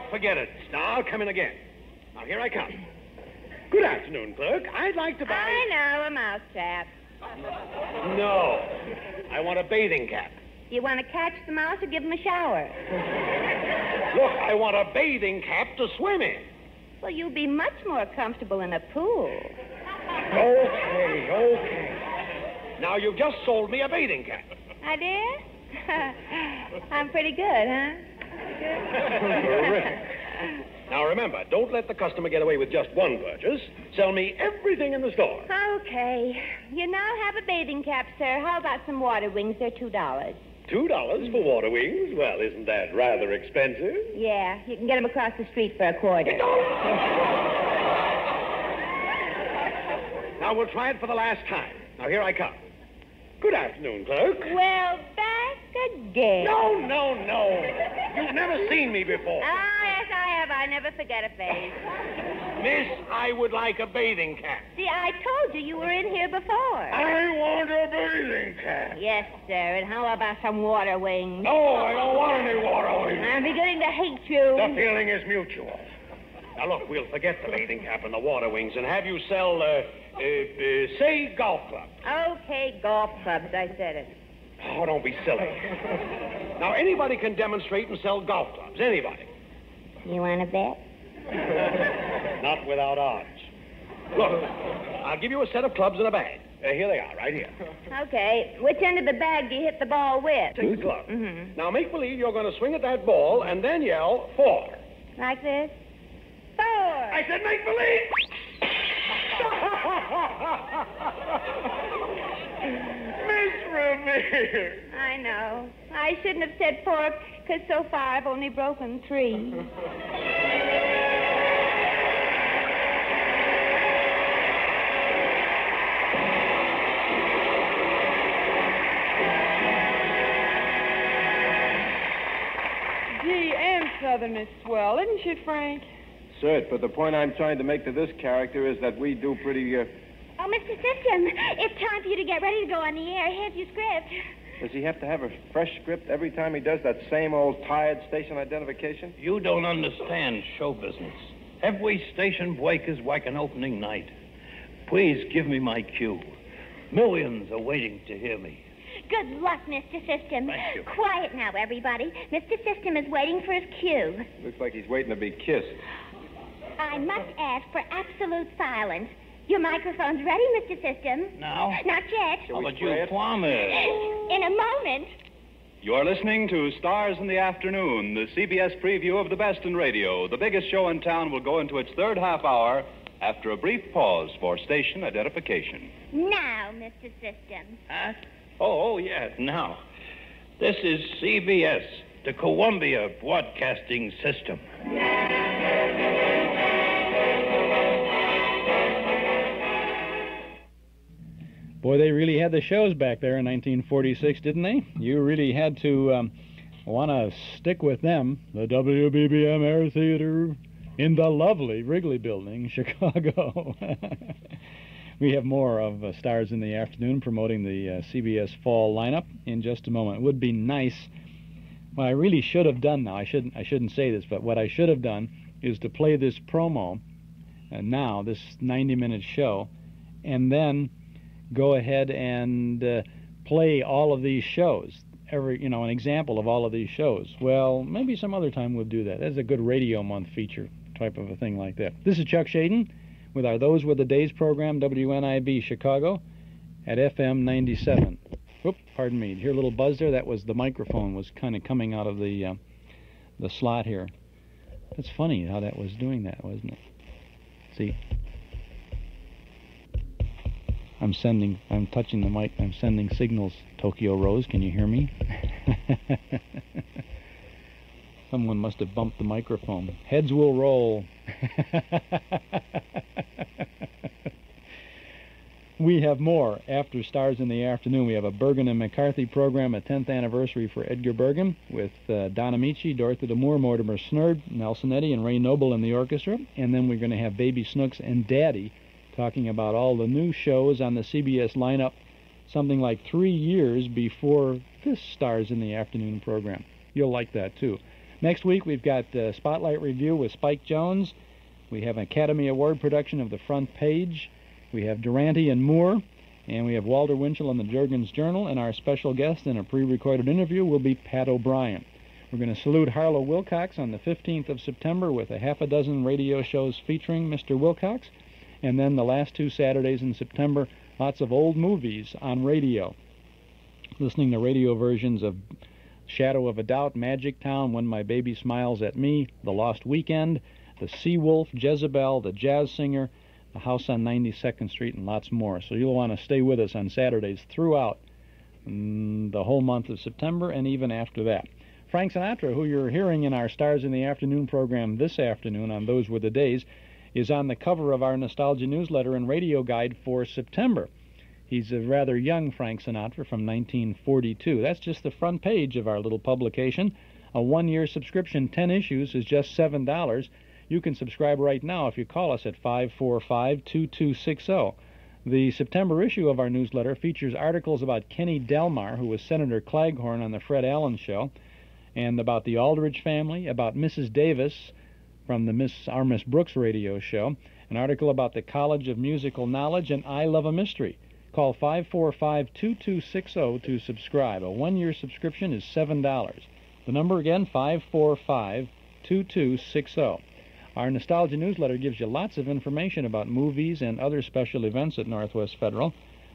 right, forget it. Now I'll come in again. Now here I come. Good afternoon, clerk. I'd like to buy. I know, a mouse trap. No. I want a bathing cap. You want to catch the mouse or give him a shower? Look, I want a bathing cap to swim in. Well, you'll be much more comfortable in a pool. Okay, okay. Now you've just sold me a bathing cap. I did? I'm pretty good, huh? Terrific. Now remember, don't let the customer get away with just one purchase. Sell me everything in the store. Okay. You now have a bathing cap, sir. How about some water wings? They're two dollars. Two dollars for water wings? Well, isn't that rather expensive? Yeah, you can get them across the street for a quarter. Now we'll try it for the last time. Now here I come. Good afternoon, clerk. Well, back again. No, no, no. You've never seen me before. Ah, yes, I have. I never forget a face. Miss, I would like a bathing cap. See, I told you you were in here before. I want a bathing cap. Yes, sir. And how about some water wings? No, I don't want any water wings. I'm beginning to hate you. The feeling is mutual. Now, look, we'll forget the bathing cap and the water wings and have you sell, uh, uh, uh, say, golf clubs. Okay, golf clubs. I said it. Oh, don't be silly. now, anybody can demonstrate and sell golf clubs. Anybody. You want to bet? Not without odds. Look, I'll give you a set of clubs in a bag. Uh, here they are, right here. Okay. Which end of the bag do you hit the ball with? Take the club. Mm-hmm. Now, make believe you're going to swing at that ball and then yell, four. Like this? Four. I said make believe. Miss Ravier. I know. I shouldn't have said four, because so far I've only broken three. Gee, Ann Sothern is swell, isn't she, Frank? Cert, but the point I'm trying to make to this character is that we do pretty, uh... Oh, Mr. System, it's time for you to get ready to go on the air. Here's your script. Does he have to have a fresh script every time he does that same old tired station identification? You don't understand show business. Every station break is like an opening night. Please give me my cue. Millions are waiting to hear me. Good luck, Mr. System. Thank you. Quiet now, everybody. Mr. System is waiting for his cue. Looks like he's waiting to be kissed. I must ask for absolute silence. Your microphone's ready, Mr. System. Now? Not yet. How about you promise? In a moment. You are listening to Stars in the Afternoon, the CBS preview of the best in radio. The biggest show in town will go into its third half hour after a brief pause for station identification. Now, Mr. System. Huh? Oh, oh, yes, now. This is CBS, the Columbia Broadcasting System. Boy, they really had the shows back there in 1946, didn't they? You really had to um, want to stick with them. The WBBM Air Theater in the lovely Wrigley Building, Chicago. we have more of uh, Stars in the Afternoon promoting the uh, CBS Fall lineup in just a moment. It would be nice. What I really should have done now, I shouldn't, I shouldn't say this, but what I should have done is to play this promo uh, now, this 90-minute show, and then go ahead and uh, play all of these shows. Every, you know, an example of all of these shows. Well, maybe some other time we'll do that. That's a good radio month feature type of a thing like that. This is Chuck Schaden with our Those Were the Days program, WNIB Chicago, at FM 97. Oop, pardon me. Hear a little buzz there? That was the microphone was kind of coming out of the uh, the slot here. That's funny how that was doing that, wasn't it? See? I'm sending, I'm touching the mic, I'm sending signals. Tokyo Rose, can you hear me? Someone must have bumped the microphone. Heads will roll. we have more after Stars in the Afternoon. We have a Bergen and McCarthy program, a 10th anniversary for Edgar Bergen, with uh, Don Ameche, Dorothy Lamour, Mortimer Snerd, Nelson Eddy, and Ray Noble in the orchestra. And then we're going to have Baby Snooks and Daddy talking about all the new shows on the CBS lineup something like three years before this Stars in the Afternoon program. You'll like that too. Next week we've got the Spotlight Review with Spike Jones. We have an Academy Award production of The Front Page. We have Durante and Moore. And we have Walter Winchell on the Jergens Journal. And our special guest in a pre-recorded interview will be Pat O'Brien. We're going to salute Harlow Wilcox on the 15th of September with a half a dozen radio shows featuring Mr. Wilcox. And then the last two Saturdays in September, lots of old movies on radio. Listening to radio versions of Shadow of a Doubt, Magic Town, When My Baby Smiles at Me, The Lost Weekend, The Sea Wolf, Jezebel, The Jazz Singer, The House on 92nd Street, and lots more. So you'll want to stay with us on Saturdays throughout mm, the whole month of September and even after that. Frank Sinatra, who you're hearing in our Stars in the Afternoon program this afternoon on Those Were the Days, is on the cover of our Nostalgia newsletter and radio guide for September. He's a rather young Frank Sinatra from 1942. That's just the front page of our little publication. A one year subscription, 10 issues, is just $7. You can subscribe right now if you call us at 545 2260. The September issue of our newsletter features articles about Kenny Delmar, who was Senator Claghorn on the Fred Allen Show, and about the Aldrich family, about Mrs. Davis, from the Miss our Miss Brooks radio show, an article about the College of Musical Knowledge, and I Love a Mystery. Call 545-2260 to subscribe. A one-year subscription is $7. The number again, 545-2260. Our Nostalgia newsletter gives you lots of information about movies and other special events at Northwest Federal,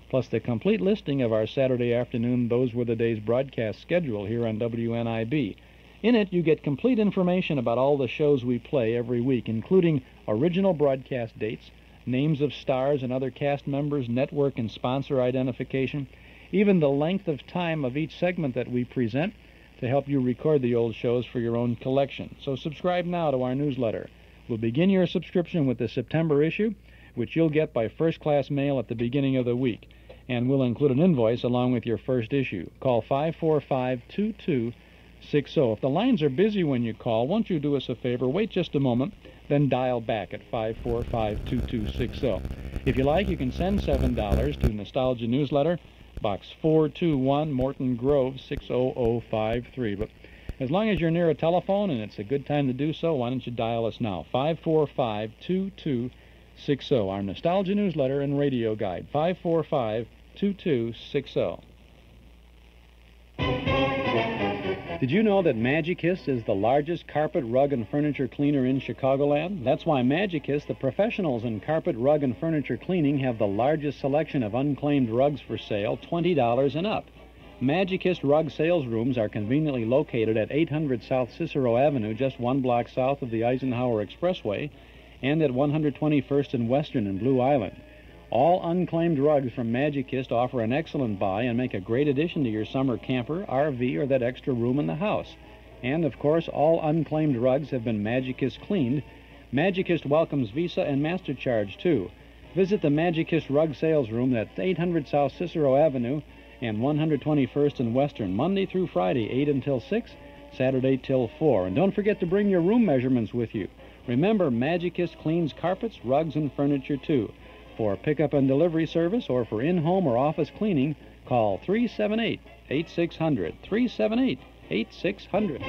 plus the complete listing of our Saturday afternoon Those Were the Days broadcast schedule here on WNIB. In it, you get complete information about all the shows we play every week, including original broadcast dates, names of stars and other cast members, network and sponsor identification, even the length of time of each segment that we present to help you record the old shows for your own collection. So subscribe now to our newsletter. We'll begin your subscription with the September issue, which you'll get by first class mail at the beginning of the week, and we'll include an invoice along with your first issue. Call 545 2260. If the lines are busy when you call, won't you do us a favor? Wait just a moment, then dial back at 545 2260. If you like, you can send $7 to Nostalgia Newsletter, Box 421, Morton Grove 60053. But as long as you're near a telephone and it's a good time to do so, why don't you dial us now? 545 2260. Our Nostalgia Newsletter and Radio Guide. 545 2260. Did you know that Magikist is the largest carpet, rug, and furniture cleaner in Chicagoland? That's why Magikist, the professionals in carpet, rug, and furniture cleaning, have the largest selection of unclaimed rugs for sale, $20 and up. Magikist rug sales rooms are conveniently located at 800 South Cicero Avenue, just one block south of the Eisenhower Expressway, and at 121st and Western in Blue Island. All unclaimed rugs from Magikist offer an excellent buy and make a great addition to your summer camper, RV, or that extra room in the house. And of course, all unclaimed rugs have been Magikist cleaned. Magikist welcomes Visa and MasterCharge too. Visit the Magikist Rug Sales Room at 800 South Cicero Avenue and 121st and Western, Monday through Friday, 8 until 6, Saturday till 4. And don't forget to bring your room measurements with you. Remember, Magikist cleans carpets, rugs, and furniture too. For pickup and delivery service or for in home or office cleaning, call 378 8600. 378 8600.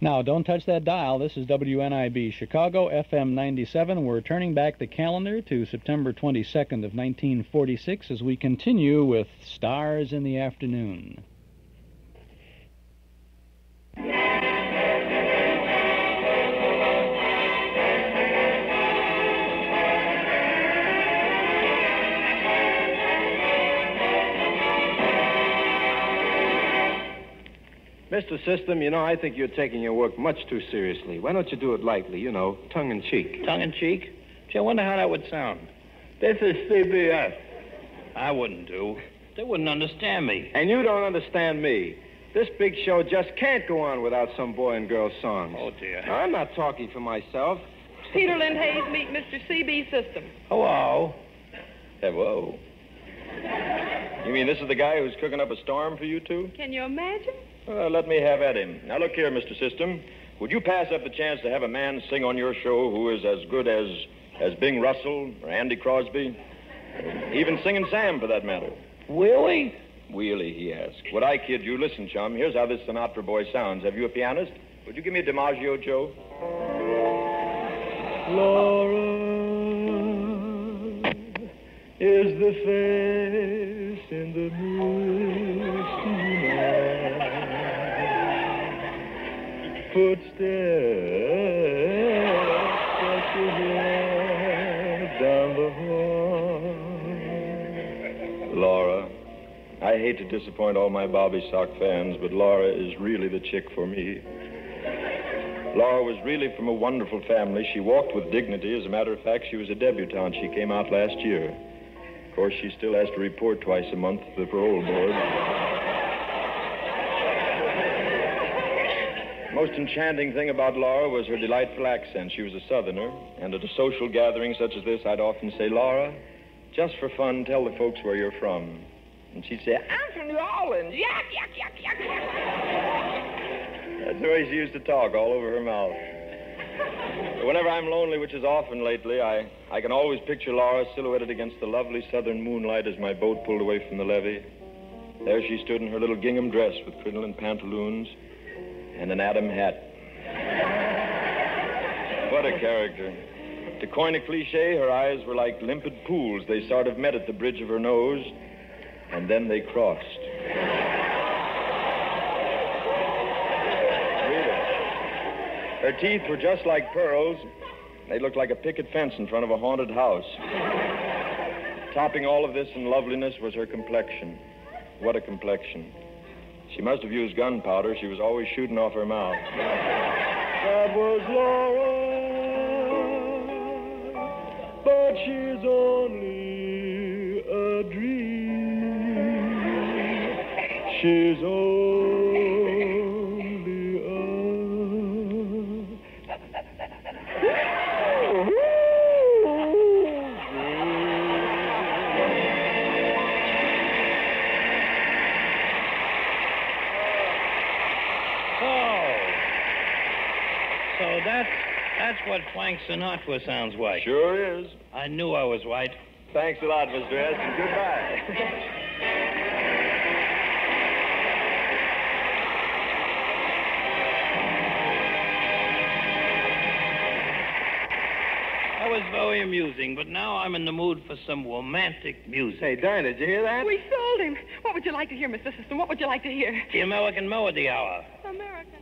Now, don't touch that dial. This is WNIB Chicago, FM 97. We're turning back the calendar to September 22nd of 1946 as we continue with Stars in the Afternoon. Mr. System, you know, I think you're taking your work much too seriously. Why don't you do it lightly, you know, tongue in cheek? Tongue in cheek? Gee, I wonder how that would sound. This is CBS. I wouldn't do. They wouldn't understand me. And you don't understand me. This big show just can't go on without some boy and girl songs. Oh, dear. Now, I'm not talking for myself. Peter Lind Hayes, meet Mr. CB System. Hello. Hello. You mean this is the guy who's cooking up a storm for you two? Can you imagine? Well, let me have at him. Now, look here, Mr. System. Would you pass up the chance to have a man sing on your show who is as good as as Bing Russell or Andy Crosby? Even Singing Sam, for that matter. Willie? Wheelie, he asked. Would I kid you? Listen, chum, here's how this Sinatra boy sounds. Have you a pianist? Would you give me a DiMaggio, Joe? Laura is the face in the misty Footsteps touch ahead down the hall. Laura. I hate to disappoint all my Bobby Sock fans, but Laura is really the chick for me. Laura was really from a wonderful family. She walked with dignity. As a matter of fact, she was a debutante. She came out last year. Of course, she still has to report twice a month to the parole board. Most enchanting thing about Laura was her delightful accent. She was a Southerner, and at a social gathering such as this, I'd often say, Laura, just for fun, tell the folks where you're from. And she'd say, I'm from New Orleans. Yuck, yuck, yuck, yuck. That's the way she used to talk, all over her mouth. But whenever I'm lonely, which is often lately, I, I can always picture Laura silhouetted against the lovely southern moonlight as my boat pulled away from the levee. There she stood in her little gingham dress with crinoline pantaloons and an Adam hat. What a character. To coin a cliche, her eyes were like limpid pools. They sort of met at the bridge of her nose, and then they crossed. Her teeth were just like pearls. They looked like a picket fence in front of a haunted house. Topping all of this in loveliness was her complexion. What a complexion. She must have used gunpowder. She was always shooting off her mouth. That was Laura, but she's only a dream. She's only what Frank Sinatra sounds like. Sure is. I knew I was right. Thanks a lot, Mr. S, and goodbye. That was very amusing, but now I'm in the mood for some romantic music. Hey, Dinah, did you hear that? We sold him. What would you like to hear, Mr. System? What would you like to hear? The American Melody Hour. American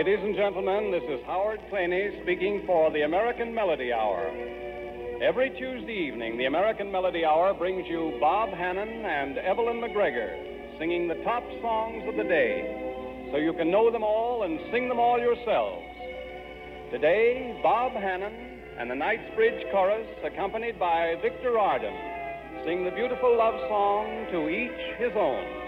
Ladies and gentlemen, this is Howard Claney speaking for the American Melody Hour. Every Tuesday evening, the American Melody Hour brings you Bob Hannon and Evelyn McGregor singing the top songs of the day so you can know them all and sing them all yourselves. Today, Bob Hannon and the Knightsbridge Chorus, accompanied by Victor Arden, sing the beautiful love song To Each His Own.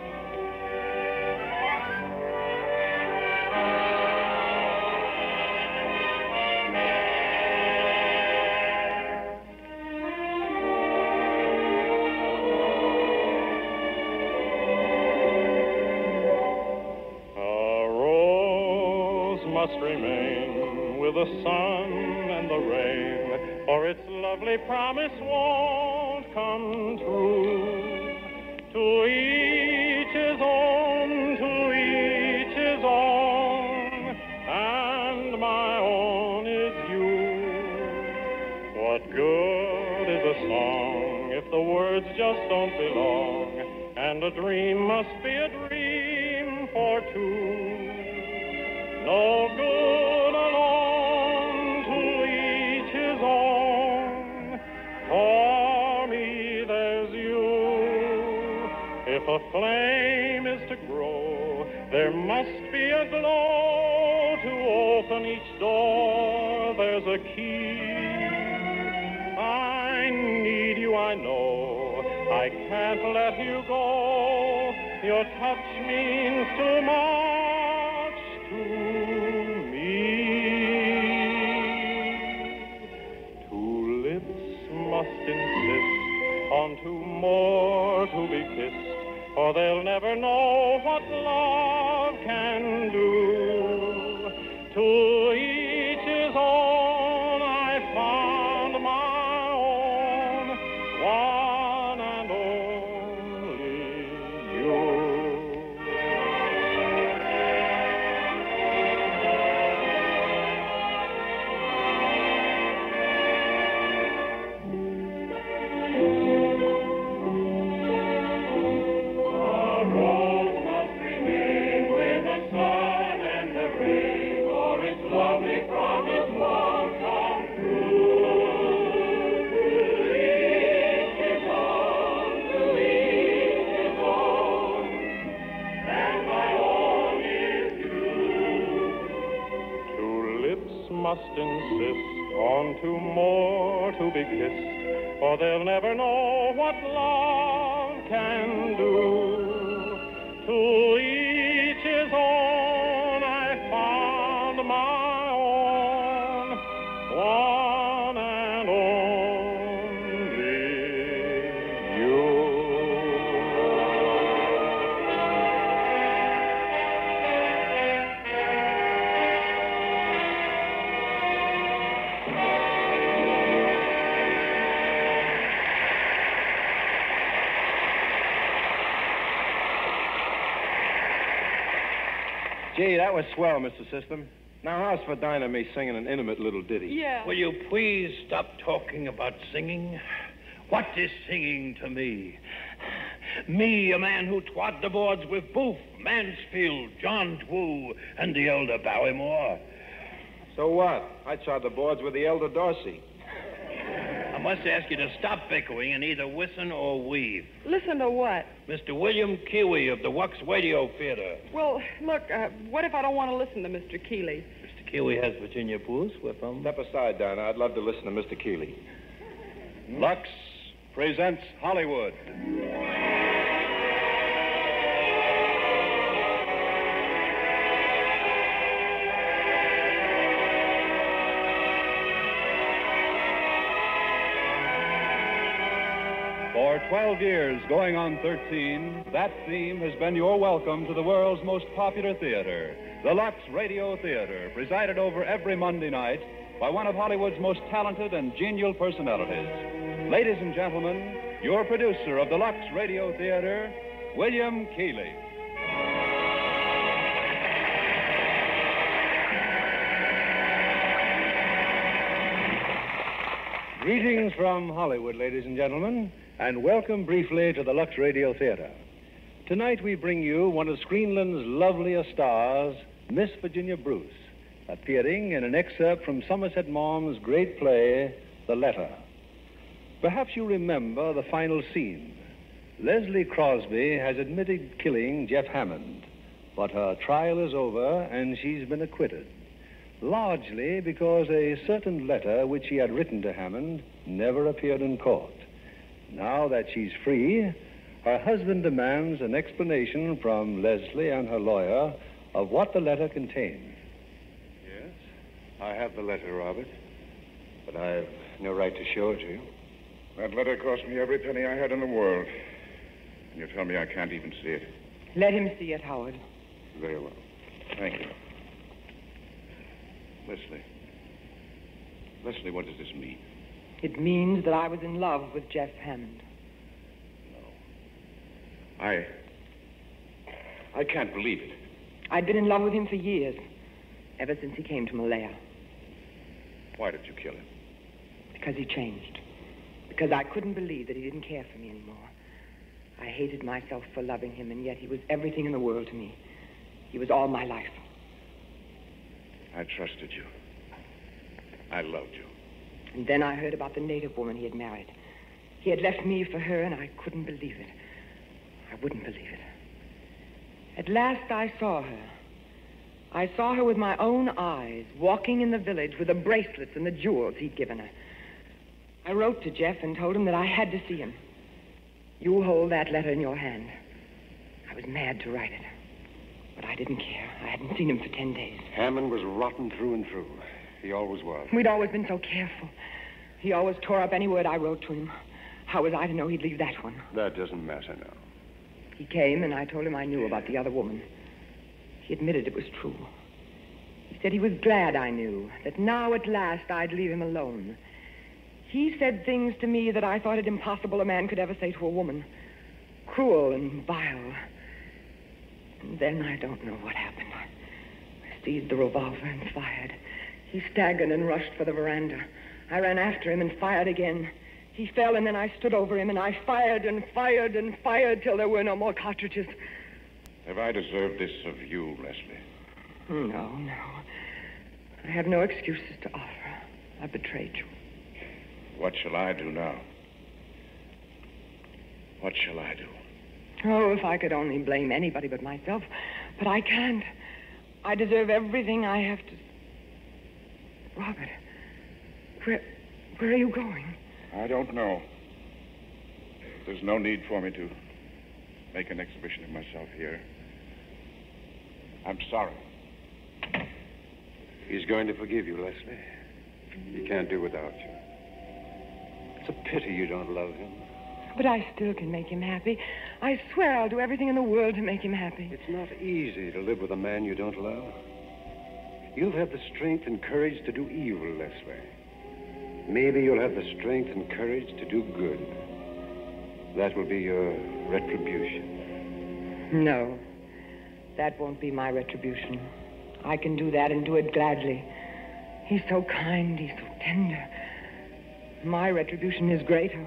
Gee, that was swell, Mr. System. Now, how's for Dinah me singing an intimate little ditty? Yeah. Will you please stop talking about singing? What is singing to me? Me, a man who trod the boards with Booth, Mansfield, John Dwu, and the elder Barrymore. So what? I trod the boards with the elder Dorsey. I must ask you to stop bickering and either listen or weave. Listen to what? Mr. William Kiwi of the Wux Radio Theater. Well, look, uh, what if I don't want to listen to Mr. Keighley? Mr. Kiwi has Virginia Bruce with him. Step aside, Dinah. I'd love to listen to Mr. Keighley. Lux presents Hollywood. 12 years, going on 13, that theme has been your welcome to the world's most popular theater, the Lux Radio Theater, presided over every Monday night by one of Hollywood's most talented and genial personalities. Ladies and gentlemen, your producer of the Lux Radio Theater, William Keighley. Greetings from Hollywood, ladies and gentlemen, and welcome briefly to the Lux Radio Theater. Tonight we bring you one of Screenland's loveliest stars, Miss Virginia Bruce. appearing in an excerpt from Somerset Maugham's great play, The Letter. Perhaps you remember the final scene. Leslie Crosby has admitted killing Jeff Hammond, but her trial is over and she's been acquitted. Largely because a certain letter which she had written to Hammond never appeared in court. Now that she's free, her husband demands an explanation from Leslie and her lawyer of what the letter contained. Yes, I have the letter, Robert. But I've no right to show it to you. That letter cost me every penny I had in the world. And you tell me I can't even see it. Let him see it, Howard. Very well. Thank you. Leslie. Leslie, what does this mean? It means that I was in love with Jeff Hammond. No. I. I can't believe it. I'd been in love with him for years, ever since he came to Malaya, Why did you kill him? because he changed. Because I couldn't believe that he didn't care for me anymore. I hated myself for loving him, and yet he was everything in the world to me. He was all my life. I trusted you. I loved you. And then I heard about the native woman he had married. He had left me for her, and I couldn't believe it. I wouldn't believe it. At last I saw her. I saw her with my own eyes, walking in the village with the bracelets and the jewels he'd given her. I wrote to Jeff and told him that I had to see him. You hold that letter in your hand. I was mad to write it. But I didn't care. I hadn't seen him for ten days. Hammond was rotten through and through. He always was. We'd always been so careful. He always tore up any word I wrote to him. How was I to know he'd leave that one? That doesn't matter now. He came, and I told him I knew about the other woman. He admitted it was true. He said he was glad I knew, that now at last I'd leave him alone. He said things to me that I thought it impossible a man could ever say to a woman. Cruel and vile. And then I don't know what happened. I seized the revolver and fired. He staggered and rushed for the veranda. I ran after him and fired again. He fell, and then I stood over him, and I fired and fired and fired till there were no more cartridges. Have I deserved this of you, Leslie? No, no. I have no excuses to offer. I betrayed you. What shall I do now? What shall I do? Oh, if I could only blame anybody but myself. But I can't. I deserve everything I have to. Robert, where, where are you going? I don't know. There's no need for me to make an exhibition of myself here. I'm sorry. He's going to forgive you, Leslie. He can't do without you. It's a pity you don't love him. But I still can make him happy. I swear I'll do everything in the world to make him happy. It's not easy to live with a man you don't love. You'll have the strength and courage to do evil, Leslie. Maybe you'll have the strength and courage to do good. That will be your retribution. No, that won't be my retribution. I can do that and do it gladly. He's so kind, he's so tender. My retribution is greater.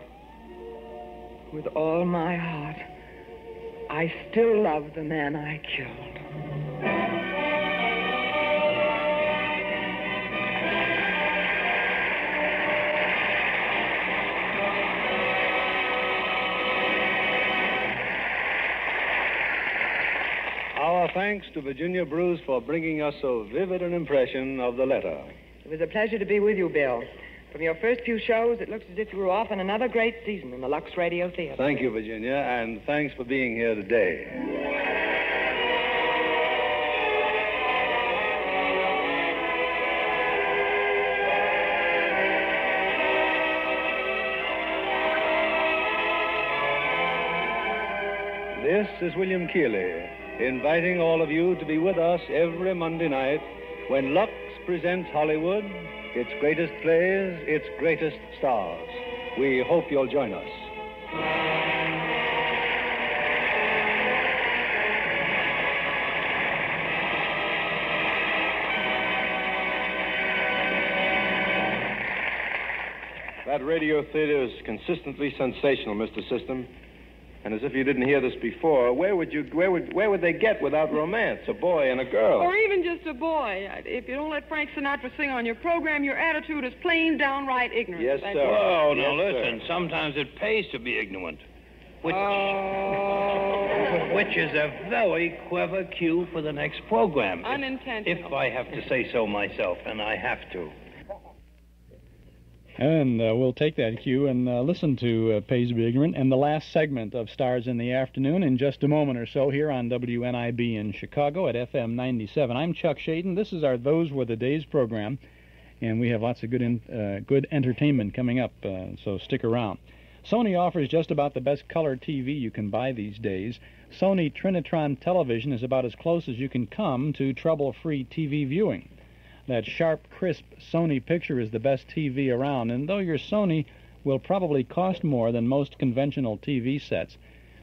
With all my heart, I still love the man I killed. Thanks to Virginia Bruce for bringing us so vivid an impression of the letter. It was a pleasure to be with you, Bill. From your first few shows, it looks as if you were off on another great season in the Lux Radio Theater. Thank you, Virginia, and thanks for being here today. This is William Keighley, inviting all of you to be with us every Monday night when Lux presents Hollywood, its greatest plays, its greatest stars. We hope you'll join us. That radio theater is consistently sensational, Mr. System. And as if you didn't hear this before, where would you where would where would they get without romance? A boy and a girl. Or even just a boy. If you don't let Frank Sinatra sing on your program, your attitude is plain downright ignorant. Yes, Thank sir. you. Oh, now Yes, listen. Sometimes it pays to be ignorant. Which, Oh. which is a very clever cue for the next program. if- Unintentional. If I have to say so myself, and I have to. And uh, we'll take that cue and uh, listen to uh, Be Ignorant and the last segment of Stars in the Afternoon in just a moment or so here on WNIB in Chicago at FM 97. I'm Chuck Schaden. This is our Those Were the Days program, and we have lots of good, in, uh, good entertainment coming up, uh, so stick around. Sony offers just about the best color TV you can buy these days. Sony Trinitron television is about as close as you can come to trouble-free TV viewing. That sharp, crisp Sony picture is the best TV around, and though your Sony will probably cost more than most conventional TV sets,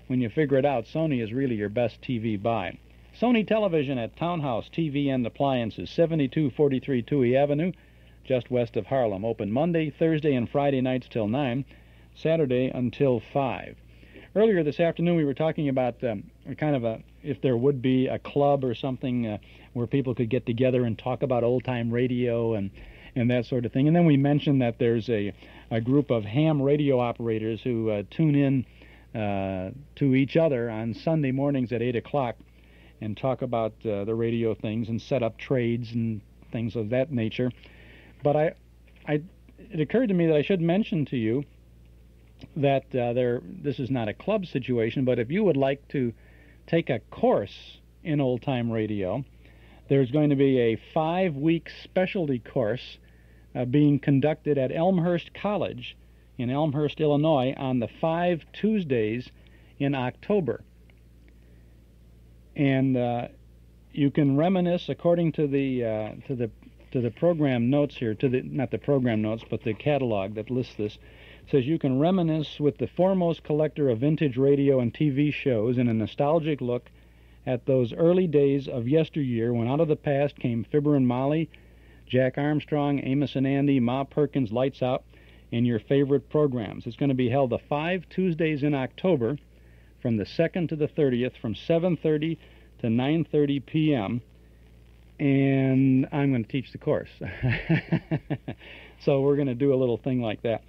when you figure it out, Sony is really your best TV buy. Sony Television at Townhouse TV and Appliances, 7243 Touhy Avenue, just west of Harlem. Open Monday, Thursday, and Friday nights till 9, Saturday until 5. Earlier this afternoon, we were talking about um, kind of a if there would be a club or something uh, where people could get together and talk about old time radio and and that sort of thing. And then we mentioned that there's a a group of ham radio operators who uh, tune in uh, to each other on Sunday mornings at eight o'clock and talk about uh, the radio things and set up trades and things of that nature. But I, I, it occurred to me that I should mention to you that uh, there this is not a club situation, but if you would like to take a course in old time radio, there's going to be a five week specialty course uh, being conducted at Elmhurst College in Elmhurst, Illinois on the five Tuesdays in October. And uh, you can reminisce according to the uh, to the to the program notes here, to the not the program notes, but the catalog that lists this says you can reminisce with the foremost collector of vintage radio and TV shows in a nostalgic look at those early days of yesteryear when out of the past came Fibber and Molly, Jack Armstrong, Amos and Andy, Ma Perkins, Lights Out, and your favorite programs. It's going to be held the five Tuesdays in October from the 2nd to the 30th from 7.30 to 9.30 p.m. And I'm going to teach the course. so we're going to do a little thing like that.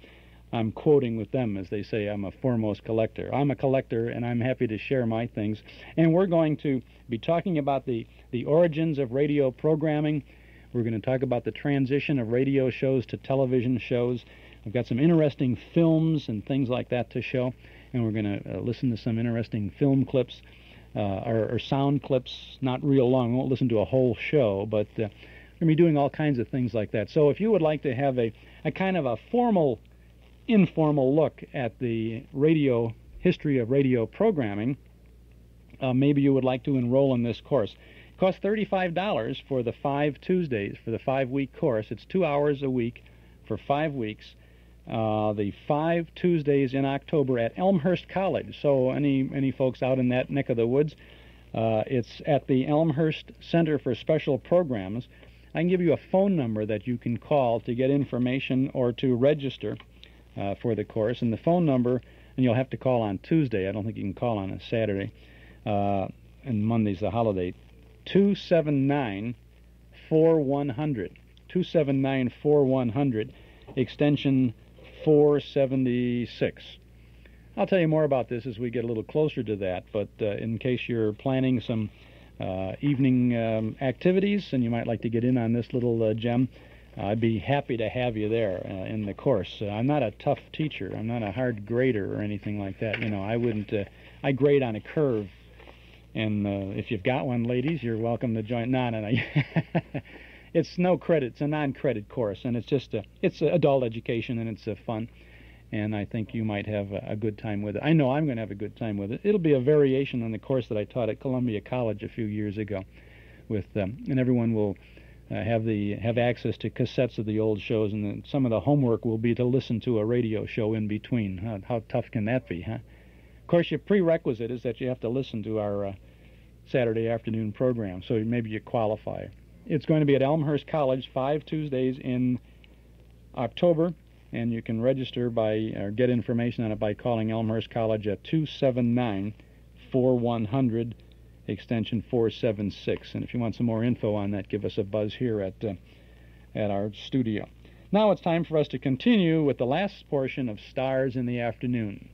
I'm quoting with them as they say I'm a foremost collector. I'm a collector and I'm happy to share my things. And we're going to be talking about the, the origins of radio programming. We're going to talk about the transition of radio shows to television shows. I've got some interesting films and things like that to show. And we're going to uh, listen to some interesting film clips uh, or, or, sound clips, not real long. We won't listen to a whole show, but uh, we're going to be doing all kinds of things like that. So if you would like to have a, a kind of a formal informal look at the radio history of radio programming, uh, maybe you would like to enroll in this course. It costs $35 for the five Tuesdays, for the five week course. It's two hours a week for five weeks. Uh, the five Tuesdays in October at Elmhurst College. So, any, any folks out in that neck of the woods, uh, it's at the Elmhurst Center for Special Programs. I can give you a phone number that you can call to get information or to register uh, for the course. And the phone number, and you'll have to call on Tuesday. I don't think you can call on a Saturday. Uh, and Monday's the holiday. 279 4100. 279 4100, extension 476. I'll tell you more about this as we get a little closer to that, but uh, in case you're planning some uh, evening um, activities and you might like to get in on this little uh, gem, I'd be happy to have you there uh, in the course. Uh, I'm not a tough teacher. I'm not a hard grader or anything like that. You know, I wouldn't. Uh, I grade on a curve, and uh, if you've got one, ladies, you're welcome to join. No, no, no. it's no credit. It's a non-credit course, and it's just a. It's a adult education, and it's fun. And I think you might have a, a good time with it. I know I'm going to have a good time with it. It'll be a variation on the course that I taught at Columbia College a few years ago, with um, and everyone will uh, have the have access to cassettes of the old shows, and then some of the homework will be to listen to a radio show in between. How, how tough can that be, huh? Of course, your prerequisite is that you have to listen to our uh, Saturday afternoon program, so maybe you qualify. It's going to be at Elmhurst College, five Tuesdays in October, and you can register by or get information on it by calling Elmhurst College at 279 4100 extension 476. And if you want some more info on that, give us a buzz here at uh, at our studio. Now it's time for us to continue with the last portion of Stars in the Afternoon.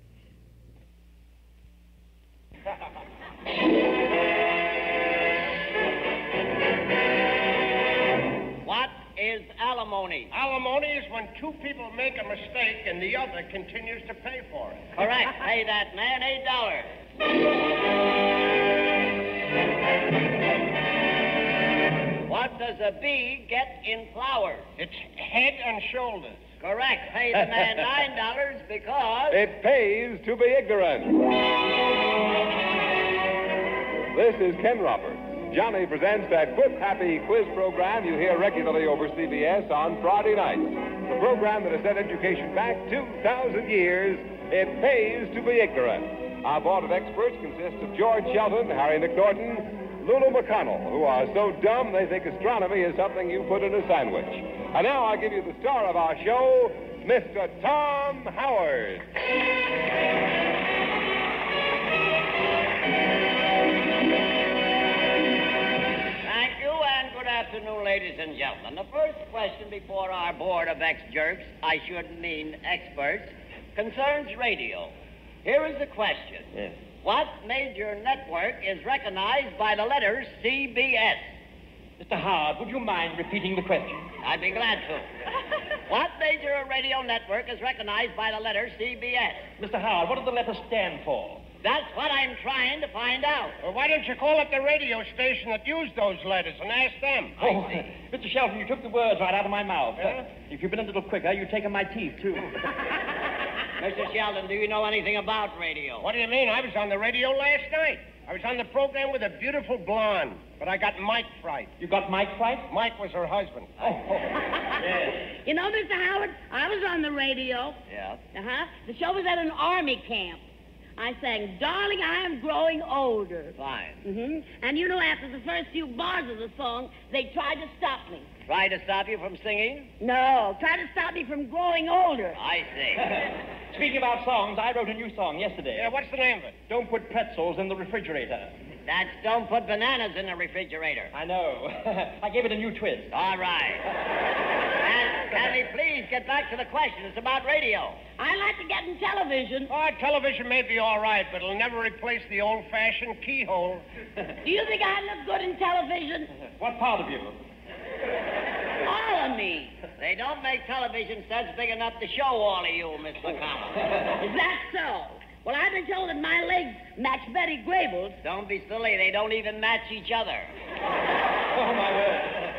What is alimony? Alimony is when two people make a mistake and the other continues to pay for it. Correct. Pay that man eight dollars. What does a bee get in flowers? It's head and shoulders. Correct. Pay the man nine dollars because It pays to be ignorant. This is Ken Roberts. Johnny presents that quick, happy quiz program you hear regularly over CBS on Friday nights. The program that has set education back 2,000 years. It pays to be ignorant. Our board of experts consists of George Shelton, Harry McNaughton, Lulu McConnell, who are so dumb they think astronomy is something you put in a sandwich. And now I give you the star of our show, Mr. Tom Howard. Thank you and good afternoon, ladies and gentlemen. The first question before our board of ex-jerks, I should mean experts, concerns radio. Here is the question. Yes. What major network is recognized by the letters CBS? Mr. Howard, would you mind repeating the question? I'd be glad to. what major radio network is recognized by the letters CBS? Mr. Howard, what do the letters stand for? That's what I'm trying to find out. Well, why don't you call up the radio station that used those letters and ask them? Oh, Mr. Shelton, you took the words right out of my mouth. Uh, if you'd been a little quicker, you'd taken my teeth, too. Mr. Shelton, do you know anything about radio? What do you mean? I was on the radio last night. I was on the program with a beautiful blonde, but I got Mike fright. You got Mike fright? Mike was her husband. Oh, yes. You know, Mr. Howard, I was on the radio. Yeah. Uh huh. The show was at an army camp. I sang, Darling, I am growing older. Fine. hmm And you know, after the first few bars of the song, they tried to stop me. Try to stop you from singing? No, try to stop me from growing older. I see. Speaking about songs, I wrote a new song yesterday. Yeah, what's the name of it? Don't put pretzels in the refrigerator. That's don't put bananas in the refrigerator. I know. I gave it a new twist. All right. And can please get back to the question? It's about radio. I like to get in television. Oh, television may be all right, but it'll never replace the old-fashioned keyhole. Do you think I look good in television? What part of you? All of me. They don't make television sets big enough to show all of you, Miss McConnell. Is that so? Well, I've been told that my legs match Betty Grable's. Don't be silly. They don't even match each other. Oh, my word.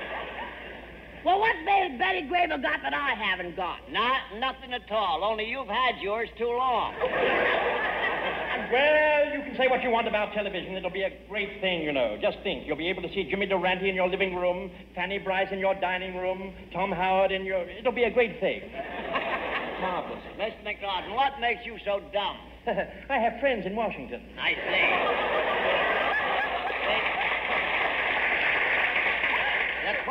Well, what's Betty, Betty Grable got that I haven't got? Not nothing at all. Only you've had yours too long. Well, you can say what you want about television. It'll be a great thing, you know. Just think. You'll be able to see Jimmy Durante in your living room, Fanny Brice in your dining room, Tom Howard in your. It'll be a great thing. Marvelous. Mr. McNaughton, what makes you so dumb? I have friends in Washington. I see.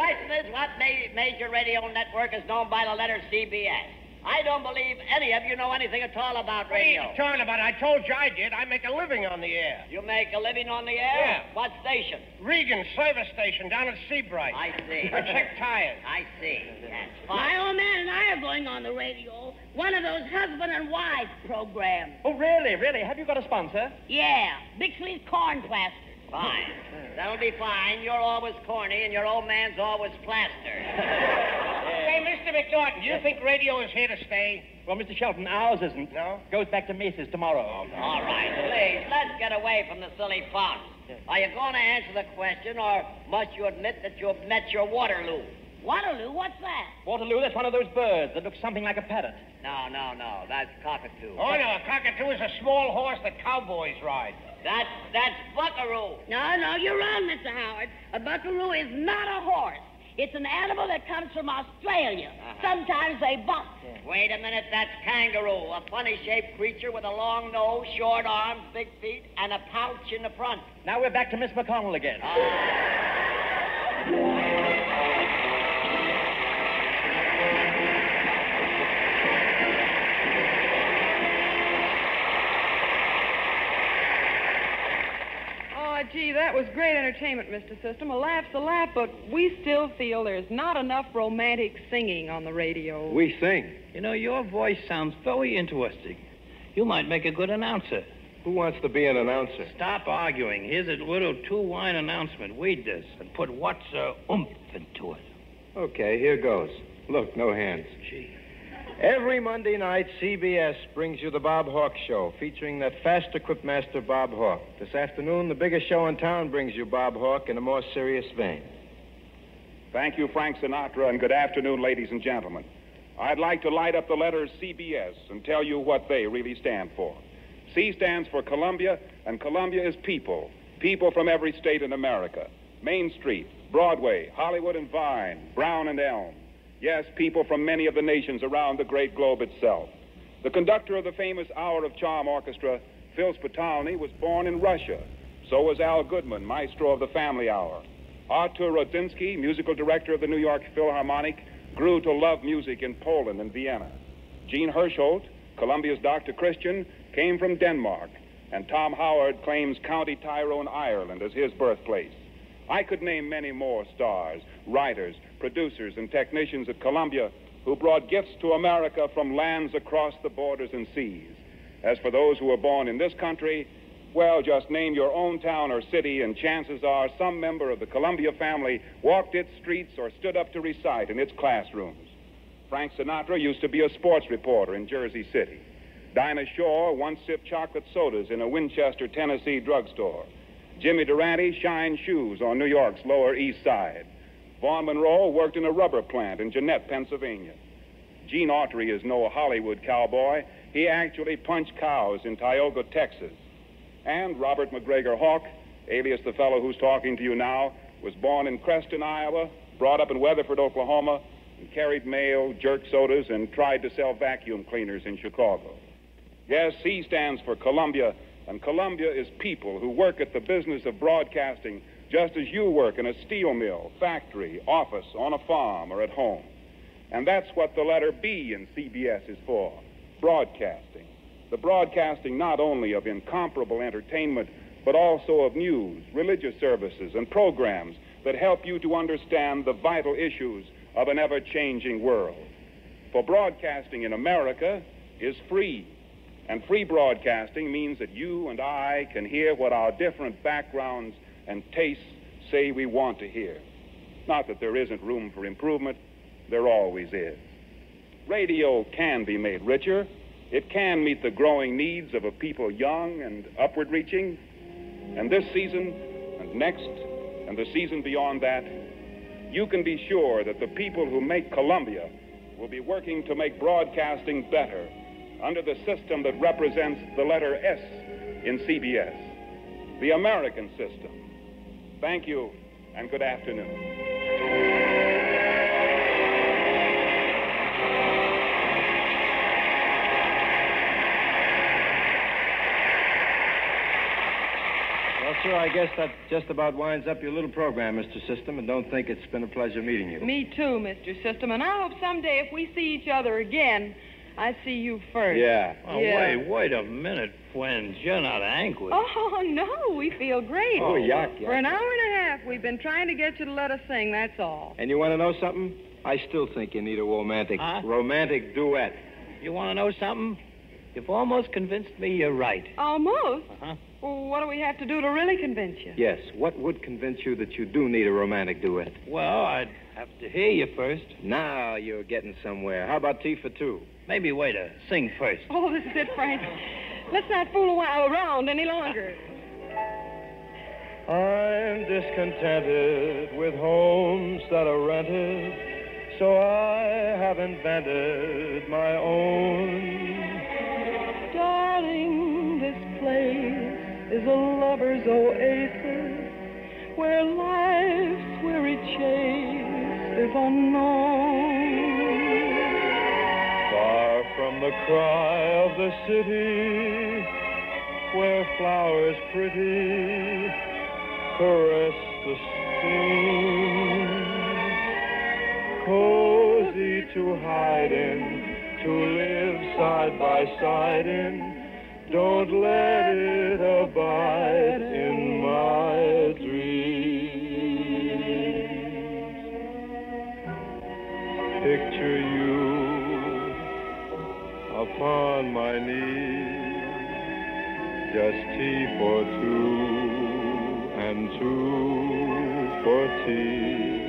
The question is, what ma- major radio network is known by the letter CBS? I don't believe any of you know anything at all about What are you radio. talking about? I told you I did. I make a living on the air. You make a living on the air? Yeah. What station? Regan service station down at Seabright. I see. I check tires. I see. That's fine. My old man and I are going on the radio. One of those husband and wife programs. Oh, really? Really? Have you got a sponsor? Yeah, Bixley's Corn Plaster. Fine. That'll be fine. You're always corny, and your old man's always plastered. Hey, Mr. McNaughton, do you think radio is here to stay? Well, Mr. Shelton, ours isn't. No? Goes back to Macy's tomorrow. All right, please, let's get away from the silly fun. Are you going to answer the question, or must you admit that you've met your Waterloo? Waterloo, what's that? Waterloo, that's one of those birds that looks something like a parrot. No, no, no. That's cockatoo. Oh, no, a cockatoo is a small horse that cowboys ride. That's that's buckaroo. No, no, you're wrong, Mr. Howard. A buckaroo is not a horse. It's an animal that comes from Australia. Uh-huh. Sometimes they buck. Wait a minute, that's kangaroo, a funny-shaped creature with a long nose, short arms, big feet, and a pouch in the front. Now we're back to Miss McConnell again. Ah. That was great entertainment, Mr. System. A laugh's a laugh, but we still feel there's not enough romantic singing on the radio. We sing. You know, your voice sounds very interesting. You might make a good announcer. Who wants to be an announcer? Stop arguing. Here's a little two-line announcement. Read this and put what's uh, oomph into it. Okay, here goes. Look, no hands. Gee. Every Monday night, CBS brings you the Bob Hawk Show, featuring that fast equipped master, Bob Hawk. This afternoon, the biggest show in town brings you Bob Hawk in a more serious vein. Thank you, Frank Sinatra, and good afternoon, ladies and gentlemen. I'd like to light up the letters CBS and tell you what they really stand for. C stands for Columbia, and Columbia is people. People from every state in America. Main Street, Broadway, Hollywood and Vine, Brown and Elm. Yes, people from many of the nations around the great globe itself. The conductor of the famous Hour of Charm Orchestra, Phil Spitalny, was born in Russia. So was Al Goodman, maestro of the Family Hour. Artur Rodzinski, musical director of the New York Philharmonic, grew to love music in Poland and Vienna. Jean Hersholt, Columbia's Dr. Christian, came from Denmark, and Tom Howard claims County Tyrone, Ireland as his birthplace. I could name many more stars, writers, producers, and technicians at Columbia who brought gifts to America from lands across the borders and seas. As for those who were born in this country, well, just name your own town or city, and chances are some member of the Columbia family walked its streets or stood up to recite in its classrooms. Frank Sinatra used to be a sports reporter in Jersey City. Dinah Shore once sipped chocolate sodas in a Winchester, Tennessee drugstore. Jimmy Durante shined shoes on New York's Lower East Side. Vaughn Monroe worked in a rubber plant in Jeannette, Pennsylvania. Gene Autry is no Hollywood cowboy. He actually punched cows in Tioga, Texas. And Robert McGregor Hawk, alias the fellow who's talking to you now, was born in Creston, Iowa, brought up in Weatherford, Oklahoma, and carried mail, jerk sodas, and tried to sell vacuum cleaners in Chicago. Yes, C stands for Columbia, and Columbia is people who work at the business of broadcasting just as you work in a steel mill, factory, office, on a farm, or at home. And that's what the letter B in CBS is for broadcasting. The broadcasting not only of incomparable entertainment, but also of news, religious services, and programs that help you to understand the vital issues of an ever changing world. For broadcasting in America is free. And free broadcasting means that you and I can hear what our different backgrounds and tastes say we want to hear. Not that there isn't room for improvement, there always is. Radio can be made richer. It can meet the growing needs of a people young and upward reaching. And this season, and next, and the season beyond that, you can be sure that the people who make Columbia will be working to make broadcasting better under the system that represents the letter S in CBS, the American system. Thank you, and good afternoon. Well, sir, I guess that just about winds up your little program, Mr. System, and don't think it's been a pleasure meeting you. Me too, Mr. System, and I hope someday if we see each other again, I see you first. Yeah. Oh, Yeah. wait, wait a minute, friends. You're not angry. Oh, no, we feel great. Oh, yuck, yuck. For an hour and a half, we've been trying to get you to let us sing, that's all. And you want to know something? I still think you need a romantic, Huh? romantic duet. You want to know something? You've almost convinced me you're right. Almost. Uh-huh. Well, what do we have to do to really convince you? Yes. What would convince you that you do need a romantic duet? Well, I'd have to hear you first. Now you're getting somewhere. How about tea for two? Maybe wait a sing first. Oh, this is it, Frank. Let's not fool around any longer. I'm discontented with homes that are rented, so I have invented my own. Darling, this place is a lover's oasis where life's weary chase is unknown. Far from the cry of the city, where flowers pretty caress the stream. Cozy to hide in, to live side by side in. Don't let it abide in my picture you upon my knee, just tea for two and two for tea,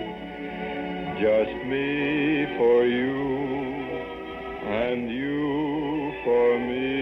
just me for you and you for me.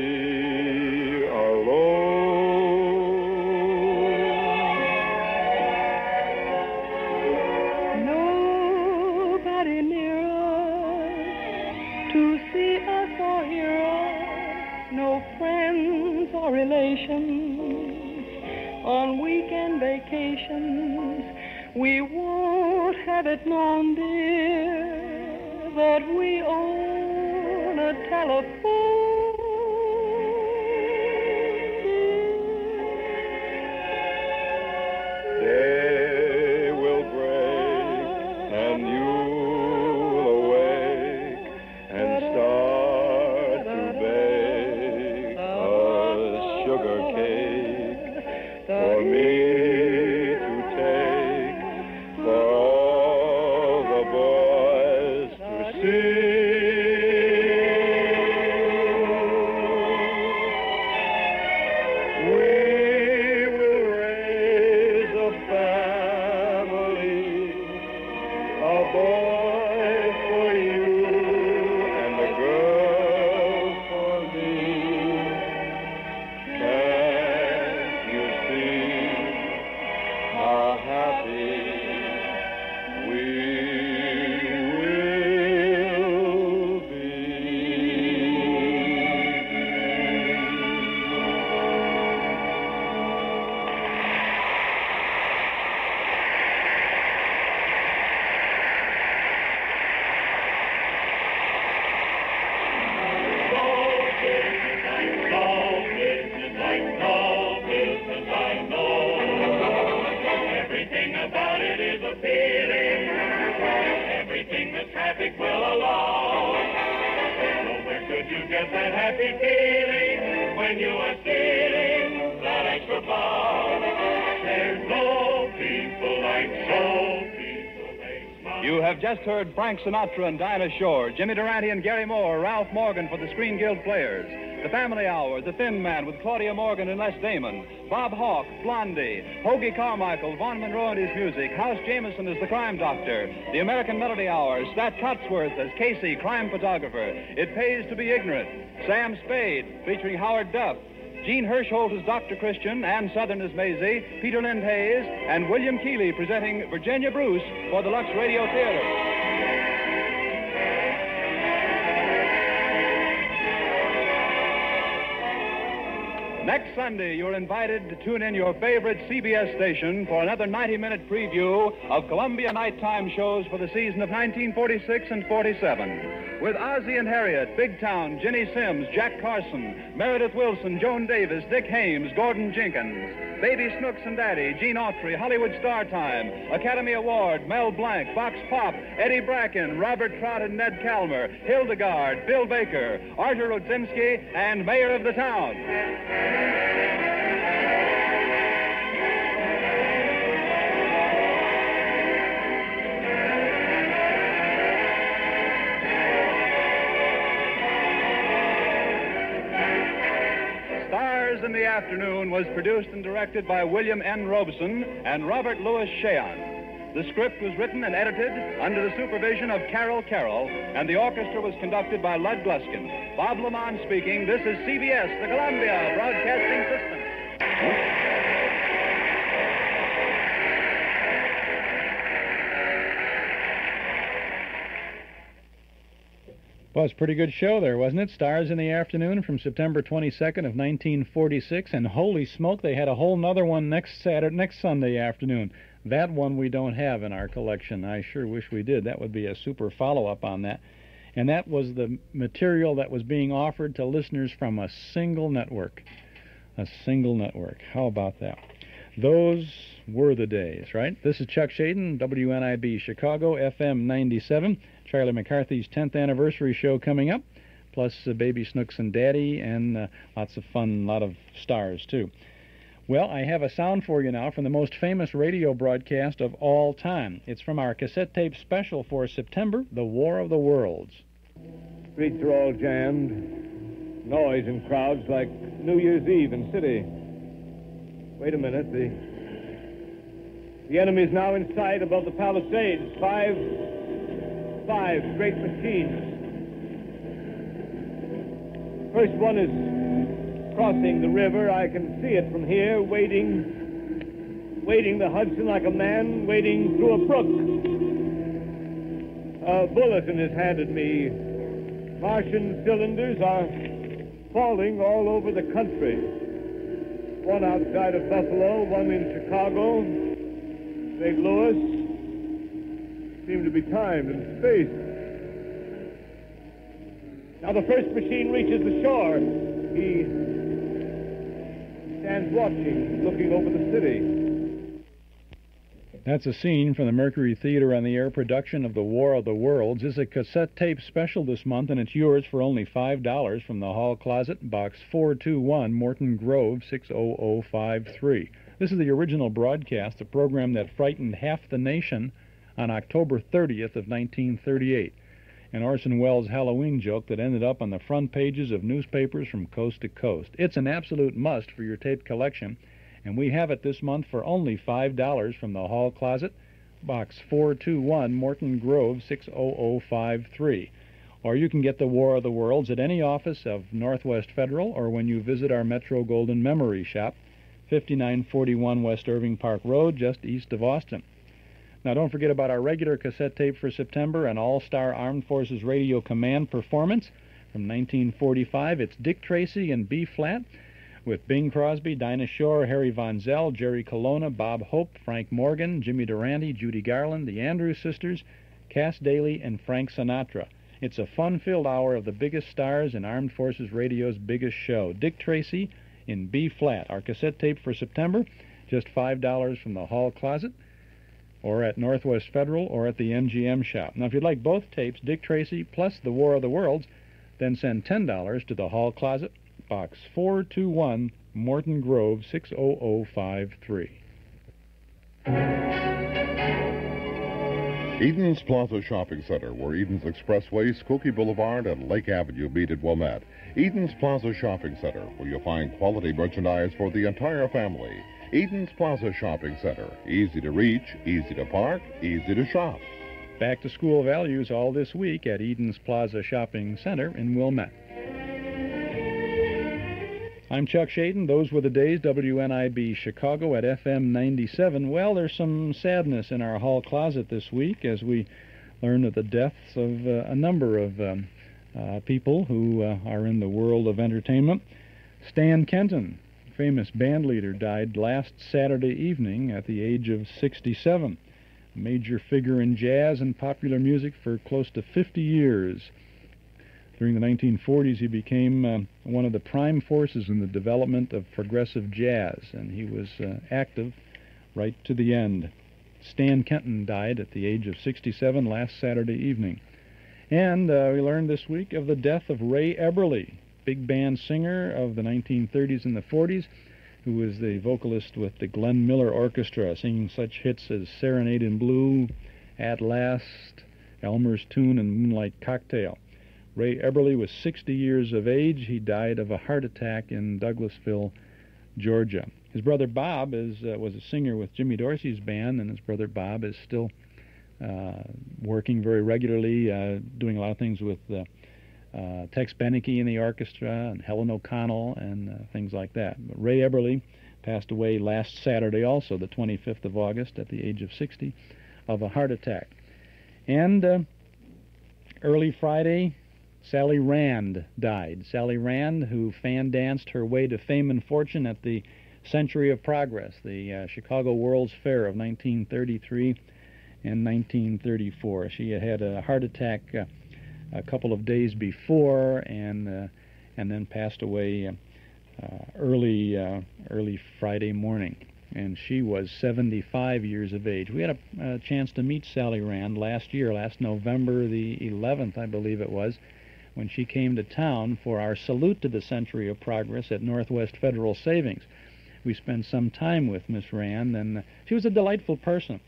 Frank Sinatra and Dinah Shore, Jimmy Durante and Garry Moore, Ralph Morgan for the Screen Guild Players, The Family Hour, The Thin Man with Claudia Morgan and Les Damon, Bob Hawk, Blondie, Hoagy Carmichael, Vaughn Monroe and his music, House Jameson as the crime doctor, The American Melody Hour, Staats Cotsworth as Casey, crime photographer, It Pays to Be Ignorant, Sam Spade featuring Howard Duff, Jean Hersholt as Dr. Christian, Ann Sothern as Maisie, Peter Lind Hayes, and William Keighley presenting Virginia Bruce for the Lux Radio Theater. Sunday, you're invited to tune in your favorite CBS station for another 90 minute preview of Columbia nighttime shows for the season of 1946 and 47. With Ozzie and Harriet, Big Town, Ginny Simms, Jack Carson, Meredith Willson, Joan Davis, Dick Haymes, Gordon Jenkins, Baby Snooks and Daddy, Gene Autry, Hollywood Star Time, Academy Award, Mel Blanc, Vox Pop, Eddie Bracken, Robert Trout and Ned Calmer, Hildegarde, Bill Baker, Arthur Rodzinski, and Mayor of the Town. Afternoon was produced and directed by William N. Robson and Robert Louis Shayon. The script was written and edited under the supervision of Carol Carroll, and the orchestra was conducted by Lud Gluskin. Bob Lamont speaking. This is CBS, the Columbia Broadcasting System. Well, it's a pretty good show there, wasn't it? Stars in the Afternoon from September 22nd of 1946, and holy smoke, they had a whole nother one next Saturday, next Sunday afternoon. That one we don't have in our collection. I sure wish we did. That would be a super follow-up on that. And that was the material that was being offered to listeners from a single network. A single network. How about that? Those were the days, right? This is Chuck Schaden, WNIB Chicago, FM 97. Charlie McCarthy's 10th anniversary show coming up, plus uh, Baby Snooks and Daddy, and uh, lots of fun, a lot of stars, too. Well, I have a sound for you now from the most famous radio broadcast of all time. It's from our cassette tape special for September, The War of the Worlds. Streets are all jammed. Noise and crowds like New Year's Eve in city. Wait a minute. The the enemy's now in sight above the palisades. Five five great machines. First one is crossing the river. I can see it from here, wading wading the Hudson like a man wading through a brook. A bulletin is handed me. Martian cylinders are falling all over the country. One outside of Buffalo, one in Chicago, St. Louis. Seem to be timed and spaced. Now the first machine reaches the shore. He stands watching, looking over the city. That's a scene from the Mercury Theater on the Air production of The War of the Worlds. It's a cassette tape special this month, and it's yours for only $5 from the Hall Closet, Box 421, Morton Grove, 60053. This is the original broadcast, a program that frightened half the nation on October 30th of 1938. An Orson Welles Halloween joke that ended up on the front pages of newspapers from coast to coast. It's an absolute must for your tape collection and we have it this month for only $5 from the Hall Closet, Box 421, Morton Grove, 60053. Or you can get the War of the Worlds at any office of Northwest Federal or when you visit our Metro Golden Memory Shop, 5941 West Irving Park Road, just east of Austin. Now, don't forget about our regular cassette tape for September, an All Star Armed Forces Radio Command performance from 1945. It's Dick Tracy in B flat with Bing Crosby, Dinah Shore, Harry Von Zell, Jerry Colonna, Bob Hope, Frank Morgan, Jimmy Durante, Judy Garland, the Andrews Sisters, Cass Daley, and Frank Sinatra. It's a fun-filled hour of the biggest stars in Armed Forces Radio's biggest show. Dick Tracy in B flat. Our cassette tape for September, just $5 from the Hall Closet, or at Northwest Federal, or at the MGM shop. Now, if you'd like both tapes, Dick Tracy plus The War of the Worlds, then send $10 to the Hall Closet, Box 421, Morton Grove, 60053. Eden's Plaza Shopping Center, where Eden's Expressway, Skokie Boulevard, and Lake Avenue meet at Wilmette. Eden's Plaza Shopping Center, where you'll find quality merchandise for the entire family. Eden's Plaza Shopping Center, easy to reach, easy to park, easy to shop. Back to school values all this week at Eden's Plaza Shopping Center in Wilmette. I'm Chuck Schaden. Those were the days, WNIB Chicago at FM 97. Well, there's some sadness in our hall closet this week as we learn of the deaths of uh, a number of um, uh, people who uh, are in the world of entertainment. Stan Kenton, famous band leader, died last Saturday evening at the age of 67. A major figure in jazz and popular music for close to 50 years. During the 1940s, he became uh, one of the prime forces in the development of progressive jazz, and he was uh, active right to the end. Stan Kenton died at the age of 67 last Saturday evening. And uh, we learned this week of the death of Ray Eberle, big band singer of the 1930s and the 40s, who was the vocalist with the Glenn Miller Orchestra, singing such hits as Serenade in Blue, At Last, Elmer's Tune, and Moonlight Cocktail. Ray Eberle was 60 years of age. He died of a heart attack in Douglasville, Georgia. His brother Bob is uh, was a singer with Jimmy Dorsey's band, and his brother Bob is still uh, working very regularly, uh, doing a lot of things with uh, uh, Tex Beneke in the orchestra and Helen O'Connell and uh, things like that. But Ray Eberle passed away last Saturday, also the 25th of August, at the age of 60, of a heart attack. And early Friday, Sally Rand died. Sally Rand, who fan danced her way to fame and fortune at the Century of Progress, the uh, Chicago World's Fair of 1933 and 1934. She had had a heart attack uh, a couple of days before, and uh, and then passed away uh, early uh, early Friday morning. And she was 75 years of age. We had a, a chance to meet Sally Rand last year, last November the 11th, I believe it was when she came to town for our salute to the Century of Progress at Northwest Federal Savings. We spent some time with Miss Rand, and she was a delightful person.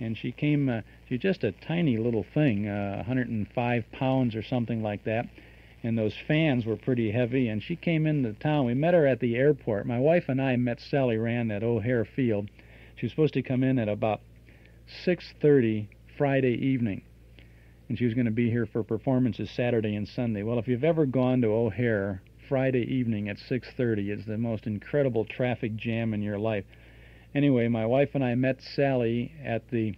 And she came, uh, she's just a tiny little thing, uh, 105 pounds or something like that. and those fans were pretty heavy. And she came into town. We met her at the airport. My wife and I met Sally Rand at O'Hare Field. She was supposed to come in at about 6:30 Friday evening, and she was going to be here for performances Saturday and Sunday. Well, if you've ever gone to O'Hare Friday evening at 6:30, it's the most incredible traffic jam in your life. Anyway, my wife and I met Sally at the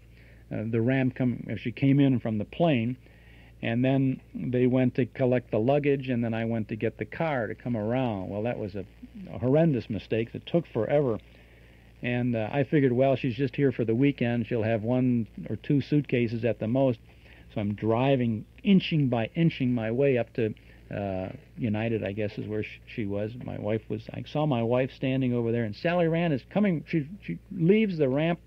uh, the ramp. Come, she came in from the plane and then they went to collect the luggage, and then I went to get the car to come around. Well, that was a, a horrendous mistake that took forever. And uh, I figured, well, she's just here for the weekend. She'll have one or two suitcases at the most. So I'm driving, inching by inching my way up to uh, United, I guess is where sh- she was. My wife was. I saw my wife standing over there, and Sally Rand is coming. She she leaves the ramp,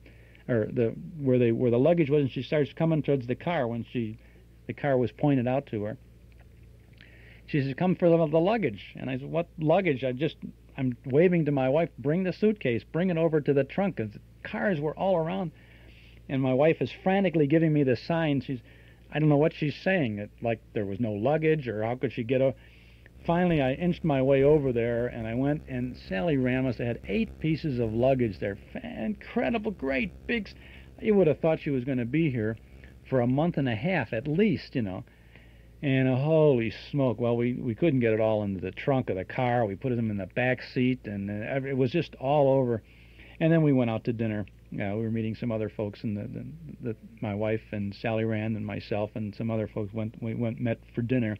or the where they where the luggage was, and she starts coming towards the car when she the car was pointed out to her. She says, "Come for the, the luggage." And I said, "What luggage?" I just I'm waving to my wife, "Bring the suitcase. Bring it over to the trunk." And the cars were all around, and my wife is frantically giving me the sign. She's I don't know what she's saying. It, like there was no luggage, or how could she get a. Finally, I inched my way over there, and I went, and Sally Ramos had eight pieces of luggage there. Incredible, great, big. You would have thought she was going to be here for a month and a half at least, you know. And uh, holy smoke! Well, we we couldn't get it all into the trunk of the car. We put them in the back seat, and uh, it was just all over. And then we went out to dinner. Uh, we were meeting some other folks, and the, the, the my wife and Sally Rand and myself and some other folks went we went met for dinner.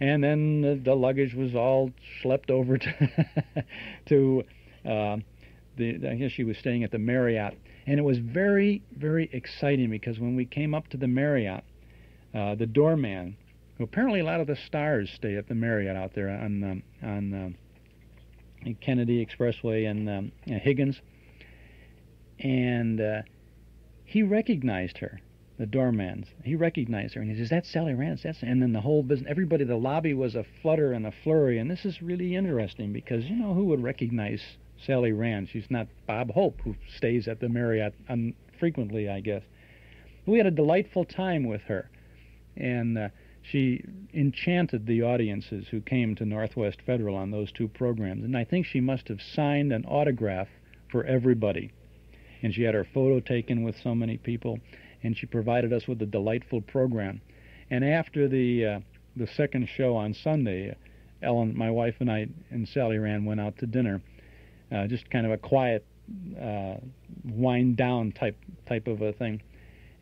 And then the, the luggage was all schlepped over to to uh, the I guess she was staying at the Marriott and it was very, very exciting because when we came up to the Marriott, uh, the doorman, who apparently a lot of the stars stay at the Marriott out there on um, on um, Kennedy Expressway and um, Higgins, and uh, he recognized her, the doorman. He recognized her, and he says, "That's Sally Rance." That's and then the whole business, everybody, the lobby was a flutter and a flurry, and this is really interesting because you know who would recognize Sally Rand. She's not Bob Hope, who stays at the Marriott frequently, I guess. We had a delightful time with her, and uh, she enchanted the audiences who came to Northwest Federal on those two programs. And I think she must have signed an autograph for everybody. And she had her photo taken with so many people, and she provided us with a delightful program. And after the uh, the second show on Sunday, Ellen, my wife, and I and Sally Rand went out to dinner uh, just kind of a quiet uh, wind down type type of a thing.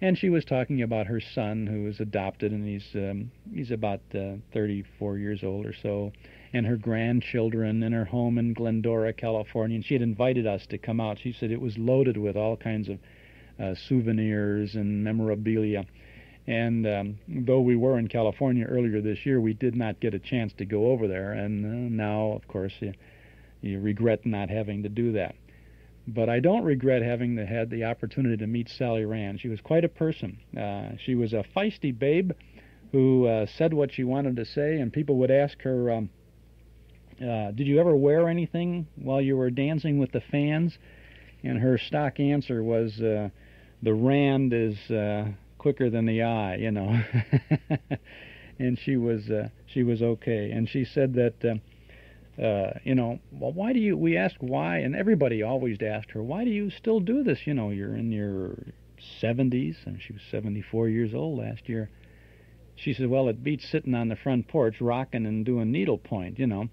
And she was talking about her son, who was adopted, and he's um, he's about uh, 34 years old or so, and her grandchildren in her home in Glendora, California. And she had invited us to come out. She said it was loaded with all kinds of uh, souvenirs and memorabilia. And um, though we were in California earlier this year, we did not get a chance to go over there. And uh, now, of course, you regret not having to do that. But I don't regret having the, had the opportunity to meet Sally Rand. She was quite a person. Uh, she was a feisty babe who uh, said what she wanted to say, and people would ask her, um, uh, Did you ever wear anything while you were dancing with the fans? And her stock answer was, uh, The Rand is uh, quicker than the eye, you know. and she was uh, she was okay. And she said that uh, you know, well, why do you? We asked why, and everybody always asked her, why do you still do this? You know, you're in your 70s, and she was 74 years old last year. She said, well, it beats sitting on the front porch rocking and doing needlepoint. You know,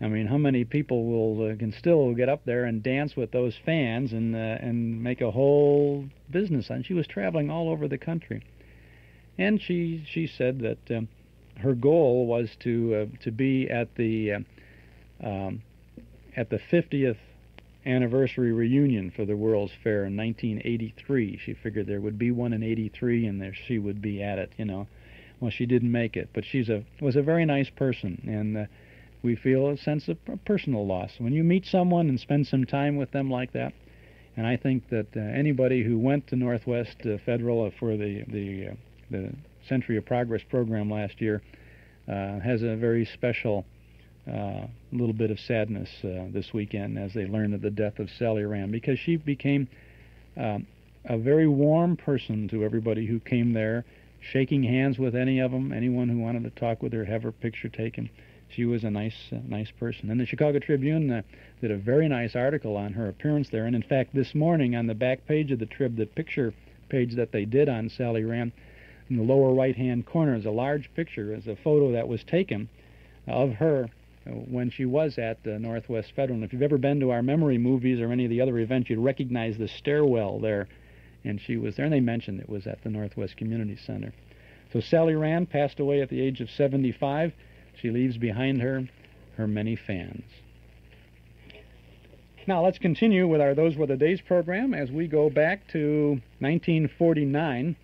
I mean, how many people will uh, can still get up there and dance with those fans and uh, and make a whole business? And she was traveling all over the country, and she she said that. Um, her goal was to uh, to be at the uh, um, at the 50th anniversary reunion for the World's Fair in 1983. She figured there would be one in 83 and there she would be at it, you know. Well, she didn't make it, but she's a was a very nice person and uh, we feel a sense of personal loss when you meet someone and spend some time with them like that. And I think that uh, anybody who went to Northwest uh, Federal for the the uh, the Century of Progress program last year uh, has a very special uh, little bit of sadness uh, this weekend as they learned of the death of Sally Rand because she became um, a very warm person to everybody who came there. shaking hands with any of them, anyone who wanted to talk with her, have her picture taken. She was a nice, uh, nice person. And the Chicago Tribune uh, did a very nice article on her appearance there. And in fact, this morning on the back page of the Trib, the picture page that they did on Sally Rand, in the lower right-hand corner is a large picture, is a photo that was taken of her uh, when she was at the Northwest Federal. And if you've ever been to our memory movies or any of the other events, you'd recognize the stairwell there. And she was there, and they mentioned it was at the Northwest Community Center. So Sally Rand passed away at the age of 75. She leaves behind her her many fans. Now let's continue with our Those Were the Days program as we go back to 1949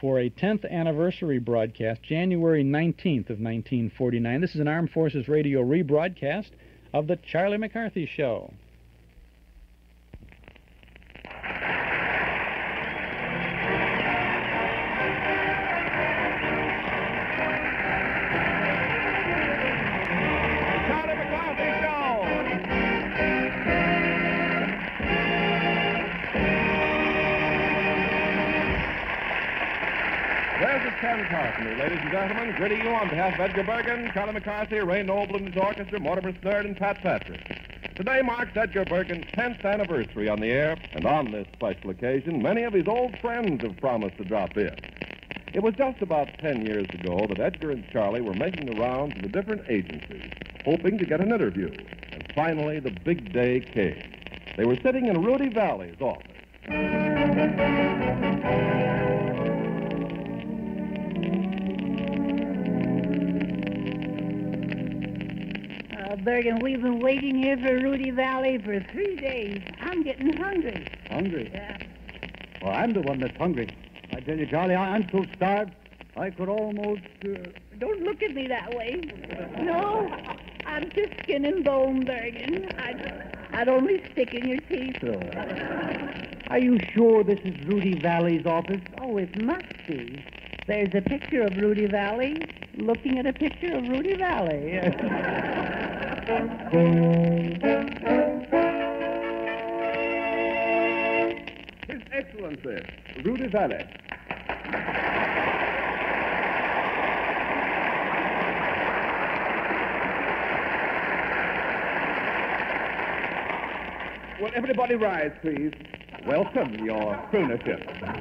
for a 10th anniversary broadcast, January 19th of 1949. This is an Armed Forces Radio rebroadcast of the Charlie McCarthy Show. Ladies and gentlemen, greeting you on behalf of Edgar Bergen, Charlie McCarthy, Ray Noble and his orchestra, Mortimer Snerd, and Pat Patrick. Today marks Edgar Bergen's 10th anniversary on the air, and on this special occasion, many of his old friends have promised to drop in. It was just about 10 years ago that Edgar and Charlie were making the rounds of the different agencies, hoping to get an interview. And finally, the big day came. They were sitting in Rudy Vallée's office. Uh, Bergen, we've been waiting here for Rudy Vallée for three days. I'm getting hungry. Hungry? Yeah. Well, I'm the one that's hungry. I tell you, Charlie, I- I'm so starved, I could almost. Uh... Don't look at me that way. No, I'm just skin and bone, Bergen. I'd, I'd only stick in your teeth. Are you sure this is Rudy Vallée's office? Oh, it must be. There's a picture of Rudy Vallée looking at a picture of Rudy Vallée. His Excellency, Rudy Vallée. Will everybody rise, please? Welcome, your croonership.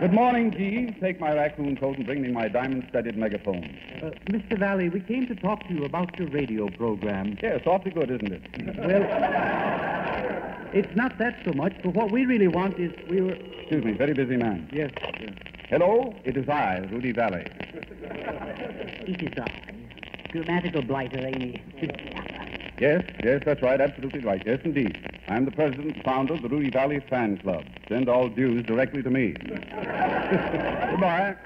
Good morning, G. Take my raccoon coat and bring me my diamond-studded megaphone. Uh, Mr. Vallée, we came to talk to you about your radio program. Yes, awfully good, isn't it? Well, it's not that so much, but what we really want is we were. Excuse me, very busy man. Yes. yes. Hello, it is I, Rudy Vallée. It is I, grammatical blighter, Amy. Yes, yes, that's right, absolutely right. Yes, indeed. I'm the president and founder of the Rudy Vallée Fan Club. Send all dues directly to me. Goodbye.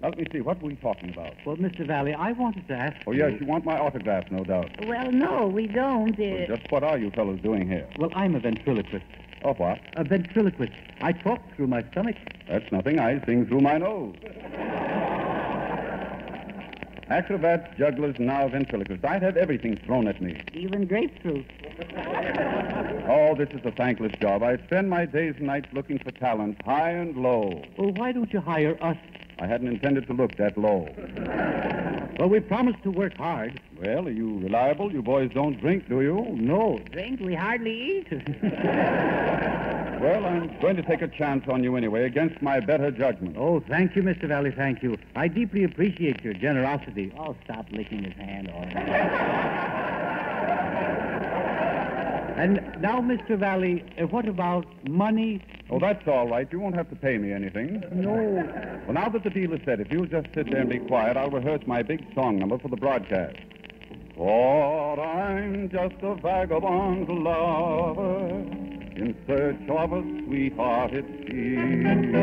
Let me see, what were we talking about? Well, Mr. Vallée, I wanted to ask Oh, yes, you want my autograph, no doubt. Well, no, we don't. Uh, Just what are you fellows doing here? Well, I'm a ventriloquist. Oh, what? A ventriloquist. I talk through my stomach. That's nothing. I sing through my nose. Acrobats, jugglers, now ventriloquists. I'd have everything thrown at me. even grapefruit. Oh, this is a thankless job. I spend my days and nights looking for talent, high and low. Well, why don't you hire us? I hadn't intended to look that low. Well, we promised to work hard. Well, are you reliable? You boys don't drink, do you? No. Drink we hardly eat. Well, I'm going to take a chance on you anyway, against my better judgment. Oh, thank you, Mr. Vallée, thank you. I deeply appreciate your generosity. oh, stop licking his hand, all right. And now, Mr. Vallée, uh, what about money? Oh, that's all right. You won't have to pay me anything. No. Well, now that the deal is set, if you'll just sit there and be quiet, I'll rehearse my big song number for the broadcast. For I'm just a vagabond lover in search of a sweetheart, it seems.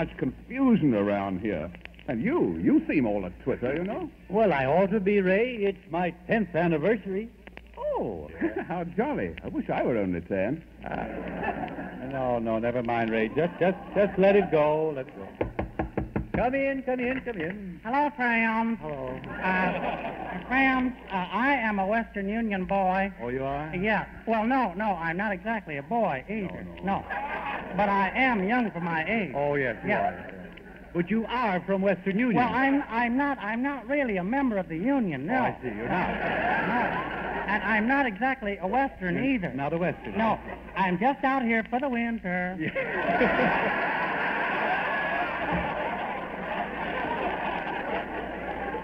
Much confusion around here. And you, you seem all a twitter, you know. Well, I ought to be, Ray. It's my 10th anniversary. Oh, how jolly. I wish I were only ten. No, no, never mind, Ray. Just, just, just let it go. Let it go. Come in, come in, come in. Hello, Friends. Hello. Uh, Friends, uh, I am a Western Union boy. Oh, you are? Yeah. Well, no, no, I'm not exactly a boy either. No. But I am young for my age. Oh, yes, you Yeah. are. But you are from Western Union. Well, I'm I'm not I'm not really a member of the union. No. Oh, I see. You're not. No. And I'm not exactly a Western either. Not a Western. No. I'm just out here for the winter. Yeah,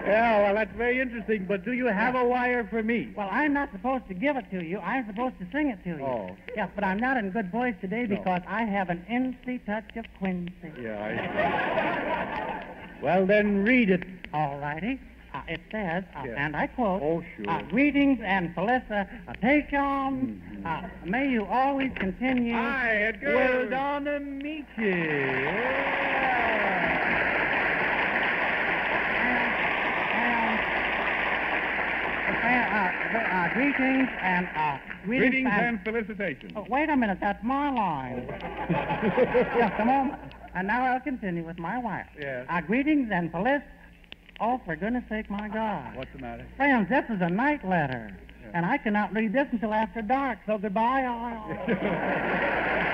well, that's very interesting. But do you have a wire for me? Well, I'm not supposed to give it to you. I'm supposed to sing it to you. Oh. Yes, but I'm not in good voice today No. because I have an insty touch of quinsy. Yeah, I Well, then read it. All righty. Uh, it says, uh, Yeah. and I quote, Oh, sure. uh, greetings and felicitations. Uh, may you always continue. Hi, Edgar. Well done to meet you. Uh, uh, uh, greetings and uh, greetings, Greetings and felicitations. Oh, wait a minute, that's my line. Just a moment. And now I'll continue with my wife. Yes. Uh, greetings and felic. Oh, for goodness sake, my God. What's the matter? Friends, this is a night letter. And I cannot read this until after dark, so goodbye.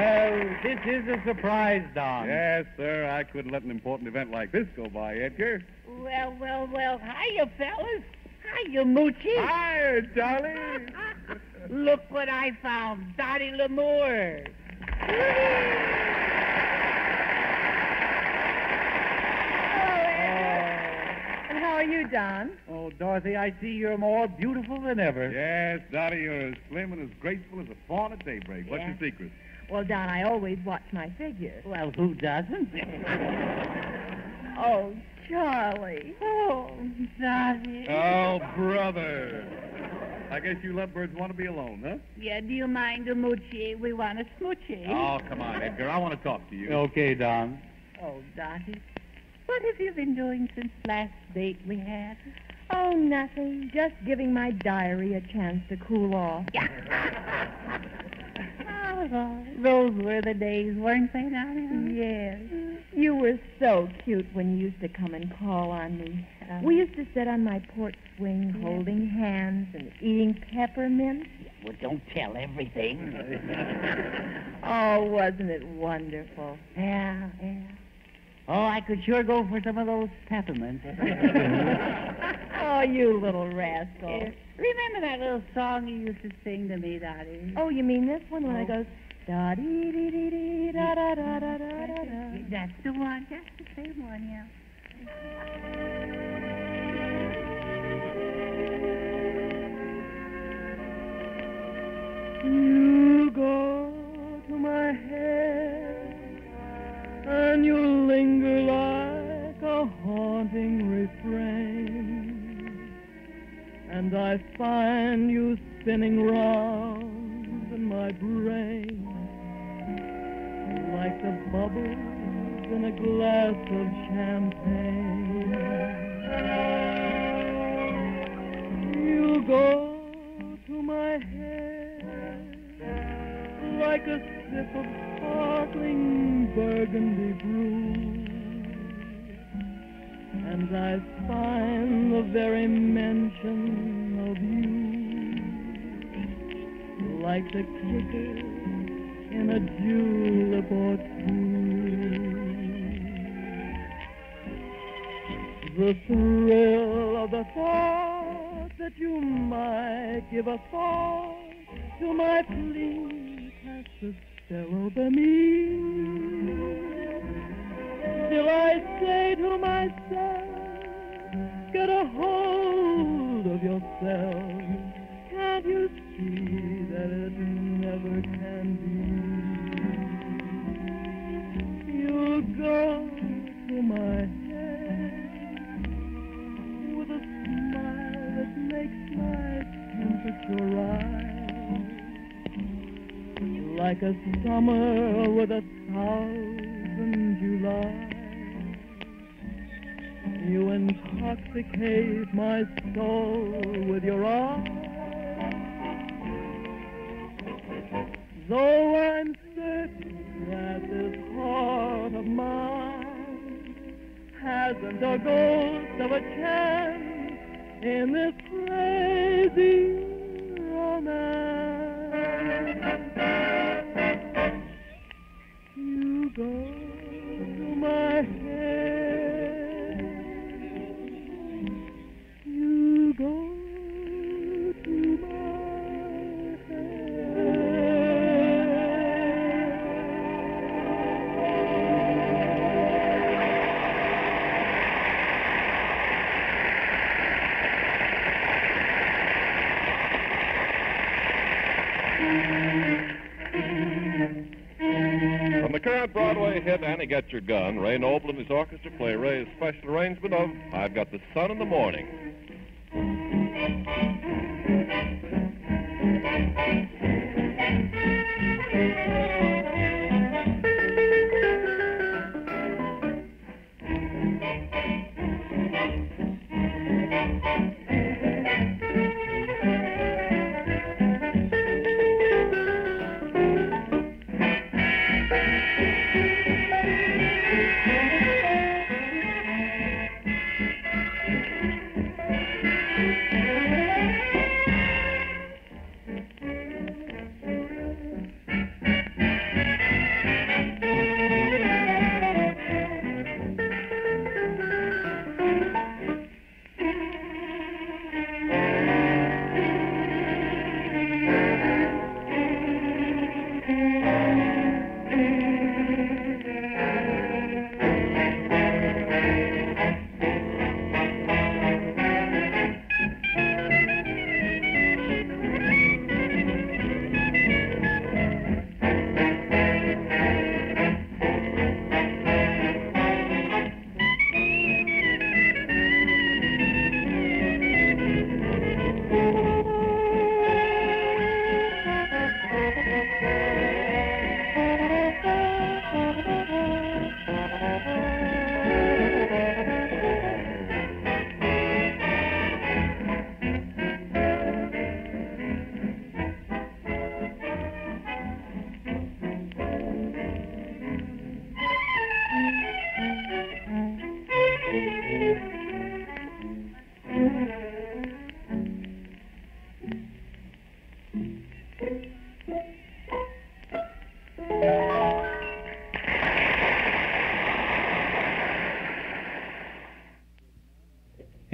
Well, this is a surprise, Don. Yes, sir. I couldn't let an important event like this go by, Edgar. Well, well, well, hiya, fellas. Hiya, Moochie. Hi, Charlie. Look what I found. Dottie Lamour. Oh, and how are you, Don? Oh, Dorothy, I see you're more beautiful than ever. Yes, Dottie, you're as slim and as graceful as a fawn at daybreak. What's your secret? Well, Don, I always watch my figure. Well, who doesn't? Oh, Charlie. Oh, Dottie. Oh, brother. I guess you lovebirds want to be alone, huh? Yeah, do you mind, Moochie? We want a smoochie. Oh, come on, Edgar. I want to talk to you. Okay, Don. Oh, Dottie. What have you been doing since last date we had? Oh, nothing. Just giving my diary a chance to cool off. Oh, those were the days, weren't they, Dottie? Yes. Mm-hmm. You were so cute when you used to come and call on me. Uh-huh. we used to sit on my porch swing holding hands and eating peppermints. Well, don't tell everything. Oh, wasn't it wonderful? Yeah, yeah. Oh, I could sure go for some of those peppermints. Oh, you little rascal. Remember that little song you used to sing to me, Dottie? Oh, you mean this one when I oh. go, Da dee dee dee dee da da da da da da da. That's the one. That's the same one, yeah. You go to my head and you linger like a haunting refrain. And I find you spinning round in my brain like the bubbles in a glass of champagne. You go to my head like a sip of sparkling burgundy brew. And I find the very mention of you like the kicker in a julep or two. The thrill of the thought that you might give a thought to my plea casts over me. Still I say to myself, get a hold of yourself. Can't you see that it never can be? You go to my head with a smile that makes my temperature rise like a summer with a thousand Julys. You intoxicate my soul with your eyes. Though I'm certain that this heart of mine hasn't a ghost of a chance in this crazy romance. You go to my head. You go The current Broadway hit Annie Get Your Gun, Ray Noble and his orchestra play Ray's special arrangement of I've Got the Sun in the Morning.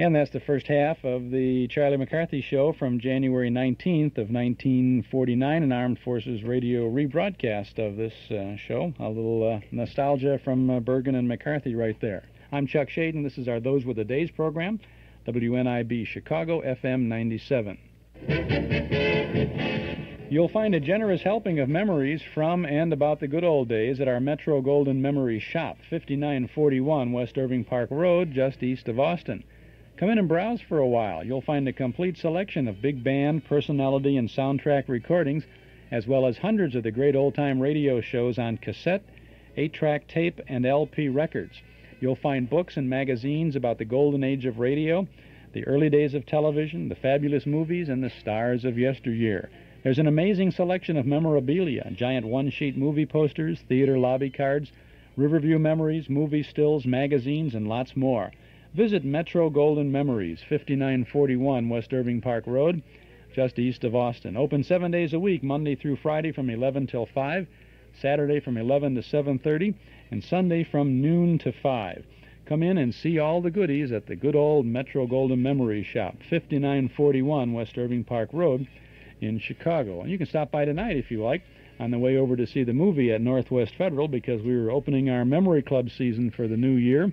And that's the first half of the Charlie McCarthy Show from January 19th of 1949, an Armed Forces Radio rebroadcast of this uh, show. A little uh, nostalgia from uh, Bergen and McCarthy right there. I'm Chuck Schaden. This is our Those Were the Days program, WNIB Chicago, FM 97. You'll find a generous helping of memories from and about the good old days at our Metro Golden Memory Shop, 5941 West Irving Park Road, just east of Austin. Come in and browse for a while. You'll find a complete selection of big band, personality, and soundtrack recordings, as well as hundreds of the great old time radio shows on cassette, 8 track tape, and LP records. You'll find books and magazines about the golden age of radio, the early days of television, the fabulous movies, and the stars of yesteryear. There's an amazing selection of memorabilia giant one sheet movie posters, theater lobby cards, Riverview memories, movie stills, magazines, and lots more. Visit Metro Golden Memories, 5941 West Irving Park Road, just east of Austin. Open seven days a week, Monday through Friday from 11 till 5, Saturday from 11 to 7.30, and Sunday from noon to 5. Come in and see all the goodies at the good old Metro Golden Memories Shop, 5941 West Irving Park Road in Chicago. And you can stop by tonight if you like on the way over to see the movie at Northwest Federal because we were opening our Memory Club season for the new year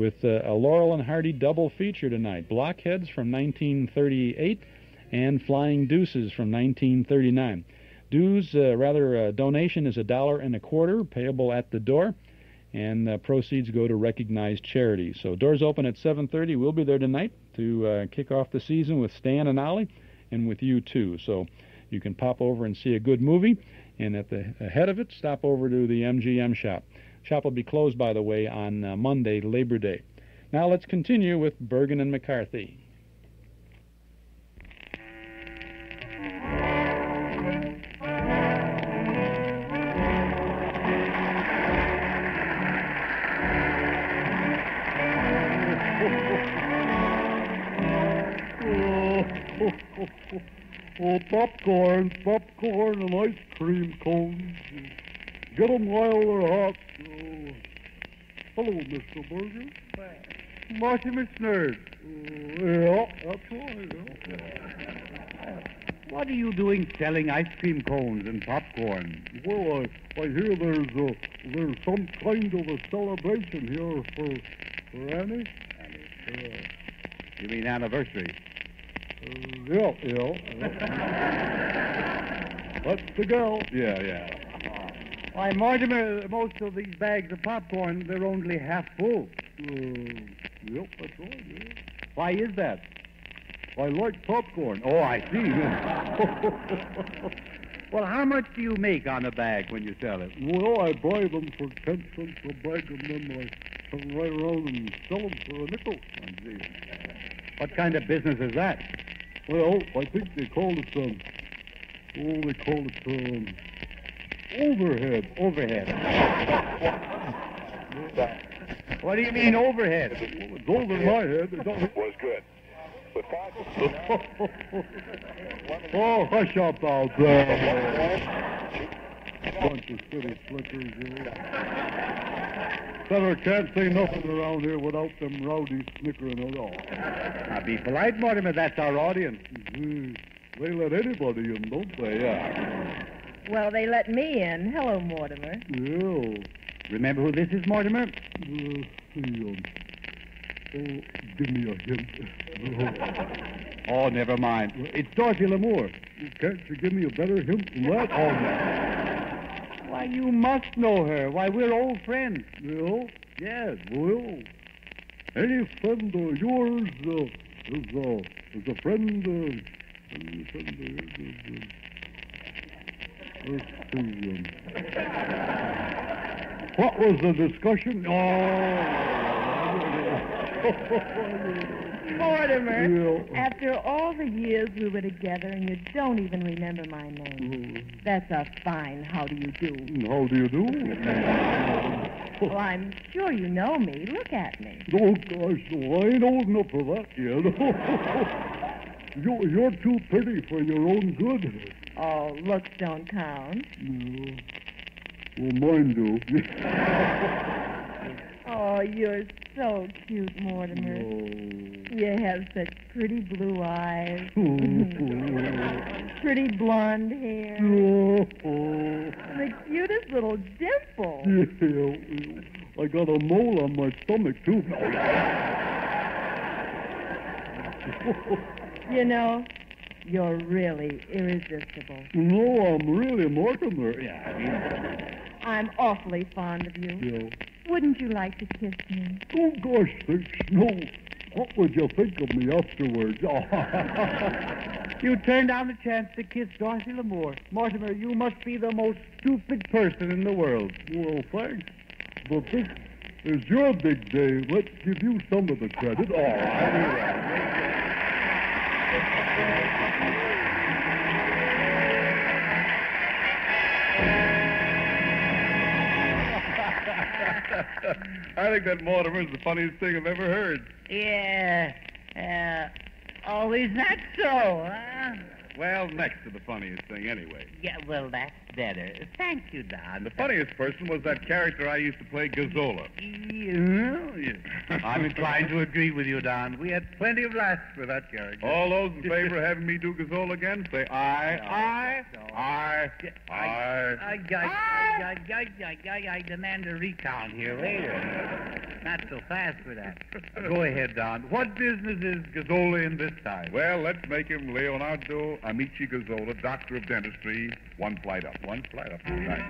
with uh, a Laurel and Hardy double feature tonight Blockheads from 1938 and Flying Deuces from 1939. Dues, uh, rather, uh, donation is a dollar and a quarter, payable at the door, and uh, proceeds go to recognized charities. So doors open at 7:30. We'll be there tonight to uh, kick off the season with Stan and Ollie, and with you too. So you can pop over and see a good movie, and at the head of it, stop over to the MGM shop. Shop will be closed, by the way, on uh, Monday, Labor Day. Now let's continue with Bergen and McCarthy. Oh, popcorn, popcorn, and ice cream cones. Get 'em while they're hot. Oh. Hello, Mr. Berger. Marty McSnerd. Oh, yeah, that's right. What are you doing selling ice cream cones and popcorn? Well, I, I hear there's a, there's some kind of a celebration here for, for Annie. Uh, You mean anniversary? uh, yeah, yeah. yeah. That's the girl. Yeah, yeah. Why, Mortimer, most of these bags of popcorn, they're only half full. Uh, yep, that's right. Yeah. Why is that? I like popcorn. Oh, I see. well, how much do you make on a bag when you sell it? Well, I buy them for ten cents a bag, and then I turn right around and sell them for a nickel. I see. What kind of business is that? Well, I think they call it um, oh, they call it um, overhead. Overhead. What do you mean overhead? Well, it's over my head. It don't... Was good. With five oh, hush up out there. Bunch of city slickers, you know. Feller can't say nothing around here without them rowdies snickering at all. Now, be polite, Mortimer. That's our audience. Mhm. They let anybody in, don't they? Yeah. Well, they let me in. Hello, Mortimer. Yeah. Remember who this is, Mortimer? Uh, oh, give me a hint. Oh, never mind. It's Dorothy Lamour. Can't you give me a better hint than that? Oh, Why, you must know her. Why, we're old friends. no. Yes. Well, any friend of yours uh, is, uh, is a friend of... any friend of yours is, uh, let's see, what was the discussion? Oh, Mortimer, Yeah. after all the years we were together and you don't even remember my name. That's a fine how do you do. How do you do? Well, I'm sure you know me. Look at me. Oh, gosh, no, I ain't old enough for that yet. you, you're too pretty for your own good. Oh, looks don't count. No. Well, mine do. Oh, you're so cute, Mortimer. You have such pretty blue eyes. Oh, pretty blonde hair. The cutest little dimple. Yeah. I got a mole on my stomach, too. You know, you're really irresistible. no, I'm really Mortimer. Yeah. I'm awfully fond of you. Yeah. Wouldn't you like to kiss me? Oh, gosh sakes, no. What would you think of me afterwards? You turned down the chance to kiss Dorothy Lamour. Mortimer, you must be the most stupid person in the world. well, thanks. But this is your big day. Let's give you some of the credit. Oh, I think that Mortimer's the funniest thing I've ever heard. Yeah. Uh, oh, is that so, huh? Well, next to the funniest thing, anyway. Yeah, well, that's better. Thank you, Don. The funniest person was that character I used to play, Gazzola. I'm inclined to agree with you, Don. We had plenty of laughs with that character. All those in favor of having me do Gazzola again, say aye, aye, aye, aye. I, I, I, I, I, I, I demand a recount here. Wait a minute. Not so fast with that. Go ahead, Don. What business is Gazzola in this time? Well, let's make him Leonardo Amici Gazzola, doctor of dentistry, one flight up. One flight up. Right.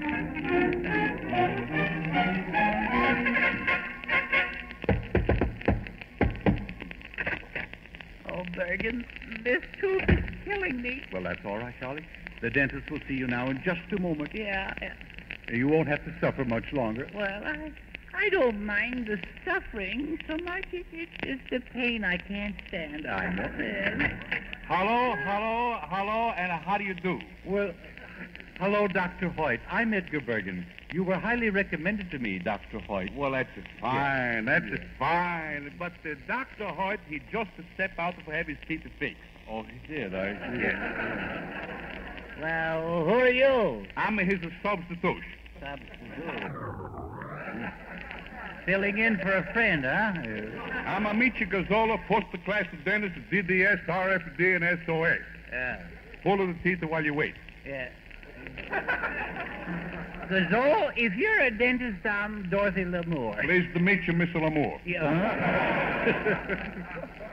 Oh, Bergen, this tooth is killing me. Well, that's all right, Charlie. The dentist will see you now in just a moment. Yeah, yeah. You won't have to suffer much longer. Well, I, I don't mind the suffering so much. It, it's just the pain I can't stand. I know. Yes. Hello, hello, hello, and how do you do? Well, hello, Dr. Hoyt. I'm Edgar Bergen. You were highly recommended to me, Dr. Hoyt. Well, that's fine. That's fine. But uh, Dr. Hoyt, he just to step out to have his teeth fixed. Oh, he did, I see. Well, who are you? I'm his substitute. substitute. Filling in for a friend, huh? I'm Amici Gazzola, post-class dentist at DDS, RFD, and SOS. Yeah. Pull of the teeth while you wait. Yeah. Gazzola, if you're a dentist, I'm Dorothy Lamour. Pleased to meet you, Mr. Lamour.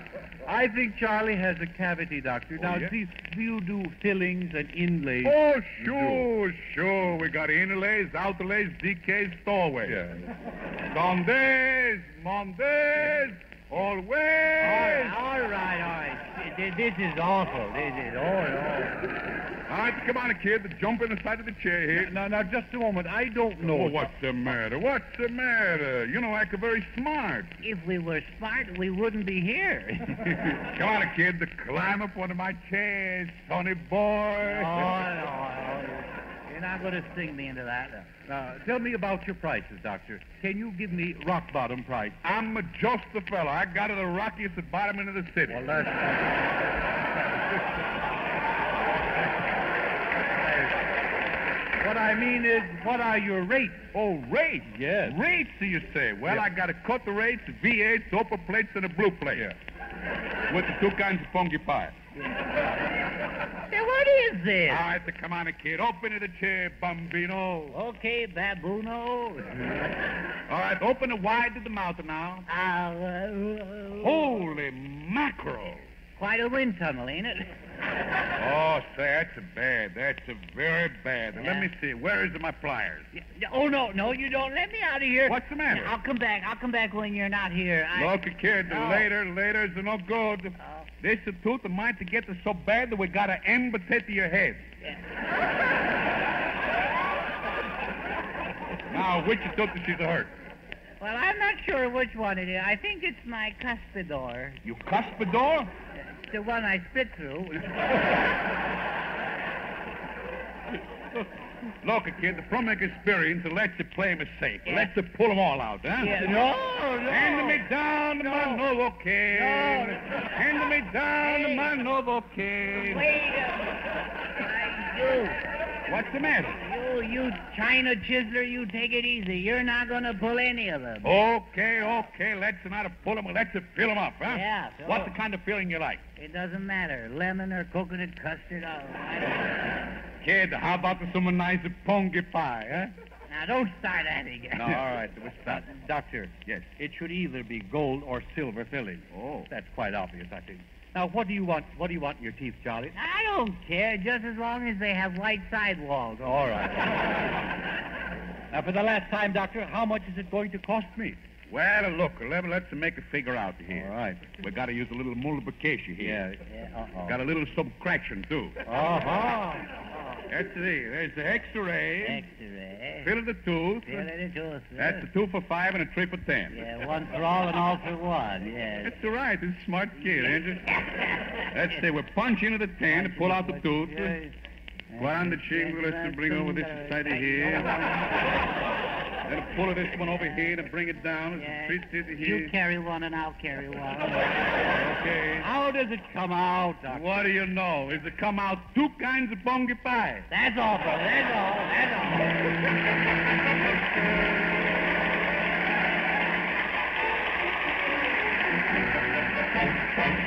I think Charlie has a cavity, Doctor. Oh, now, yeah? see, do you do fillings and inlays? Oh, sure, sure. We got inlays, outlays, decays, stowaways. Yeah. Sundays, Mondays, always. All right, all right, all right. This is awful. This is all, all. All right, come on, kid. Jump in the side of the chair here. Now, now, just a moment. I don't know. Oh, what's the matter? What's the matter? You know, act very smart. If we were smart, we wouldn't be here. Come on, kid. Climb up one of my chairs, sonny boy. Oh, no, no. You're not going to sting me into that. Now, tell me about your prices, Doctor. Can you give me rock bottom price? I'm just the fella. I got it the rockiest bottom end of the city. Well, that's... What I mean is, what are your rates? Oh, rates? Yes. Rates, do you say? Well. I got to cut the rates, V8s, upper plates, and a blue plate. Yeah. With the two kinds of funky pie. Now, what is this? All right, come on, a kid. Open to the chair, bambino. Okay, babuno. All right, open it wide to the mouth now. Uh, Holy mackerel. Quite a wind tunnel, ain't it? Oh, say, that's a bad. That's a very bad. Now, Let me see. Where is my pliers? Oh, no, no, you don't let me out of here. What's the matter? I'll come back. I'll come back when you're not here. I... Look, kid, No. Oh. later, later is no good. Oh. This is tooth of mine to get it so bad that we got to amputate your head. Now, which tooth is she's hurt? Well, I'm not sure which one it is. I think it's my cuspidor. You cuspidor? The one I spit through. Look, kid, the from experience, let's play him safe. Let's pull them all out, huh? Yeah, no, no. Hand me down to my Novocaine. Hand me down to my Novocaine. Wait a You. What's the matter? You. You China chiseler, you take it easy. You're not going to pull any of them. Okay, okay. Let's not pull them. Let's fill them up, huh? Yeah, so- What's the kind of filling you like? It doesn't matter. Lemon or coconut custard. Oh, Kid, how about some nice pongy pie, huh? Now, don't start that again. No, all right. That. Doctor. Yes. It should either be gold or silver filling. Oh. That's quite obvious, I think. Now, what do you want? What do you want in your teeth, Charlie? I don't care, just as long as they have white sidewalls. All right. now, for the last time, Doctor, how much is it going to cost me? Well, look, let, let's make a figure out here. All right. We've got to use a little multiplication here. Yeah, uh-oh. Got a little subtraction, too. Uh-huh. Let's see. There's the X-ray. X-ray. Fill of the tooth. Fill of the tooth. That's a two for five and a three for ten. Yeah, one for all and all for one, yes. That's all right. This is a smart kid, ain't it? Let's see. We punch into the ten to pull out the tooth. Go on the chin. Let's bring over this side of here. Then pull this one over here to bring it down. Yeah. Twist it here. You carry one and I'll carry one. Okay. How does it come out, Doctor? What do you know? Is it come out two kinds of bongi pie? That's all, brother. That's all. That's all.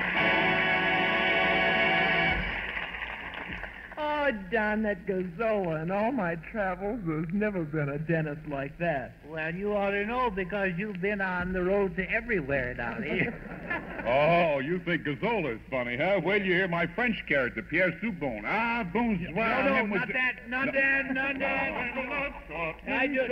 Oh, darn that Gazzola. In all my travels, there's never been a dentist like that. Well, you ought to know because you've been on the road to everywhere down here. Oh, you think Gazzola is funny, huh? Wait till you hear my French character, Pierre Soubon. Ah, Boon's no, no, not that, not that, not that. I just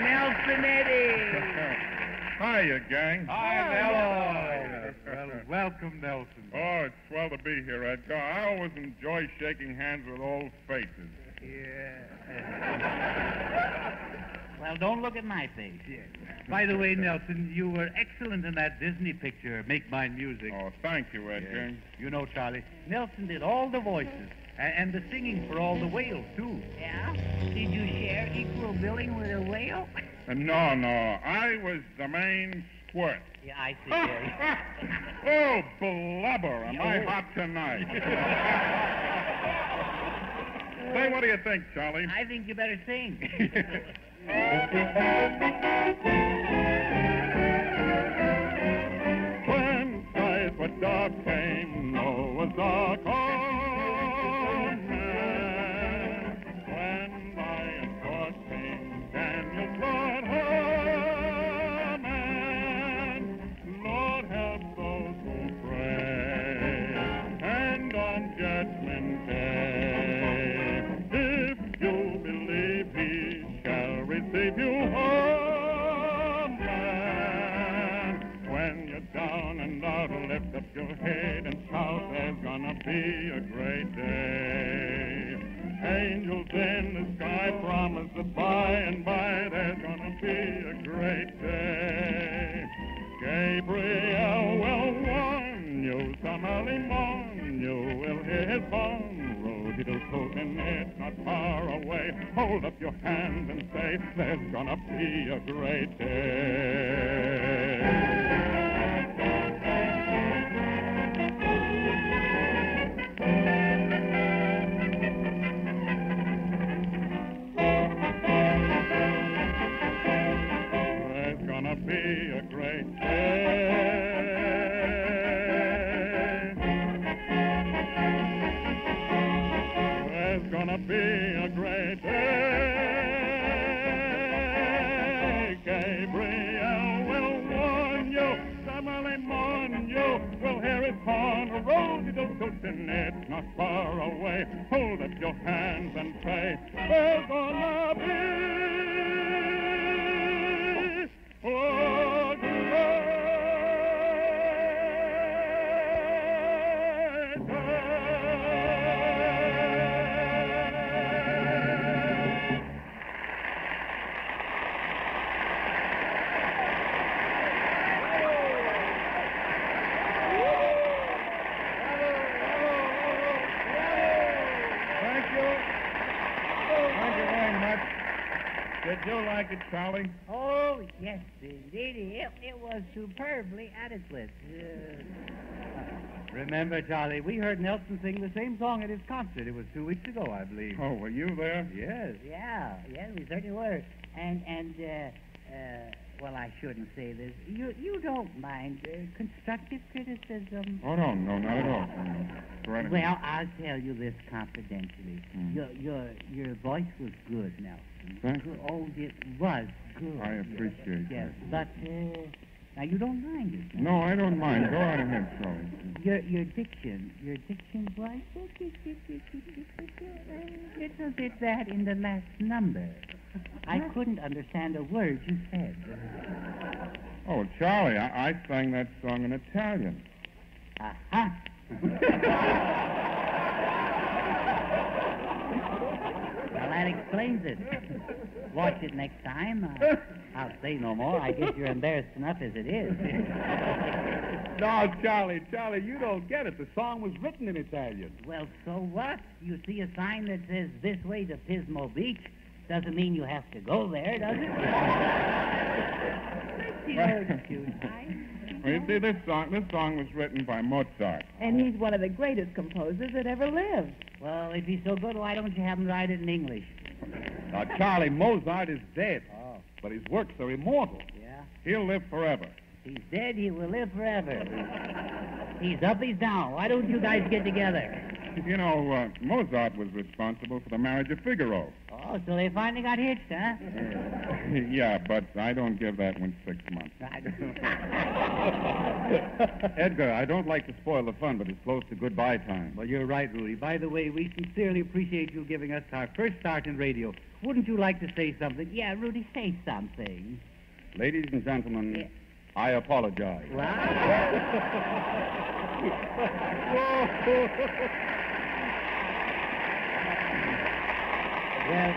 Nelson Eddy. Hiya, gang. Hi, Nelson. Well, welcome, Nelson. Oh, it's swell to be here, Edgar. I always enjoy shaking hands with old faces. Yeah. well, don't look at my face. Yeah. By the way, Nelson, you were excellent in that Disney picture, Make Mine Music. Oh, thank you, Edgar. You know, Charlie, Nelson did all the voices and the singing for all the whales, too. Yeah? Did you share equal billing with a whale? No, no, I was the main squirt. Yeah, I see. Oh, Jerry. Oh, blubber, am I hot tonight? Say, what do you think, Charlie? I think you better sing. When were dark came Noah's Ark head and shout, there's gonna be a great day. Angels in the sky promise that by and by there's gonna be a great day. Gabriel will warn you some early morn, you will hear his horn. Rosy token, it's not far away. Hold up your hands and say, there's gonna be a great day. It's not far away. Hold up your hands and pray. There's gonna a Did you like it, Charlie? Oh, Yes, indeed. It, it was superbly adequate. Remember, Charlie, we heard Nelson sing the same song at his concert. It was two weeks ago, I believe. Oh, were you there? Yes. Yeah, yeah, we certainly were. And, and, uh, uh, well, I shouldn't say this. You, you don't mind uh, constructive criticism? Oh, no, no, not at all. Go right. Well, I'll tell you this confidentially. Mm. Your, your, your voice was good, Nelson. Thank Good- Oh, it was good. I appreciate Yes, that. but, uh, now you don't mind it. No, I don't mind. Go right ahead, Charlie. Your your diction, your diction was a little bit bad in the last number. I couldn't understand a word you said. Oh, Charlie, I, I sang that song in Italian. Aha. well, that explains it. Watch it next time. Uh, I'll say no more. I guess you're embarrassed enough as it is. No, Charlie, Charlie, you don't get it. The song was written in Italian. Well, so what? You see a sign that says this way to Pismo Beach. Doesn't mean you have to go there, does it? You see, this song, this song was written by Mozart. And he's one of the greatest composers that ever lived. Well, if he's so good, why don't you have him write it in English? Now, Charlie, Mozart is dead. Oh. But his works are immortal. Yeah? He'll live forever. He's dead, he will live forever. He's up, he's down. Why don't you guys get together? You know, uh, Mozart was responsible for the marriage of Figaro. Oh, so they finally got hitched, huh? yeah, but I don't give that one six months. Edgar, I don't like to spoil the fun, but it's close to goodbye time. Well, you're right, Rudy. By the way, we sincerely appreciate you giving us our first start in radio. Wouldn't you like to say something? Yeah, Rudy, say something. Ladies and gentlemen, I apologize. Well,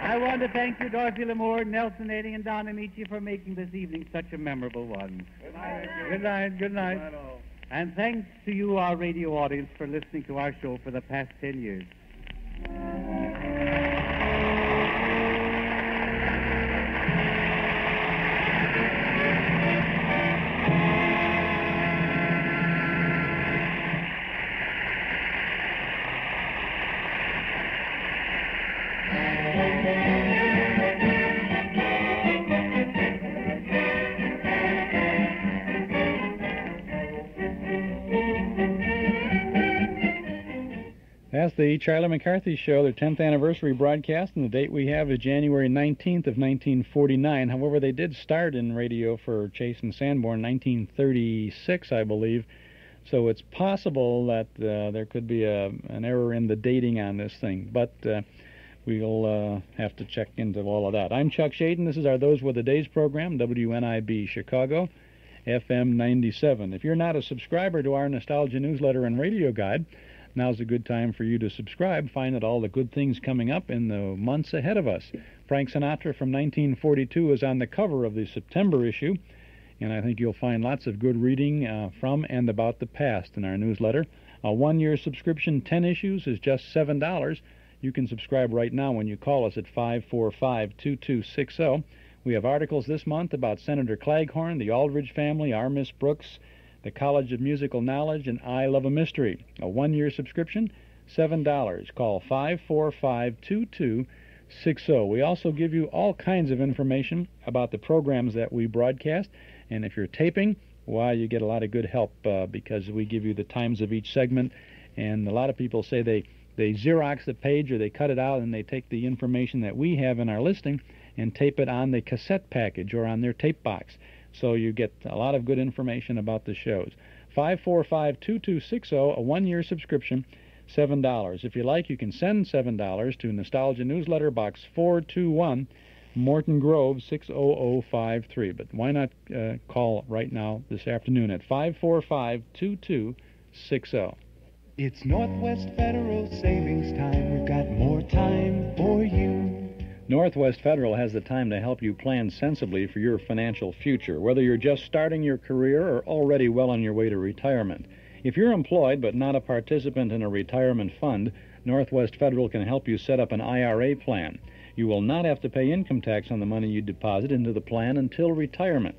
I want to thank you, Dorothy Lamour, Nelson Eddy, and Don Ameche for making this evening such a memorable one. Good night. Good night. Good night. And thanks to you, our radio audience, for listening to our show for the past ten years. That's the Charlie McCarthy Show, their 10th anniversary broadcast, and the date we have is January 19th of 1949. However, they did start in radio for Chase and Sanborn 1936, I believe. So it's possible that uh, there could be a, an error in the dating on this thing, but uh, we'll uh, have to check into all of that. I'm Chuck Schaden. This is our Those Were the Days program, WNIB Chicago, FM 97. If you're not a subscriber to our Nostalgia newsletter and radio guide, now's a good time for you to subscribe. Find out all the good things coming up in the months ahead of us. Frank Sinatra from 1942 is on the cover of the September issue, and I think you'll find lots of good reading uh, from and about the past in our newsletter. A one year subscription, 10 issues, is just $7. You can subscribe right now when you call us at 545 2260. We have articles this month about Senator Claghorn, the Aldrich family, our Miss Brooks, the College of Musical Knowledge, and I Love a Mystery. A one year subscription, $7. Call 545 2260. We also give you all kinds of information about the programs that we broadcast, and if you're taping, why, you get a lot of good help uh, because we give you the times of each segment, and a lot of people say they, they Xerox the page or they cut it out and they take the information that we have in our listing and tape it on the cassette package or on their tape box. So you get a lot of good information about the shows. 545 2260, a one year subscription, $7. If you like, you can send $7 to Nostalgia Newsletter Box 421, Morton Grove 60053. But why not uh, call right now this afternoon at 545 2260? It's Northwest Federal Savings Time. We've got more. Northwest Federal has the time to help you plan sensibly for your financial future, whether you're just starting your career or already well on your way to retirement. If you're employed but not a participant in a retirement fund, Northwest Federal can help you set up an IRA plan. You will not have to pay income tax on the money you deposit into the plan until retirement.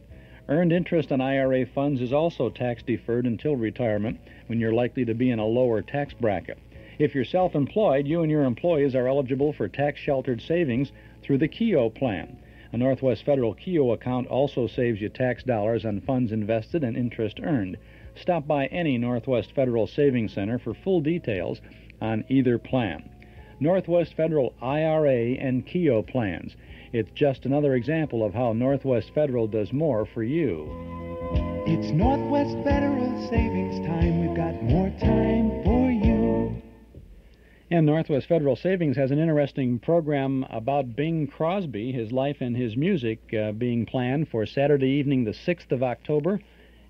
Earned interest on IRA funds is also tax deferred until retirement when you're likely to be in a lower tax bracket. If you're self employed, you and your employees are eligible for tax sheltered savings through the Keogh plan. A Northwest Federal Keogh account also saves you tax dollars on funds invested and interest earned. Stop by any Northwest Federal Savings Center for full details on either plan. Northwest Federal IRA and Keogh plans. It's just another example of how Northwest Federal does more for you. It's Northwest Federal Savings Time. We've got more time for. And Northwest Federal Savings has an interesting program about Bing Crosby, his life and his music, uh, being planned for Saturday evening, the 6th of October,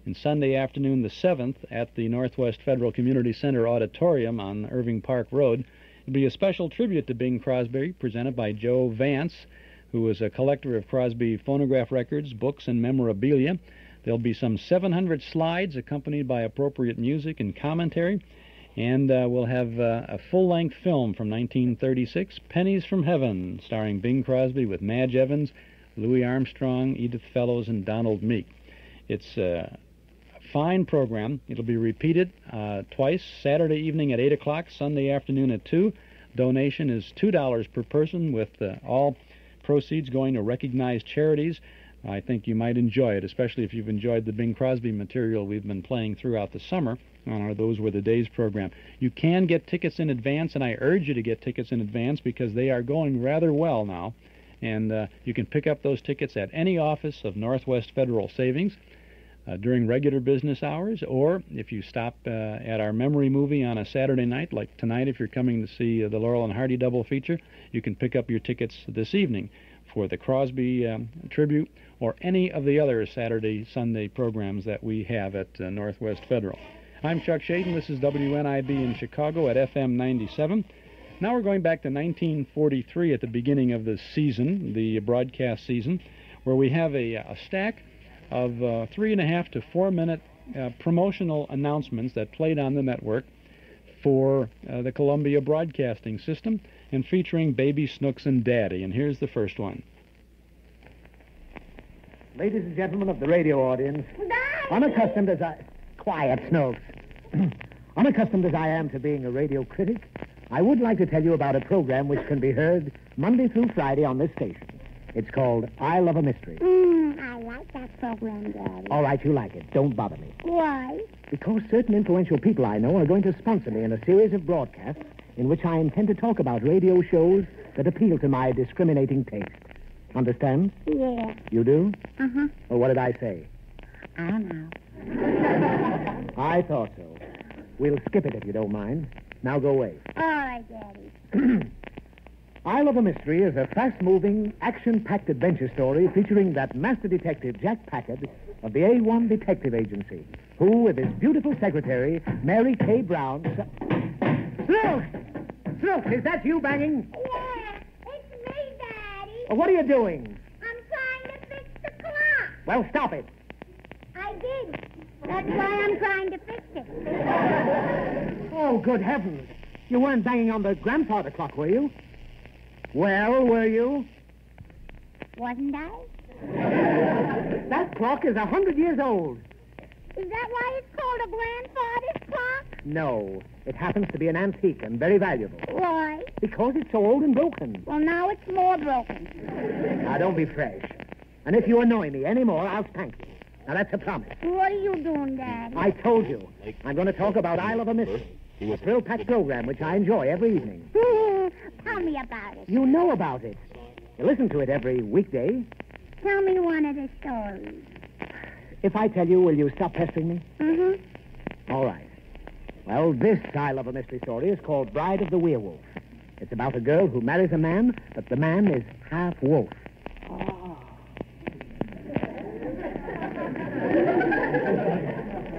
and Sunday afternoon, the 7th, at the Northwest Federal Community Center Auditorium on Irving Park Road. It'll be a special tribute to Bing Crosby presented by Joe Vance, who is a collector of Crosby phonograph records, books, and memorabilia. There'll be some 700 slides accompanied by appropriate music and commentary. And uh, we'll have uh, a full length film from 1936, Pennies from Heaven, starring Bing Crosby with Madge Evans, Louis Armstrong, Edith Fellows, and Donald Meek. It's uh, a fine program. It'll be repeated uh, twice Saturday evening at 8 o'clock, Sunday afternoon at 2. Donation is $2 per person, with uh, all proceeds going to recognized charities. I think you might enjoy it, especially if you've enjoyed the Bing Crosby material we've been playing throughout the summer on our Those Were the Days program. You can get tickets in advance, and I urge you to get tickets in advance because they are going rather well now. And uh, you can pick up those tickets at any office of Northwest Federal Savings uh, during regular business hours, or if you stop uh, at our memory movie on a Saturday night, like tonight, if you're coming to see uh, the Laurel and Hardy double feature, you can pick up your tickets this evening for the Crosby um, tribute or any of the other Saturday, Sunday programs that we have at uh, Northwest Federal. I'm Chuck Schaden. This is WNIB in Chicago at FM 97. Now we're going back to 1943 at the beginning of the season, the broadcast season, where we have a, a stack of uh, three and a half to four minute uh, promotional announcements that played on the network for uh, the Columbia Broadcasting System and featuring Baby Snooks and Daddy. And here's the first one. Ladies and gentlemen of the radio audience, unaccustomed as I. Quiet, Snooks. unaccustomed as I am to being a radio critic, I would like to tell you about a program which can be heard Monday through Friday on this station. It's called I Love a Mystery. Mm, I like that program, Daddy. All right, you like it. Don't bother me. Why? Because certain influential people I know are going to sponsor me in a series of broadcasts in which I intend to talk about radio shows that appeal to my discriminating taste. Understand? Yeah. You do? Uh-huh. Well, what did I say? I don't know. I thought so. We'll skip it if you don't mind. Now go away. All right, Daddy. I Love a Mystery is a fast-moving, action-packed adventure story featuring that master detective, Jack Packard, of the A1 Detective Agency, who, with his beautiful secretary, Mary Kay Brown... Snooks! Snooks, is that you banging? Yeah, it's me, Daddy. Well, what are you doing? I'm trying to fix the clock. Well, stop it. I did. That's why I'm trying to fix it. Oh, good heavens. You weren't banging on the grandfather clock, were you? Well, were you? Wasn't I? That clock is a hundred years old. Is that why it's called a grandfather's clock? No, it happens to be an antique and very valuable. Why? Because it's so old and broken. Well, now it's more broken. Now, don't be fresh. And if you annoy me any more, I'll spank you. Now, that's a promise. What are you doing, Dad? I told you. I'm going to talk about I Love a Mystery, a thrill-packed program which I enjoy every evening. Tell me about it. You know about it. You listen to it every weekday. Tell me one of the stories. If I tell you, will you stop pestering me? Mm-hmm. All right. Well, this I Love a Mystery story is called Bride of the Werewolf. It's about a girl who marries a man, but the man is half wolf.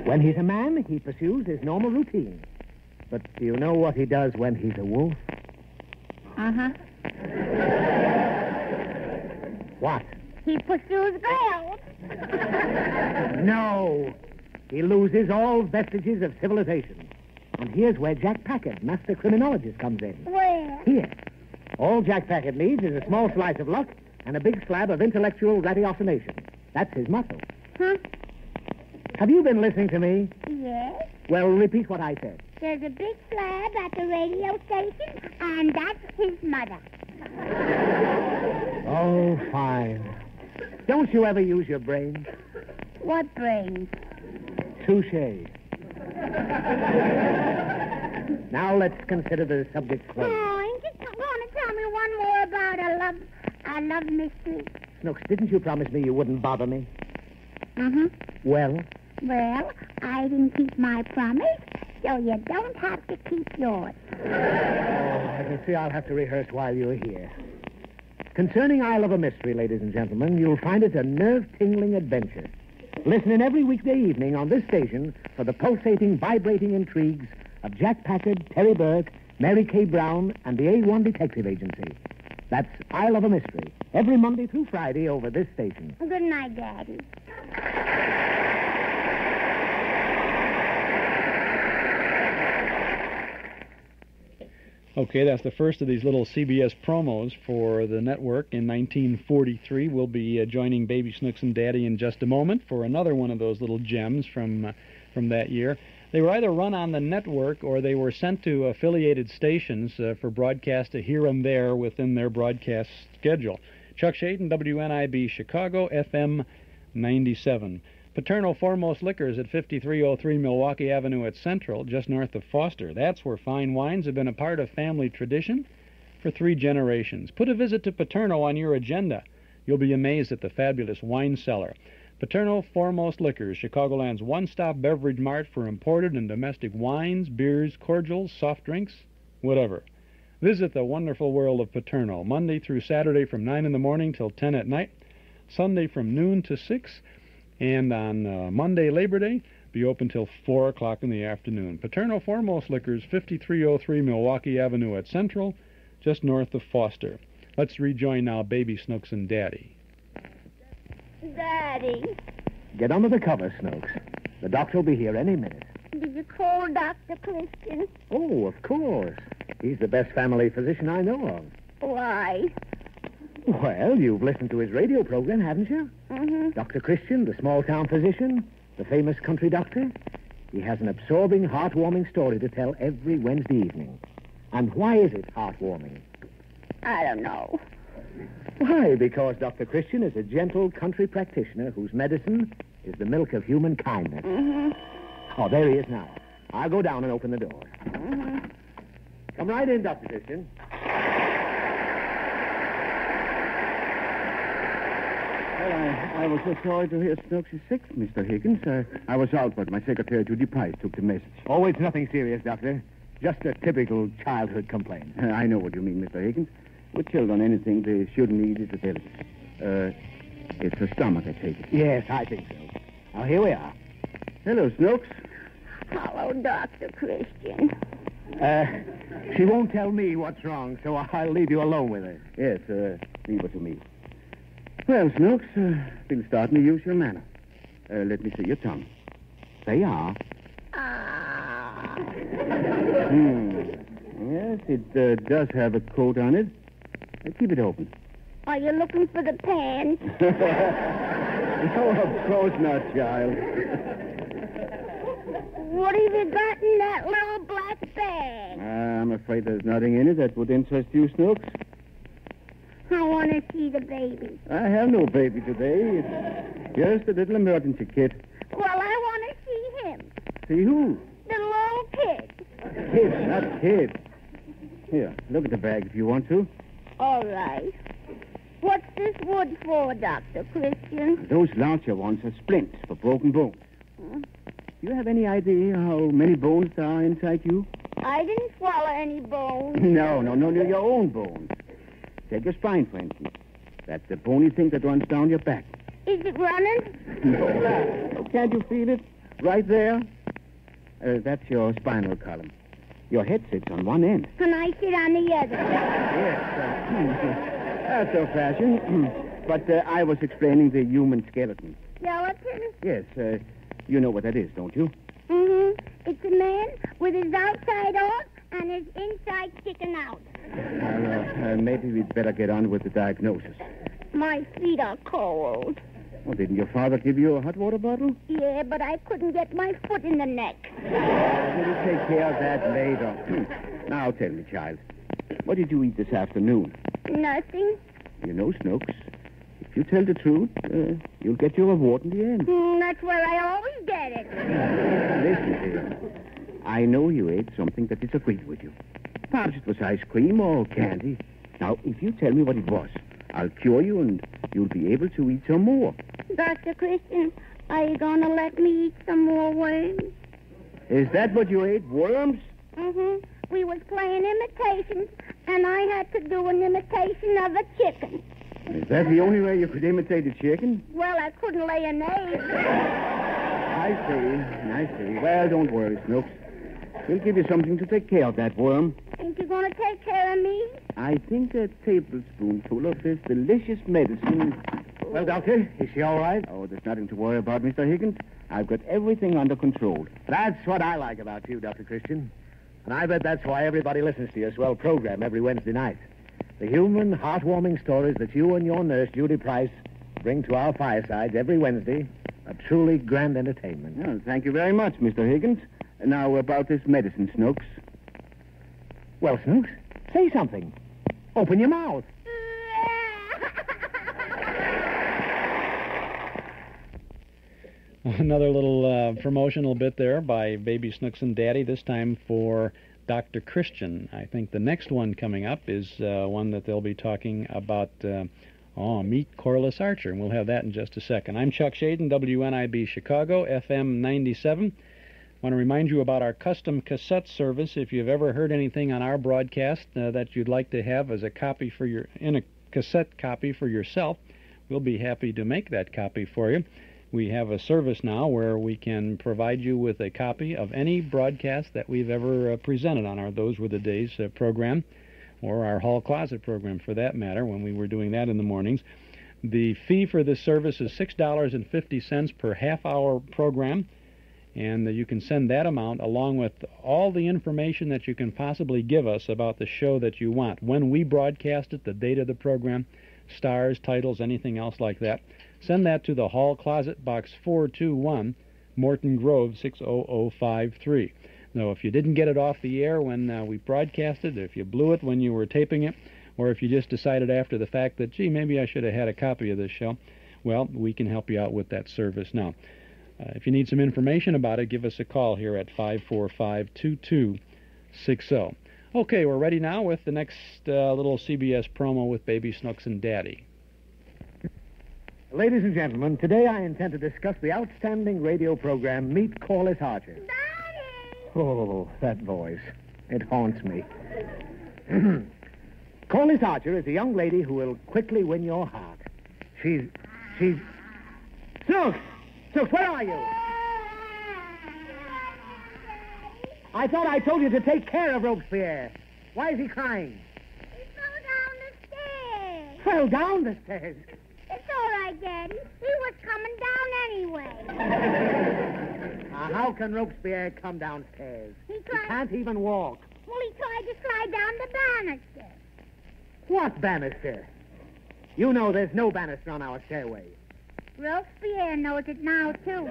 When he's a man, he pursues his normal routine. But do you know what he does when he's a wolf? Uh-huh. What? He pursues girls. No. He loses all vestiges of civilization. And here's where Jack Packard, master criminologist, comes in. Where? Here. All Jack Packard needs is a small slice of luck and a big slab of intellectual ratiocination. That's his motto. Huh? Have you been listening to me? Yes. Well, repeat what I said. There's a big slab at the radio station, and that's his mother. Oh, fine. Don't you ever use your brain? What brains? Touche. now let's consider the subject closed. Oh, ain't you going to tell me one more about a love, a love mystery? Snooks, didn't you promise me you wouldn't bother me? Uh-huh. Well, Well, I didn't keep my promise, so you don't have to keep yours. oh, I can see I'll have to rehearse while you're here. Concerning I Love a Mystery, ladies and gentlemen, you'll find it a nerve-tingling adventure. Listen in every weekday evening on this station for the pulsating, vibrating intrigues of Jack Packard, Terry Burke, Mary Kay Brown, and the A1 Detective Agency. That's I Love a Mystery, every Monday through Friday over this station. Good night, Daddy. Okay, that's the first of these little CBS promos for the network in 1943. We'll be uh, joining Baby Snooks and Daddy in just a moment for another one of those little gems from uh, from that year. They were either run on the network or they were sent to affiliated stations uh, for broadcast to here and there within their broadcast schedule. Chuck Schaden, WNIB Chicago, FM 97. Paterno Foremost Liquors at 5303 Milwaukee Avenue at Central, just north of Foster. That's where fine wines have been a part of family tradition for three generations. Put a visit to Paterno on your agenda. You'll be amazed at the fabulous wine cellar. Paterno Foremost Liquors, Chicagoland's one-stop beverage mart for imported and domestic wines, beers, cordials, soft drinks, whatever. Visit the wonderful world of Paterno, Monday through Saturday from 9 in the morning till 10 at night, Sunday from noon to 6, and on uh, Monday, Labor Day, be open till 4 o'clock in the afternoon. Paterno Foremost Liquors, 5303 Milwaukee Avenue at Central, just north of Foster. Let's rejoin now Baby Snooks and Daddy. Daddy, Get under the cover, Snooks. The doctor will be here any minute. did you call Dr. Christian? Oh, of course. He's the best family physician I know of. Why? Well, you've listened to his radio program, haven't you? Mm-hmm. Dr. Christian, the small town physician, the famous country doctor. He has an absorbing, heartwarming story to tell every Wednesday evening. And why is it heartwarming? I don't know. Why? Because Dr. Christian is a gentle country practitioner whose medicine is the milk of human kindness. Mm-hmm. Oh, there he is now. I'll go down and open the door. Mm-hmm. Come right in, Dr. Christian. Well, I, I was so sorry to hear Snooks is sick, Mr. Higgins. Uh, I was out, but my secretary, Judy Price, took the message. Oh, it's nothing serious, Doctor. Just a typical childhood complaint. Uh, I know what you mean, Mr. Higgins. With children, anything they shouldn't eat is a delicacy. Uh, it's her stomach, I take it. Yes, I think so. Now, here we are. Hello, Snooks. Hello, Dr. Christian. Uh, she won't tell me what's wrong, so I'll leave you alone with her. Yes, uh, leave her to me. Well, Snooks, uh, been starting to use your manner. Uh, let me see your tongue. There you are. Ah. Hmm. Yes, it uh, does have a coat on it. Uh, keep it open. Are you looking for the pan? no, of course not, child. What have you got in that little black bag? Uh, I'm afraid there's nothing in it that would interest you, Snooks. I want to see the baby. I have no baby today. It's just a little emergency kit. Well, I want to see him. See who? The little kid. Kid, not kid. Here, look at the bag if you want to. All right. What's this wood for, Dr. Christian? Those larger ones are splints for broken bones. Hmm? Do you have any idea how many bones there are inside you? I didn't swallow any bones. No, no, no, no, your own bones. Take your spine, for instance. That's the bony thing that runs down your back. Is it running? No. Can't you feel it? Right there? Uh, that's your spinal column. Your head sits on one end. Can I sit on the other? Yes. That's old-fashioned. but uh, I was explaining the human skeleton. Skeleton? Yes, uh, you know what that is, don't you? Mm-hmm. It's a man with his outside on and his inside sticking out. Well, uh, uh, maybe we'd better get on with the diagnosis. My feet are cold. Well, didn't your father give you a hot water bottle? Yeah, but I couldn't get my foot in the neck. We'll take care of that later. now, tell me, child, what did you eat this afternoon? Nothing. You know, Snooks, if you tell the truth, uh, you'll get your reward in the end. Mm, that's where I always get it. Listen, dear. I know you ate something that disagreed with you. Perhaps it was ice cream or candy. Now, if you tell me what it was, I'll cure you and you'll be able to eat some more. Dr. Christian, are you going to let me eat some more worms? Is that what you ate? Worms? Mm-hmm. We was playing imitations, and I had to do an imitation of a chicken. Is that the only way you could imitate a chicken? Well, I couldn't lay an egg. I see. I see. Well, don't worry, Snooks. We'll give you something to take care of that worm. Ain't you're going to take care of me? I think a tablespoonful of this delicious medicine. Well, Doctor, is she all right? Oh, there's nothing to worry about, Mr. Higgins. I've got everything under control. That's what I like about you, Dr. Christian. And I bet that's why everybody listens to your swell program every Wednesday night. The human, heartwarming stories that you and your nurse, Judy Price, bring to our firesides every Wednesday. A truly grand entertainment. Well, thank you very much, Mr. Higgins. Now, about this medicine, Snooks. Well, Snooks, say something. Open your mouth. Another little uh, promotional bit there by Baby Snooks and Daddy, this time for Dr. Christian. I think the next one coming up is uh, one that they'll be talking about. Uh, oh, meet Corliss Archer, and we'll have that in just a second. I'm Chuck Schaden, WNIB Chicago, FM 97. Want to remind you about our custom cassette service. If you've ever heard anything on our broadcast uh, that you'd like to have as a copy for your in a cassette copy for yourself, we'll be happy to make that copy for you. We have a service now where we can provide you with a copy of any broadcast that we've ever uh, presented on our Those Were the Days uh, program, or our Hall Closet program for that matter, when we were doing that in the mornings. The fee for this service is $6.50 per half hour program, and you can send that amount along with all the information that you can possibly give us about the show that you want. When we broadcast it, the date of the program, stars, titles, anything else like that. Send that to the Hall Closet, Box 421, Morton Grove 60053. Now, if you didn't get it off the air when uh, we broadcasted, if you blew it when you were taping it, or if you just decided after the fact that, gee, maybe I should have had a copy of this show, well, we can help you out with that service now. Uh, if you need some information about it, give us a call here at 545 2260. Okay, we're ready now with the next uh, little CBS promo with Baby Snooks and Daddy. Ladies and gentlemen, today I intend to discuss the outstanding radio program Meet Corliss Archer. Oh, that voice. It haunts me. Corliss Archer is a young lady who will quickly win your heart. She's. she's. Snooks! Snooks, where are you? I thought I told you to take care of Robespierre. Why is he crying? He fell down the stairs. Fell down the stairs. It's all right, Daddy. He was coming down anyway. Now, uh, how can Robespierre come downstairs? He He can't even walk. Well, he tried to slide down the banister. What banister? You know there's no banister on our stairway. Robespierre knows it now, too.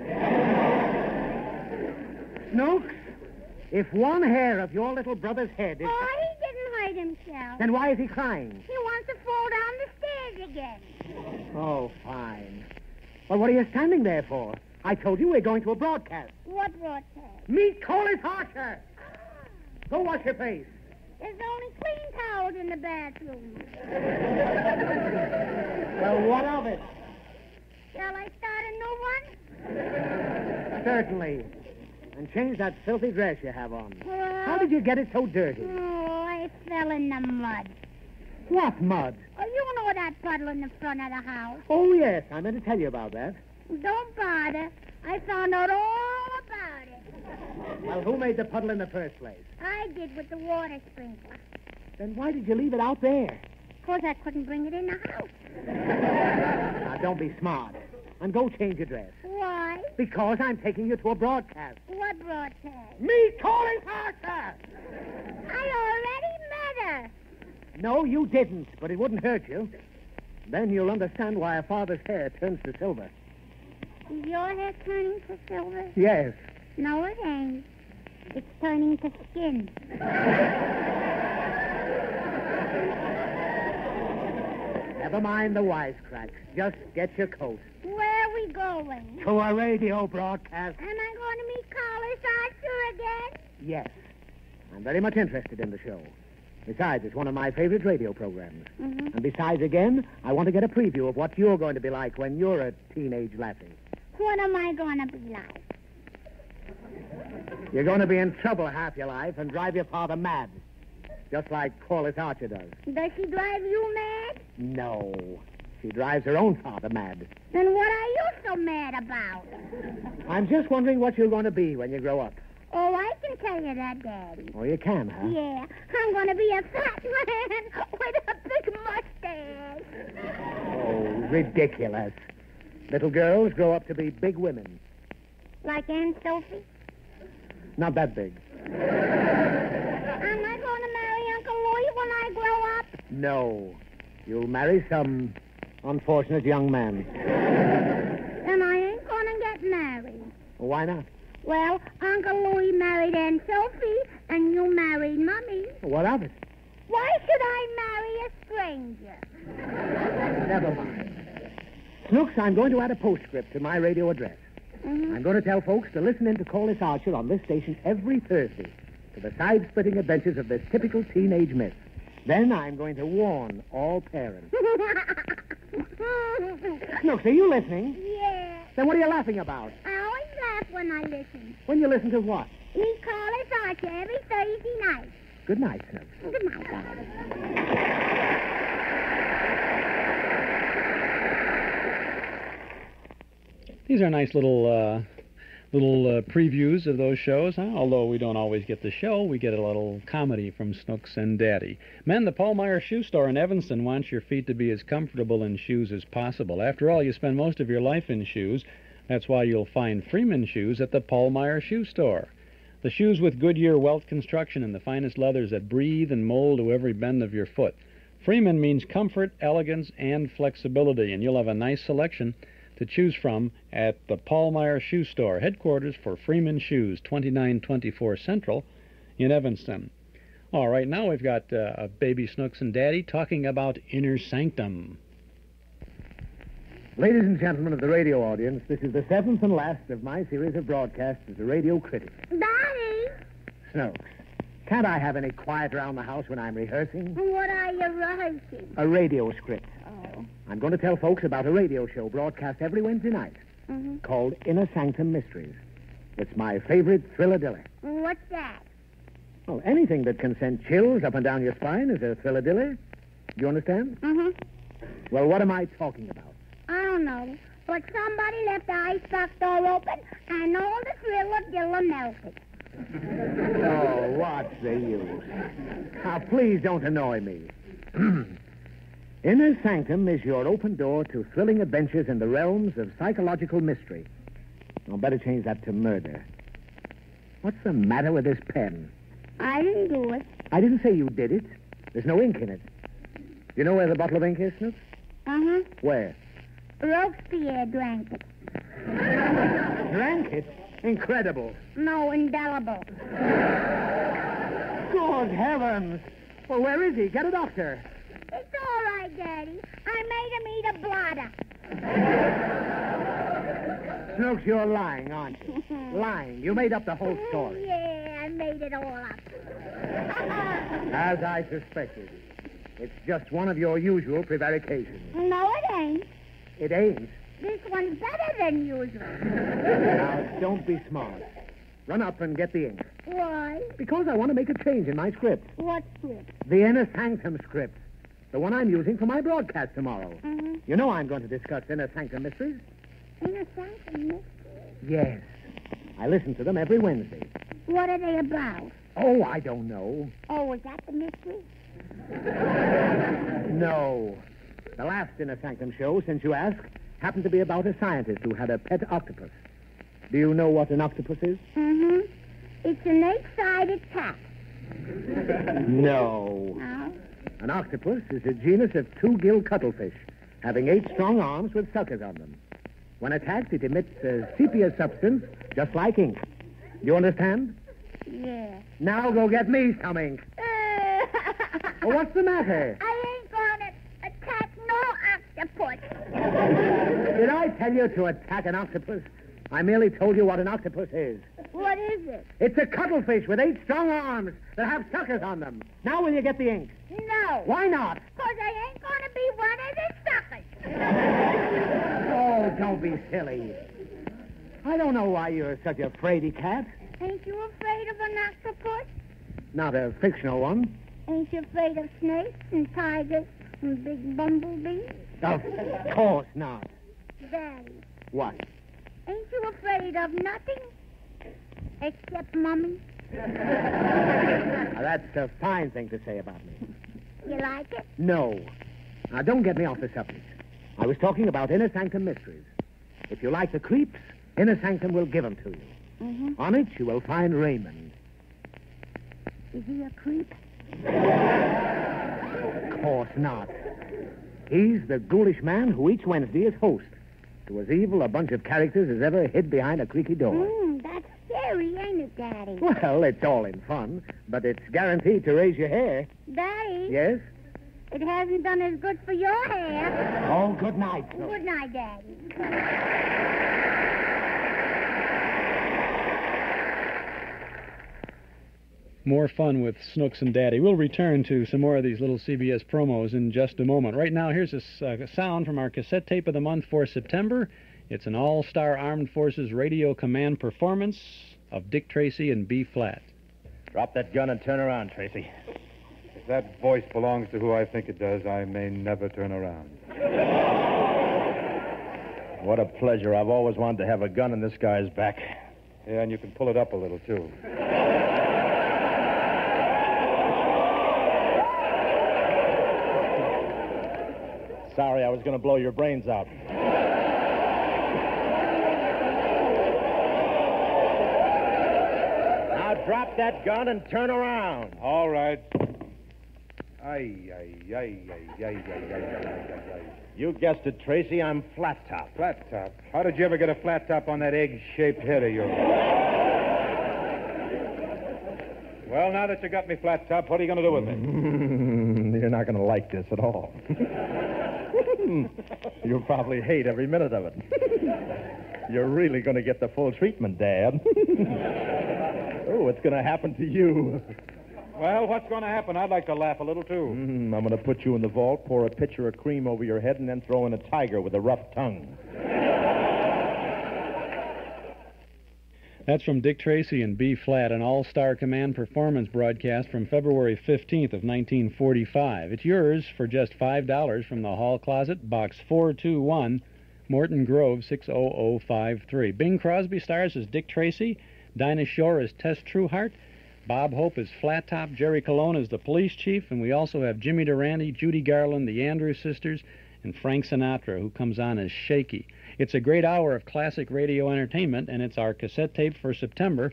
Snooks, if one hair of your little brother's head is... Oh, he didn't hurt himself. Then why is he crying? He wants to fall down the stairs again. Oh, fine. Well, what are you standing there for? I told you we're going to a broadcast. What broadcast? Meet Corliss Archer. Go wash your face. There's only clean towels in the bathroom. Well, what of it? Shall I start a new one? Certainly. And change that filthy dress you have on. Well, How did you get it so dirty? Oh, I fell in the mud. What mud? Oh, you know that puddle in the front of the house. Oh, yes. I meant to tell you about that. Don't bother. I found out all about it. Well, who made the puddle in the first place? I did with the water sprinkler. Then why did you leave it out there? Of course, I couldn't bring it in the house. Now, don't be smart. And go change your dress. Why? Because I'm taking you to a broadcast. What broadcast? Me calling Archer! I already met her. No, you didn't, but it wouldn't hurt you. Then you'll understand why a father's hair turns to silver. Is your hair turning to silver? Yes. No, it ain't. It's turning to skin. Never mind the wisecracks. Just get your coat. Where are we going? To a radio broadcast. Am I going to meet Corliss Archer again? Yes. I'm very much interested in the show. Besides, it's one of my favorite radio programs. Mm-hmm. And besides, again, I want to get a preview of what you're going to be like when you're a teenage lassie. What am I going to be like? You're going to be in trouble half your life and drive your father mad. Just like Corliss Archer does. Does she drive you mad? No. She drives her own father mad. Then what are you so mad about? I'm just wondering what you're going to be when you grow up. Oh, I can tell you that, Daddy. Oh, you can, huh? Yeah, I'm going to be a fat man with a big mustache. Oh, ridiculous. Little girls grow up to be big women. Like Aunt Sophie? Not that big. Am I going to marry Uncle Louis when I grow up? No. You'll marry some unfortunate young man. Then I ain't going to get married. Why not? Well, Uncle Louis married Aunt Sophie, and you married Mummy. What of it? Why should I marry a stranger? Never mind. Snooks, I'm going to add a postscript to my radio address. Mhm. I'm going to tell folks to listen in to Corliss Archer on this station every Thursday to the side-splitting adventures of this typical teenage myth. Then I'm going to warn all parents. Snooks, are you listening? yeah. Then what are you laughing about? I always laugh when I listen. When you listen to what? Meet Corliss Archer every Thursday night. Good night, Snooks. Good night, Daddy. These are nice little uh, little uh, previews of those shows. Huh? Although we don't always get the show, we get a little comedy from Snooks and Daddy. Men, the Paul Meyer Shoe Store in Evanston wants your feet to be as comfortable in shoes as possible. After all, you spend most of your life in shoes. That's why you'll find Freeman shoes at the Paul Meyer Shoe Store. The shoes with Goodyear welt construction and the finest leathers that breathe and mold to every bend of your foot. Freeman means comfort, elegance, and flexibility, and you'll have a nice selection to choose from at the Paul Meyer Shoe Store, headquarters for Freeman Shoes, 2924 Central in Evanston. All right, now we've got uh, Baby Snooks and Daddy talking about Inner Sanctum. Ladies and gentlemen of the radio audience, this is the seventh and last of my series of broadcasts as a radio critic. Daddy, Snooks, can't I have any quiet around the house when I'm rehearsing? what are you rehearsing? A radio script. Oh. I'm going to tell folks about a radio show broadcast every Wednesday night hmm called Inner Sanctum Mysteries. It's my favorite thrilladilly. What's that? Well, anything that can send chills up and down your spine is a thrilladilly. Do you understand? Mm-hmm. Well, what am I talking about? I don't know. But somebody left the icebox door open, and all the thrill of Dilla melted. Oh, what's the use? Now, please don't annoy me. Inner Sanctum is your open door to thrilling adventures in the realms of psychological mystery. I'll better change that to murder. What's the matter with this pen? I didn't do it. I didn't say you did it. There's no ink in it. You know where the bottle of ink is, Snooks? Uh-huh. Where? Robespierre drank it. Drank it? Incredible. No, indelible. Good heavens. Well, where is he? Get a doctor. It's all right, Daddy. I made him eat a blotter. Snooks, you're lying, aren't you? lying. You made up the whole story. Yeah, I made it all up. As I suspected. It's just one of your usual prevarications. no, it ain't. It ain't. This one's better than usual. Now, don't be smart. Run up and get the ink. Why? Because I want to make a change in my script. What script? The Inner Sanctum script. The one I'm using for my broadcast tomorrow. Mm-hmm. You know I'm going to discuss Inner Sanctum mysteries. Inner Sanctum mystery. Yes. I listen to them every Wednesday. What are they about? Oh, I don't know. Oh, is that the mystery? No. The last Inner Sanctum show, since you ask, happened to be about a scientist who had a pet octopus. Do you know what an octopus is? Mm-hmm. It's an eight-sided cat. No. Oh? An octopus is a genus of two-gill cuttlefish, having eight strong arms with suckers on them. When attacked, it emits a sepia substance just like ink. Do You understand? Yeah. Now go get me some ink. Oh, what's the matter? I ain't gonna attack no octopus. Did I tell you to attack an octopus? I merely told you what an octopus is. What is it? It's a cuttlefish with eight strong arms that have suckers on them. Now will you get the ink? No. Why not? Because I ain't gonna be one of the suckers. Oh, don't be silly. I don't know why you're such a fraidy cat. Ain't you afraid of an octopus? Not a fictional one. Ain't you afraid of snakes and tigers and big bumblebees? Of course not. Daddy, What? Ain't you afraid of nothing? Except mummy. Now, that's a fine thing to say about me. You like it? No. Now, don't get me off the subject. I was talking about Inner Sanctum mysteries. If you like the creeps, Inner Sanctum will give them to you. Mm-hmm. On it, you will find Raymond. Is he a creep? Of course not. He's the ghoulish man who each Wednesday is host to as evil a bunch of characters as ever hid behind a creaky door. Mm, that's scary, ain't it, Daddy? Well, it's all in fun, but it's guaranteed to raise your hair. Daddy? Yes? It hasn't done as good for your hair. Oh, good night. Good night, Daddy. More fun with Snooks and Daddy. We'll return to some more of these little CBS promos in just a moment. Right now, here's a uh, sound from our cassette tape of the month for September. It's an all star Armed Forces Radio Command performance of Dick Tracy in B flat. Drop that gun and turn around, Tracy. If that voice belongs to who I think it does, I may never turn around. What a pleasure. I've always wanted to have a gun in this guy's back. Yeah, and you can pull it up a little, too. Sorry, I was going to blow your brains out. Now drop that gun and turn around. All right. Ay, ay, ay, ay, ay, ay, ay, ay, ay, ay, ay. You guessed it, Tracy. I'm flat top. Flat top. How did you ever get a flat top on that egg-shaped head of yours? Well, now that you got me flat top, what are you going to do with me? You're not going to like this at all. You'll probably hate every minute of it. You're really going to get the full treatment, Dad. oh, what's going to happen to you. Well, what's going to happen? I'd like to laugh a little, too. Mm, I'm going to put you in the vault, pour a pitcher of cream over your head, and then throw in a tiger with a rough tongue. That's from Dick Tracy in B flat, an all star command performance broadcast from February 15th of 1945. It's yours for just $5 from the Hall Closet, Box 421, Morton Grove 60053. Bing Crosby stars as Dick Tracy, Dinah Shore as Tess Trueheart, Bob Hope is Flat Top, Jerry Colonna is the police chief, and we also have Jimmy Durante, Judy Garland, the Andrews sisters, and Frank Sinatra, who comes on as Shaky. It's a great hour of classic radio entertainment, and it's our cassette tape for September.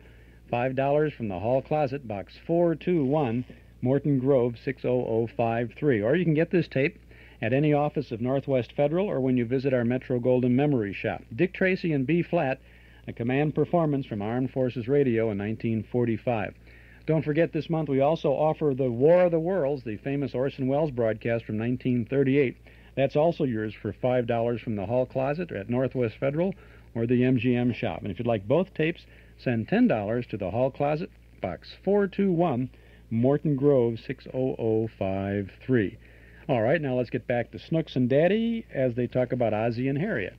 $5 from the Hall Closet, Box 421, Morton Grove 60053. Or you can get this tape at any office of Northwest Federal or when you visit our Metro Golden Memory Shop. Dick Tracy and B flat, a command performance from Armed Forces Radio in 1945. Don't forget this month we also offer The War of the Worlds, the famous Orson Welles broadcast from 1938. That's also yours for $5 from the Hall Closet at Northwest Federal or the MGM shop. And if you'd like both tapes, send $10 to the Hall Closet, Box 421, Morton Grove 60053. All right, now let's get back to Snooks and Daddy as they talk about Ozzie and Harriet.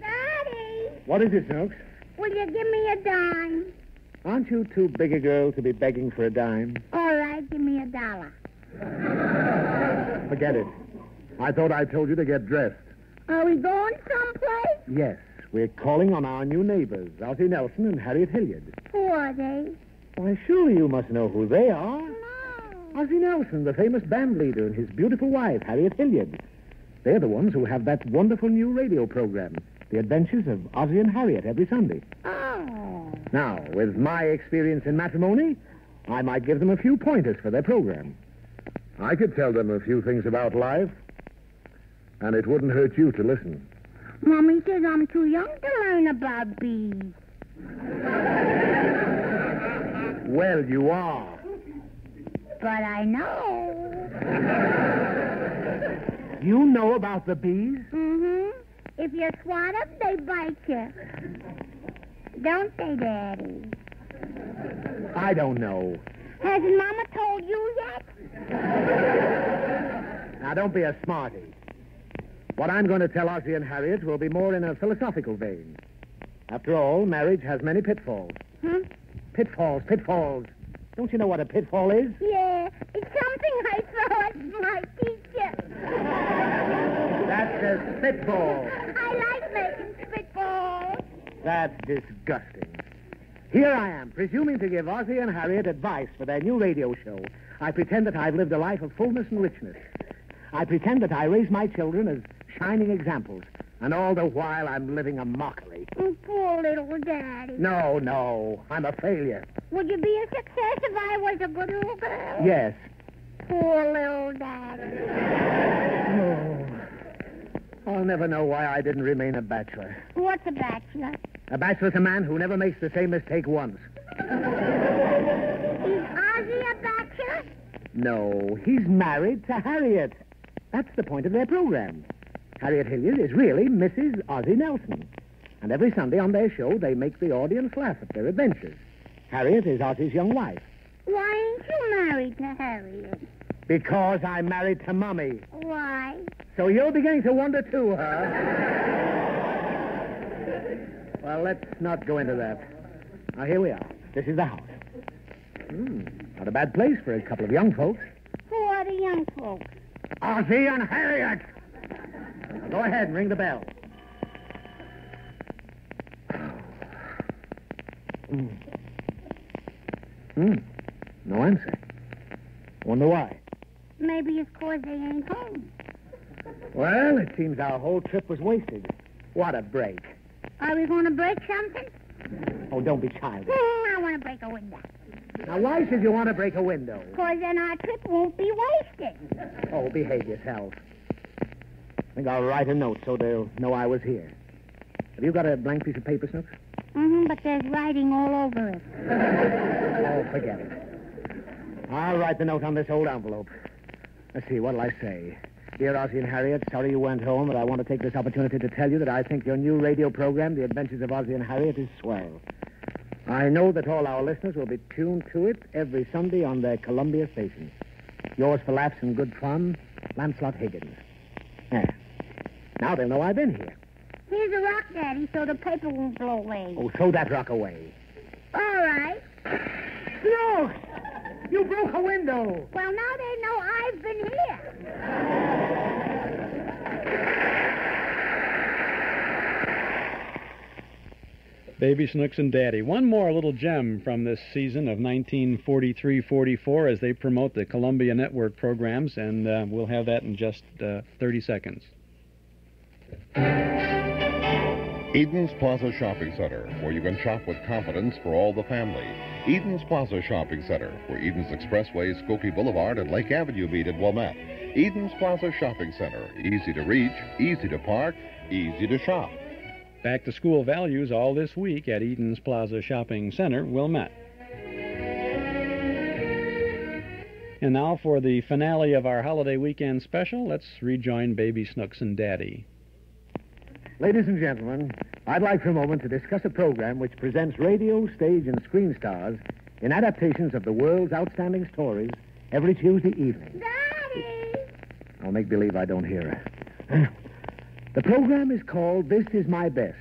Daddy, What is it, Snooks? will you give me a dime? Aren't you too big a girl to be begging for a dime? All right, give me a dollar. Forget it. I thought I told you to get dressed. Are we going someplace? Yes, we're calling on our new neighbors, Ozzie Nelson and Harriet Hilliard. Who are they? Why, surely you must know who they are. Ozzie Nelson, the famous band leader, and his beautiful wife, Harriet Hilliard. They're the ones who have that wonderful new radio program, The Adventures of Ozzie and Harriet, every Sunday. Oh. Now, with my experience in matrimony, I might give them a few pointers for their program. I could tell them a few things about life, and it wouldn't hurt you to listen. Mommy says I'm too young to learn about bees. Well, you are. But I know. You know about the bees? Mm-hmm. If you swat them, they bite you. Don't they, Daddy? I don't know. Has Mama told you yet? Now, don't be a smarty. What I'm going to tell Ozzie and Harriet will be more in a philosophical vein. After all, marriage has many pitfalls. Huh? Pitfalls, pitfalls. Don't you know what a pitfall is? Yeah, it's something I throw at my teacher. That's a spitball. I like making spitballs. That's disgusting. Here I am, presuming to give Ozzie and Harriet advice for their new radio show. I pretend that I've lived a life of fullness and richness. I pretend that I raise my children as shining examples. And all the while I'm living a mockery. Oh, poor little Daddy. No, no, I'm a failure. Would you be a success if I was a good little girl? Yes. Poor little Daddy. Oh. I'll never know why I didn't remain a bachelor. What's a bachelor? A bachelor's a man who never makes the same mistake once. Is Ozzie a bachelor? No, he's married to Harriet. That's the point of their program. Harriet Hilliard is really Mrs. Ozzie Nelson. And every Sunday on their show, they make the audience laugh at their adventures. Harriet is Ozzie's young wife. Why ain't you married to Harriet? Because I'm married to Mummy. Why? So you're beginning to wonder too, huh? well, let's not go into that. Now, here we are. This is the house. Hmm, not a bad place for a couple of young folks. Who are the young folks? Ozzie and Harriet! Now, go ahead and ring the bell. Hmm. Hmm. No answer. Wonder why. Maybe it's 'cause they ain't home. Well, it seems our whole trip was wasted. What a break. Are we going to break something? Oh, don't be childish. I want to break a window. Now, why should you want to break a window? 'Cause then our trip won't be wasted. Oh, behave yourself. I think I'll write a note so they'll know I was here. Have you got a blank piece of paper, Snooks? Mm-hmm, but there's writing all over it. Oh, forget it. I'll write the note on this old envelope. Let's see, what'll I say? Dear Ozzie and Harriet, sorry you went home, but I want to take this opportunity to tell you that I think your new radio program, The Adventures of Ozzie and Harriet, is swell. I know that all our listeners will be tuned to it every Sunday on their Columbia station. Yours for laughs and good fun, Lancelot Higgins. There. Now they'll know I've been here. Here's a rock, Daddy, so the paper won't blow away. Oh, throw that rock away. All right. Snooks! You broke a window! Well, now they know I've been here. Baby Snooks and Daddy. One more little gem from this season of 1943-44 as they promote the Columbia Network programs, and uh, we'll have that in just uh, 30 seconds. Eden's Plaza Shopping Center, where you can shop with confidence for all the family. Eden's Plaza Shopping Center, where Eden's Expressway, Skokie Boulevard, and Lake Avenue meet at Wilmette. Eden's Plaza Shopping Center, easy to reach, easy to park, easy to shop. Back to school values all this week at Eden's Plaza Shopping Center, Wilmette. And now for the finale of our holiday weekend special, let's rejoin Baby Snooks and Daddy. Ladies and gentlemen, I'd like for a moment to discuss a program which presents radio, stage, and screen stars in adaptations of the world's outstanding stories every Tuesday evening. Daddy! I'll make believe I don't hear her. the program is called This Is My Best,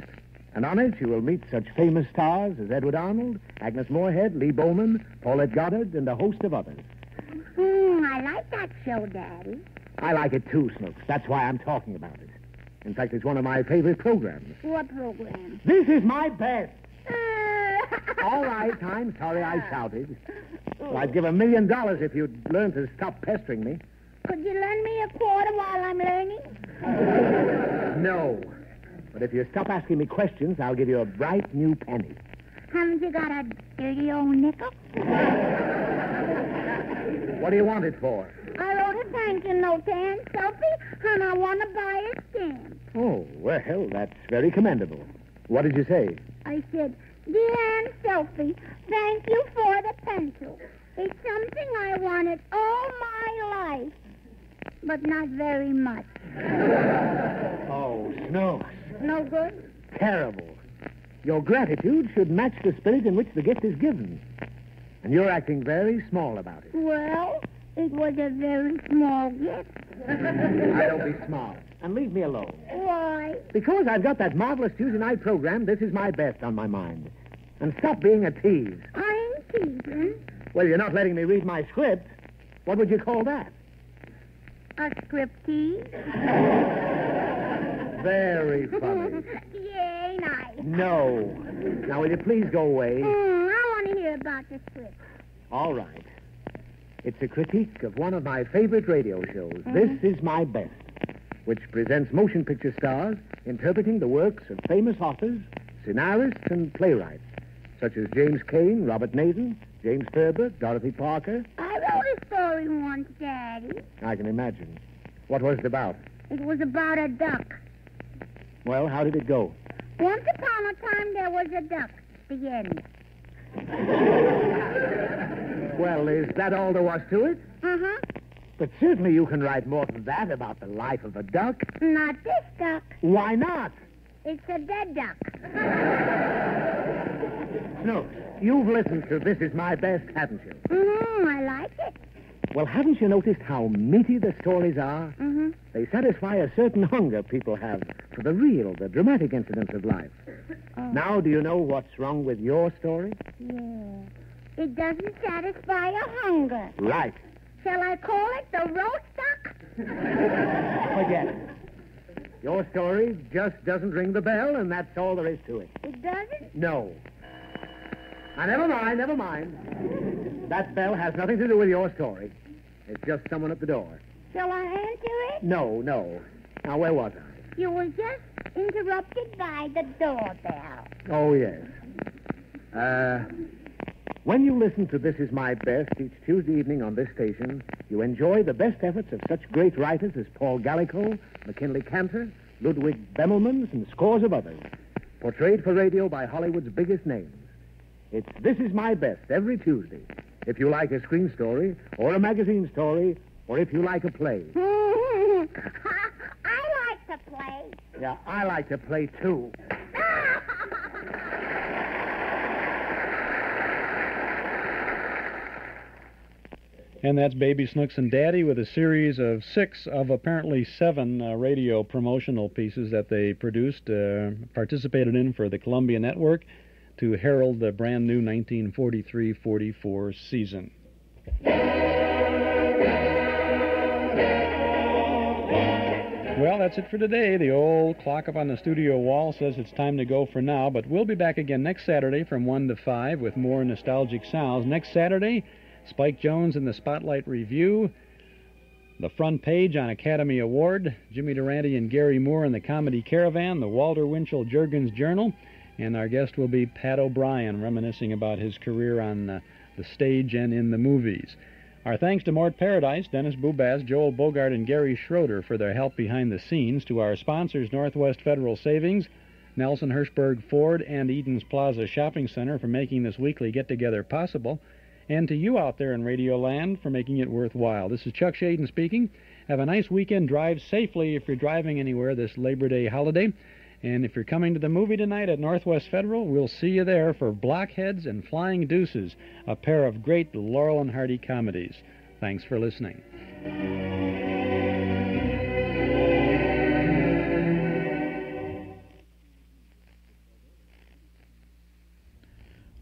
and on it you will meet such famous stars as Edward Arnold, Agnes Moorehead, Lee Bowman, Paulette Goddard, and a host of others. Hmm, I like that show, Daddy. I like it too, Snooks. That's why I'm talking about it. In fact, it's one of my favorite programs. What program? This is my best. All right, I'm sorry I shouted. Well, I'd give a million dollars if you'd learn to stop pestering me. Could you lend me a quarter while I'm learning? No. But if you stop asking me questions, I'll give you a bright new penny. Haven't you got a dirty old nickel? What do you want it for? I wrote a thank you note to Aunt Sophie, and I want to buy a stamp. Oh, well, that's very commendable. What did you say? I said, Dear Aunt Sophie, thank you for the pencil. It's something I wanted all my life, but not very much. Oh, Snooks. No good? Terrible. Your gratitude should match the spirit in which the gift is given. And you're acting very small about it. Well, it was a very small gift. I don't be small. And leave me alone. Why? Because I've got that marvelous Tuesday night program, this is my best on my mind. And stop being a tease. I'm teasing. Well, you're not letting me read my script. What would you call that? A striptease? Very funny. Yay, nice. No. Now, will you please go away? Mm, I want to hear about the script. All right. It's a critique of one of my favorite radio shows, mm-hmm. This Is My Best, which presents motion picture stars interpreting the works of famous authors, scenarists, and playwrights, such as James Cain, Robert Nathan, James Thurber, Dorothy Parker. I wrote a story once, Daddy. I can imagine. What was it about? It was about a duck. Well, how did it go? Once upon a time, there was a duck. The end. Well, is that all there was to it? Uh-huh. But certainly you can write more than that about the life of a duck. Not this duck. Why not? It's a dead duck. Snooks, you've listened to This Is My Best, haven't you? Mm-hmm, I like it. Well, haven't you noticed how meaty the stories are? Mm-hmm. They satisfy a certain hunger people have for the real, the dramatic incidents of life. Oh. Now, do you know what's wrong with your story? Yeah. It doesn't satisfy a hunger. Right. Shall I call it the roast duck? Forget it. Your story just doesn't ring the bell, and that's all there is to it. It doesn't? No. Now, never mind, never mind. That bell has nothing to do with your story. It's just someone at the door. Shall I answer it? No, no. Now, where was I? You were just interrupted by the doorbell. Oh, yes. Uh, when you listen to This Is My Best each Tuesday evening on this station, you enjoy the best efforts of such great writers as Paul Gallico, MacKinlay Kantor, Ludwig Bemelmans, and scores of others, portrayed for radio by Hollywood's biggest names. It's This Is My Best every Tuesday. If you like a screen story, or a magazine story, or if you like a play. I like to play. Yeah, I like to play too. And that's Baby Snooks and Daddy with a series of six of apparently seven uh, radio promotional pieces that they produced, uh, participated in for the Columbia Network to herald the brand new 1943 44 season. Well, that's it for today. The old clock up on the studio wall says it's time to go for now, but we'll be back again next Saturday from 1 to 5 with more nostalgic sounds. Next Saturday, Spike Jones in the Spotlight Revue, the front page on Academy Award, Jimmy Durante and Garry Moore in the Comedy Caravan, the Walter Winchell Jergens Journal, and our guest will be Pat O'Brien, reminiscing about his career on uh, the stage and in the movies. Our thanks to Mort Paradise, Dennis Bubas, Joel Bogart, and Gary Schroeder for their help behind the scenes, to our sponsors, Northwest Federal Savings, Nelson Hirschberg Ford, and Eden's Plaza Shopping Center for making this weekly get together possible, and to you out there in Radio Land for making it worthwhile. This is Chuck Schaden speaking. Have a nice weekend. Drive safely if you're driving anywhere this Labor Day holiday. And if you're coming to the movie tonight at Northwest Federal, we'll see you there for Blockheads and Flying Deuces, a pair of great Laurel and Hardy comedies. Thanks for listening.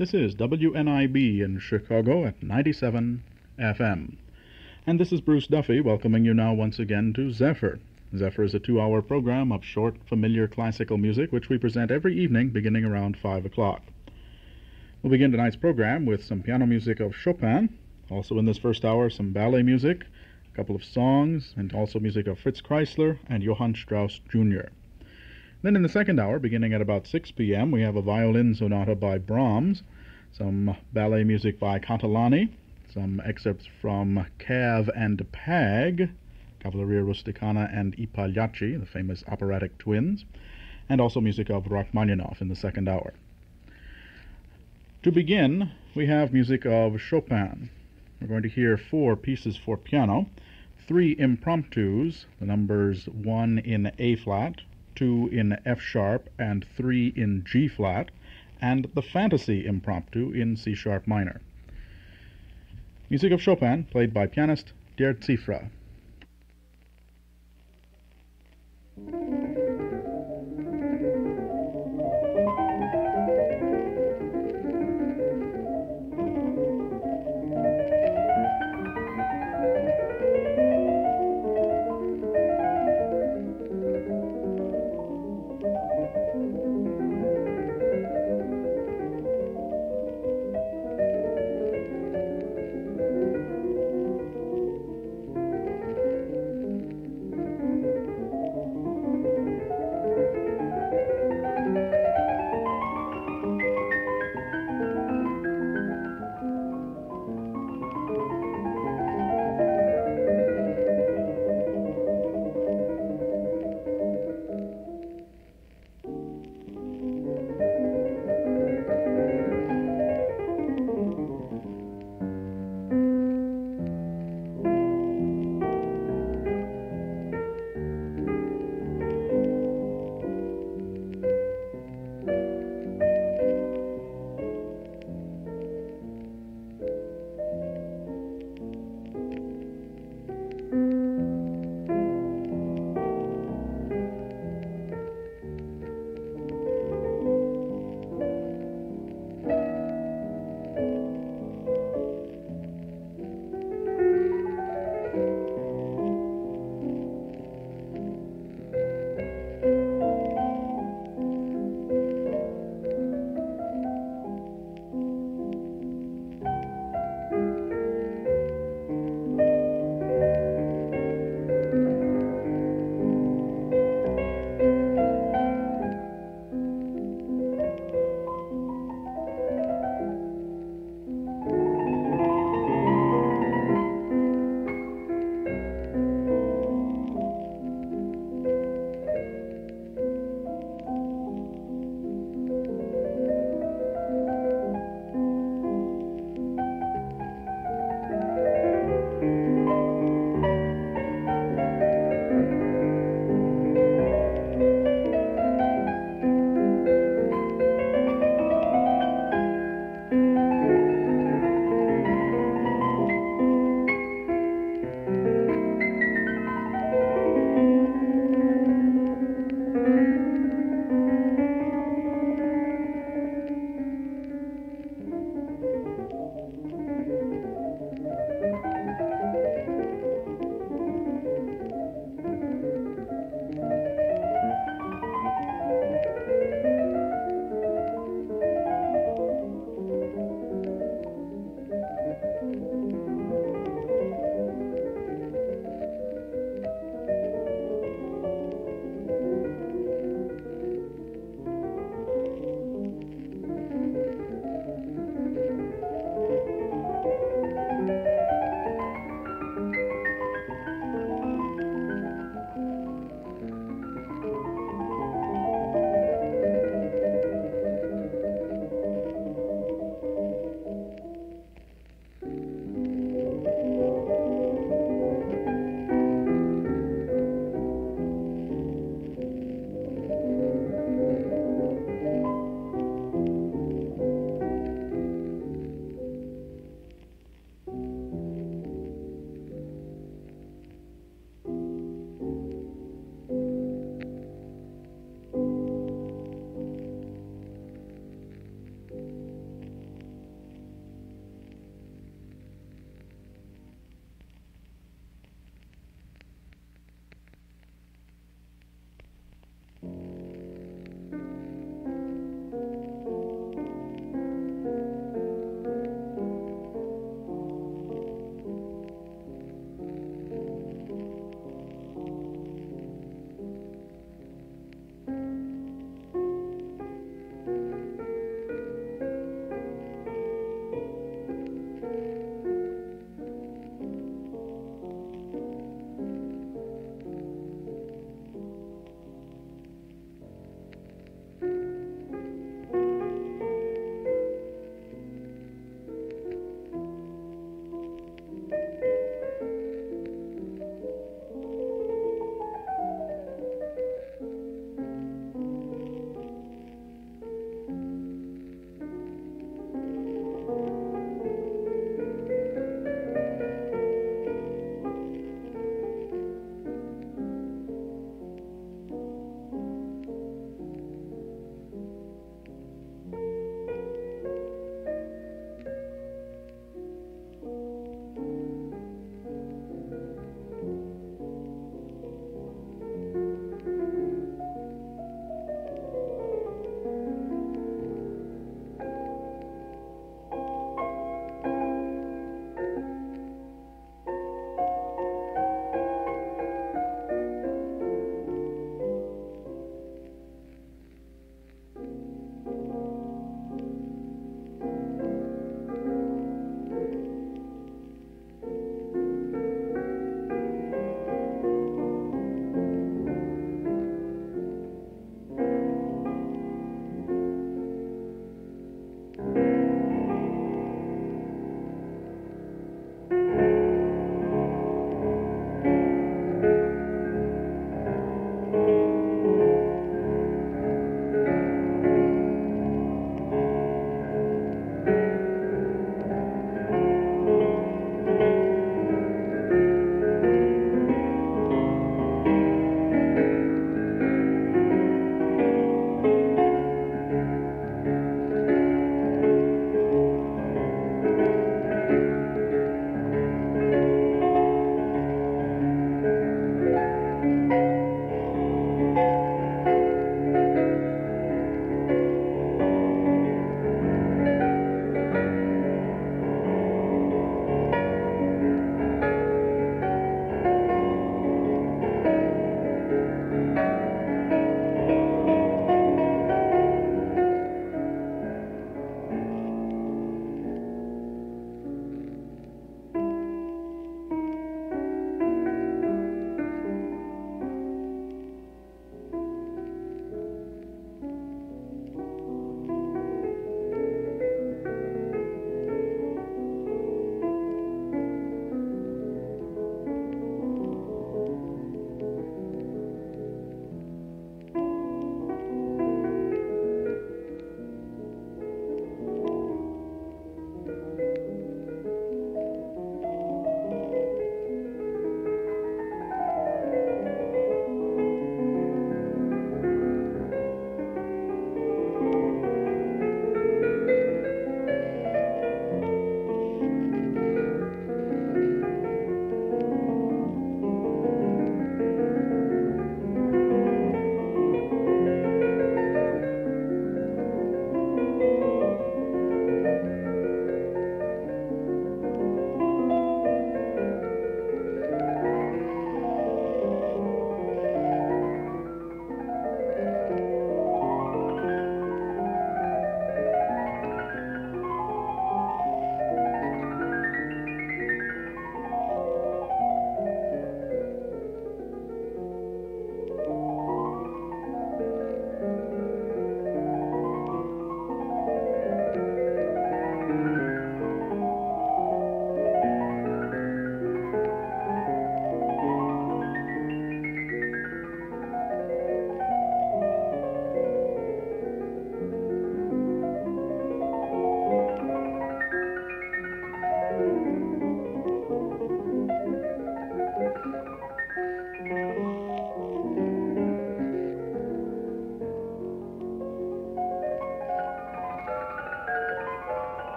This is WNIB in Chicago at 97 FM. And this is Bruce Duffy welcoming you now once again to Zephyr. Zephyr is a two hour program of short, familiar classical music which we present every evening beginning around 5 o'clock. We'll begin tonight's program with some piano music of Chopin. Also, in this first hour, some ballet music, a couple of songs, and also music of Fritz Kreisler and Johann Strauss Jr. Then, in the second hour, beginning at about 6 p.m., we have a violin sonata by Brahms, some ballet music by Catalani, some excerpts from Cav and Pag, Cavalleria Rusticana and I Pagliacci, the famous operatic twins, and also music of Rachmaninoff in the second hour. To begin, we have music of Chopin. We're going to hear four pieces for piano, three impromptus, the numbers one in A flat, two in F sharp, and three in G flat, and the Fantasy Impromptu in C sharp minor. Music of Chopin, played by pianist Der Cziffra.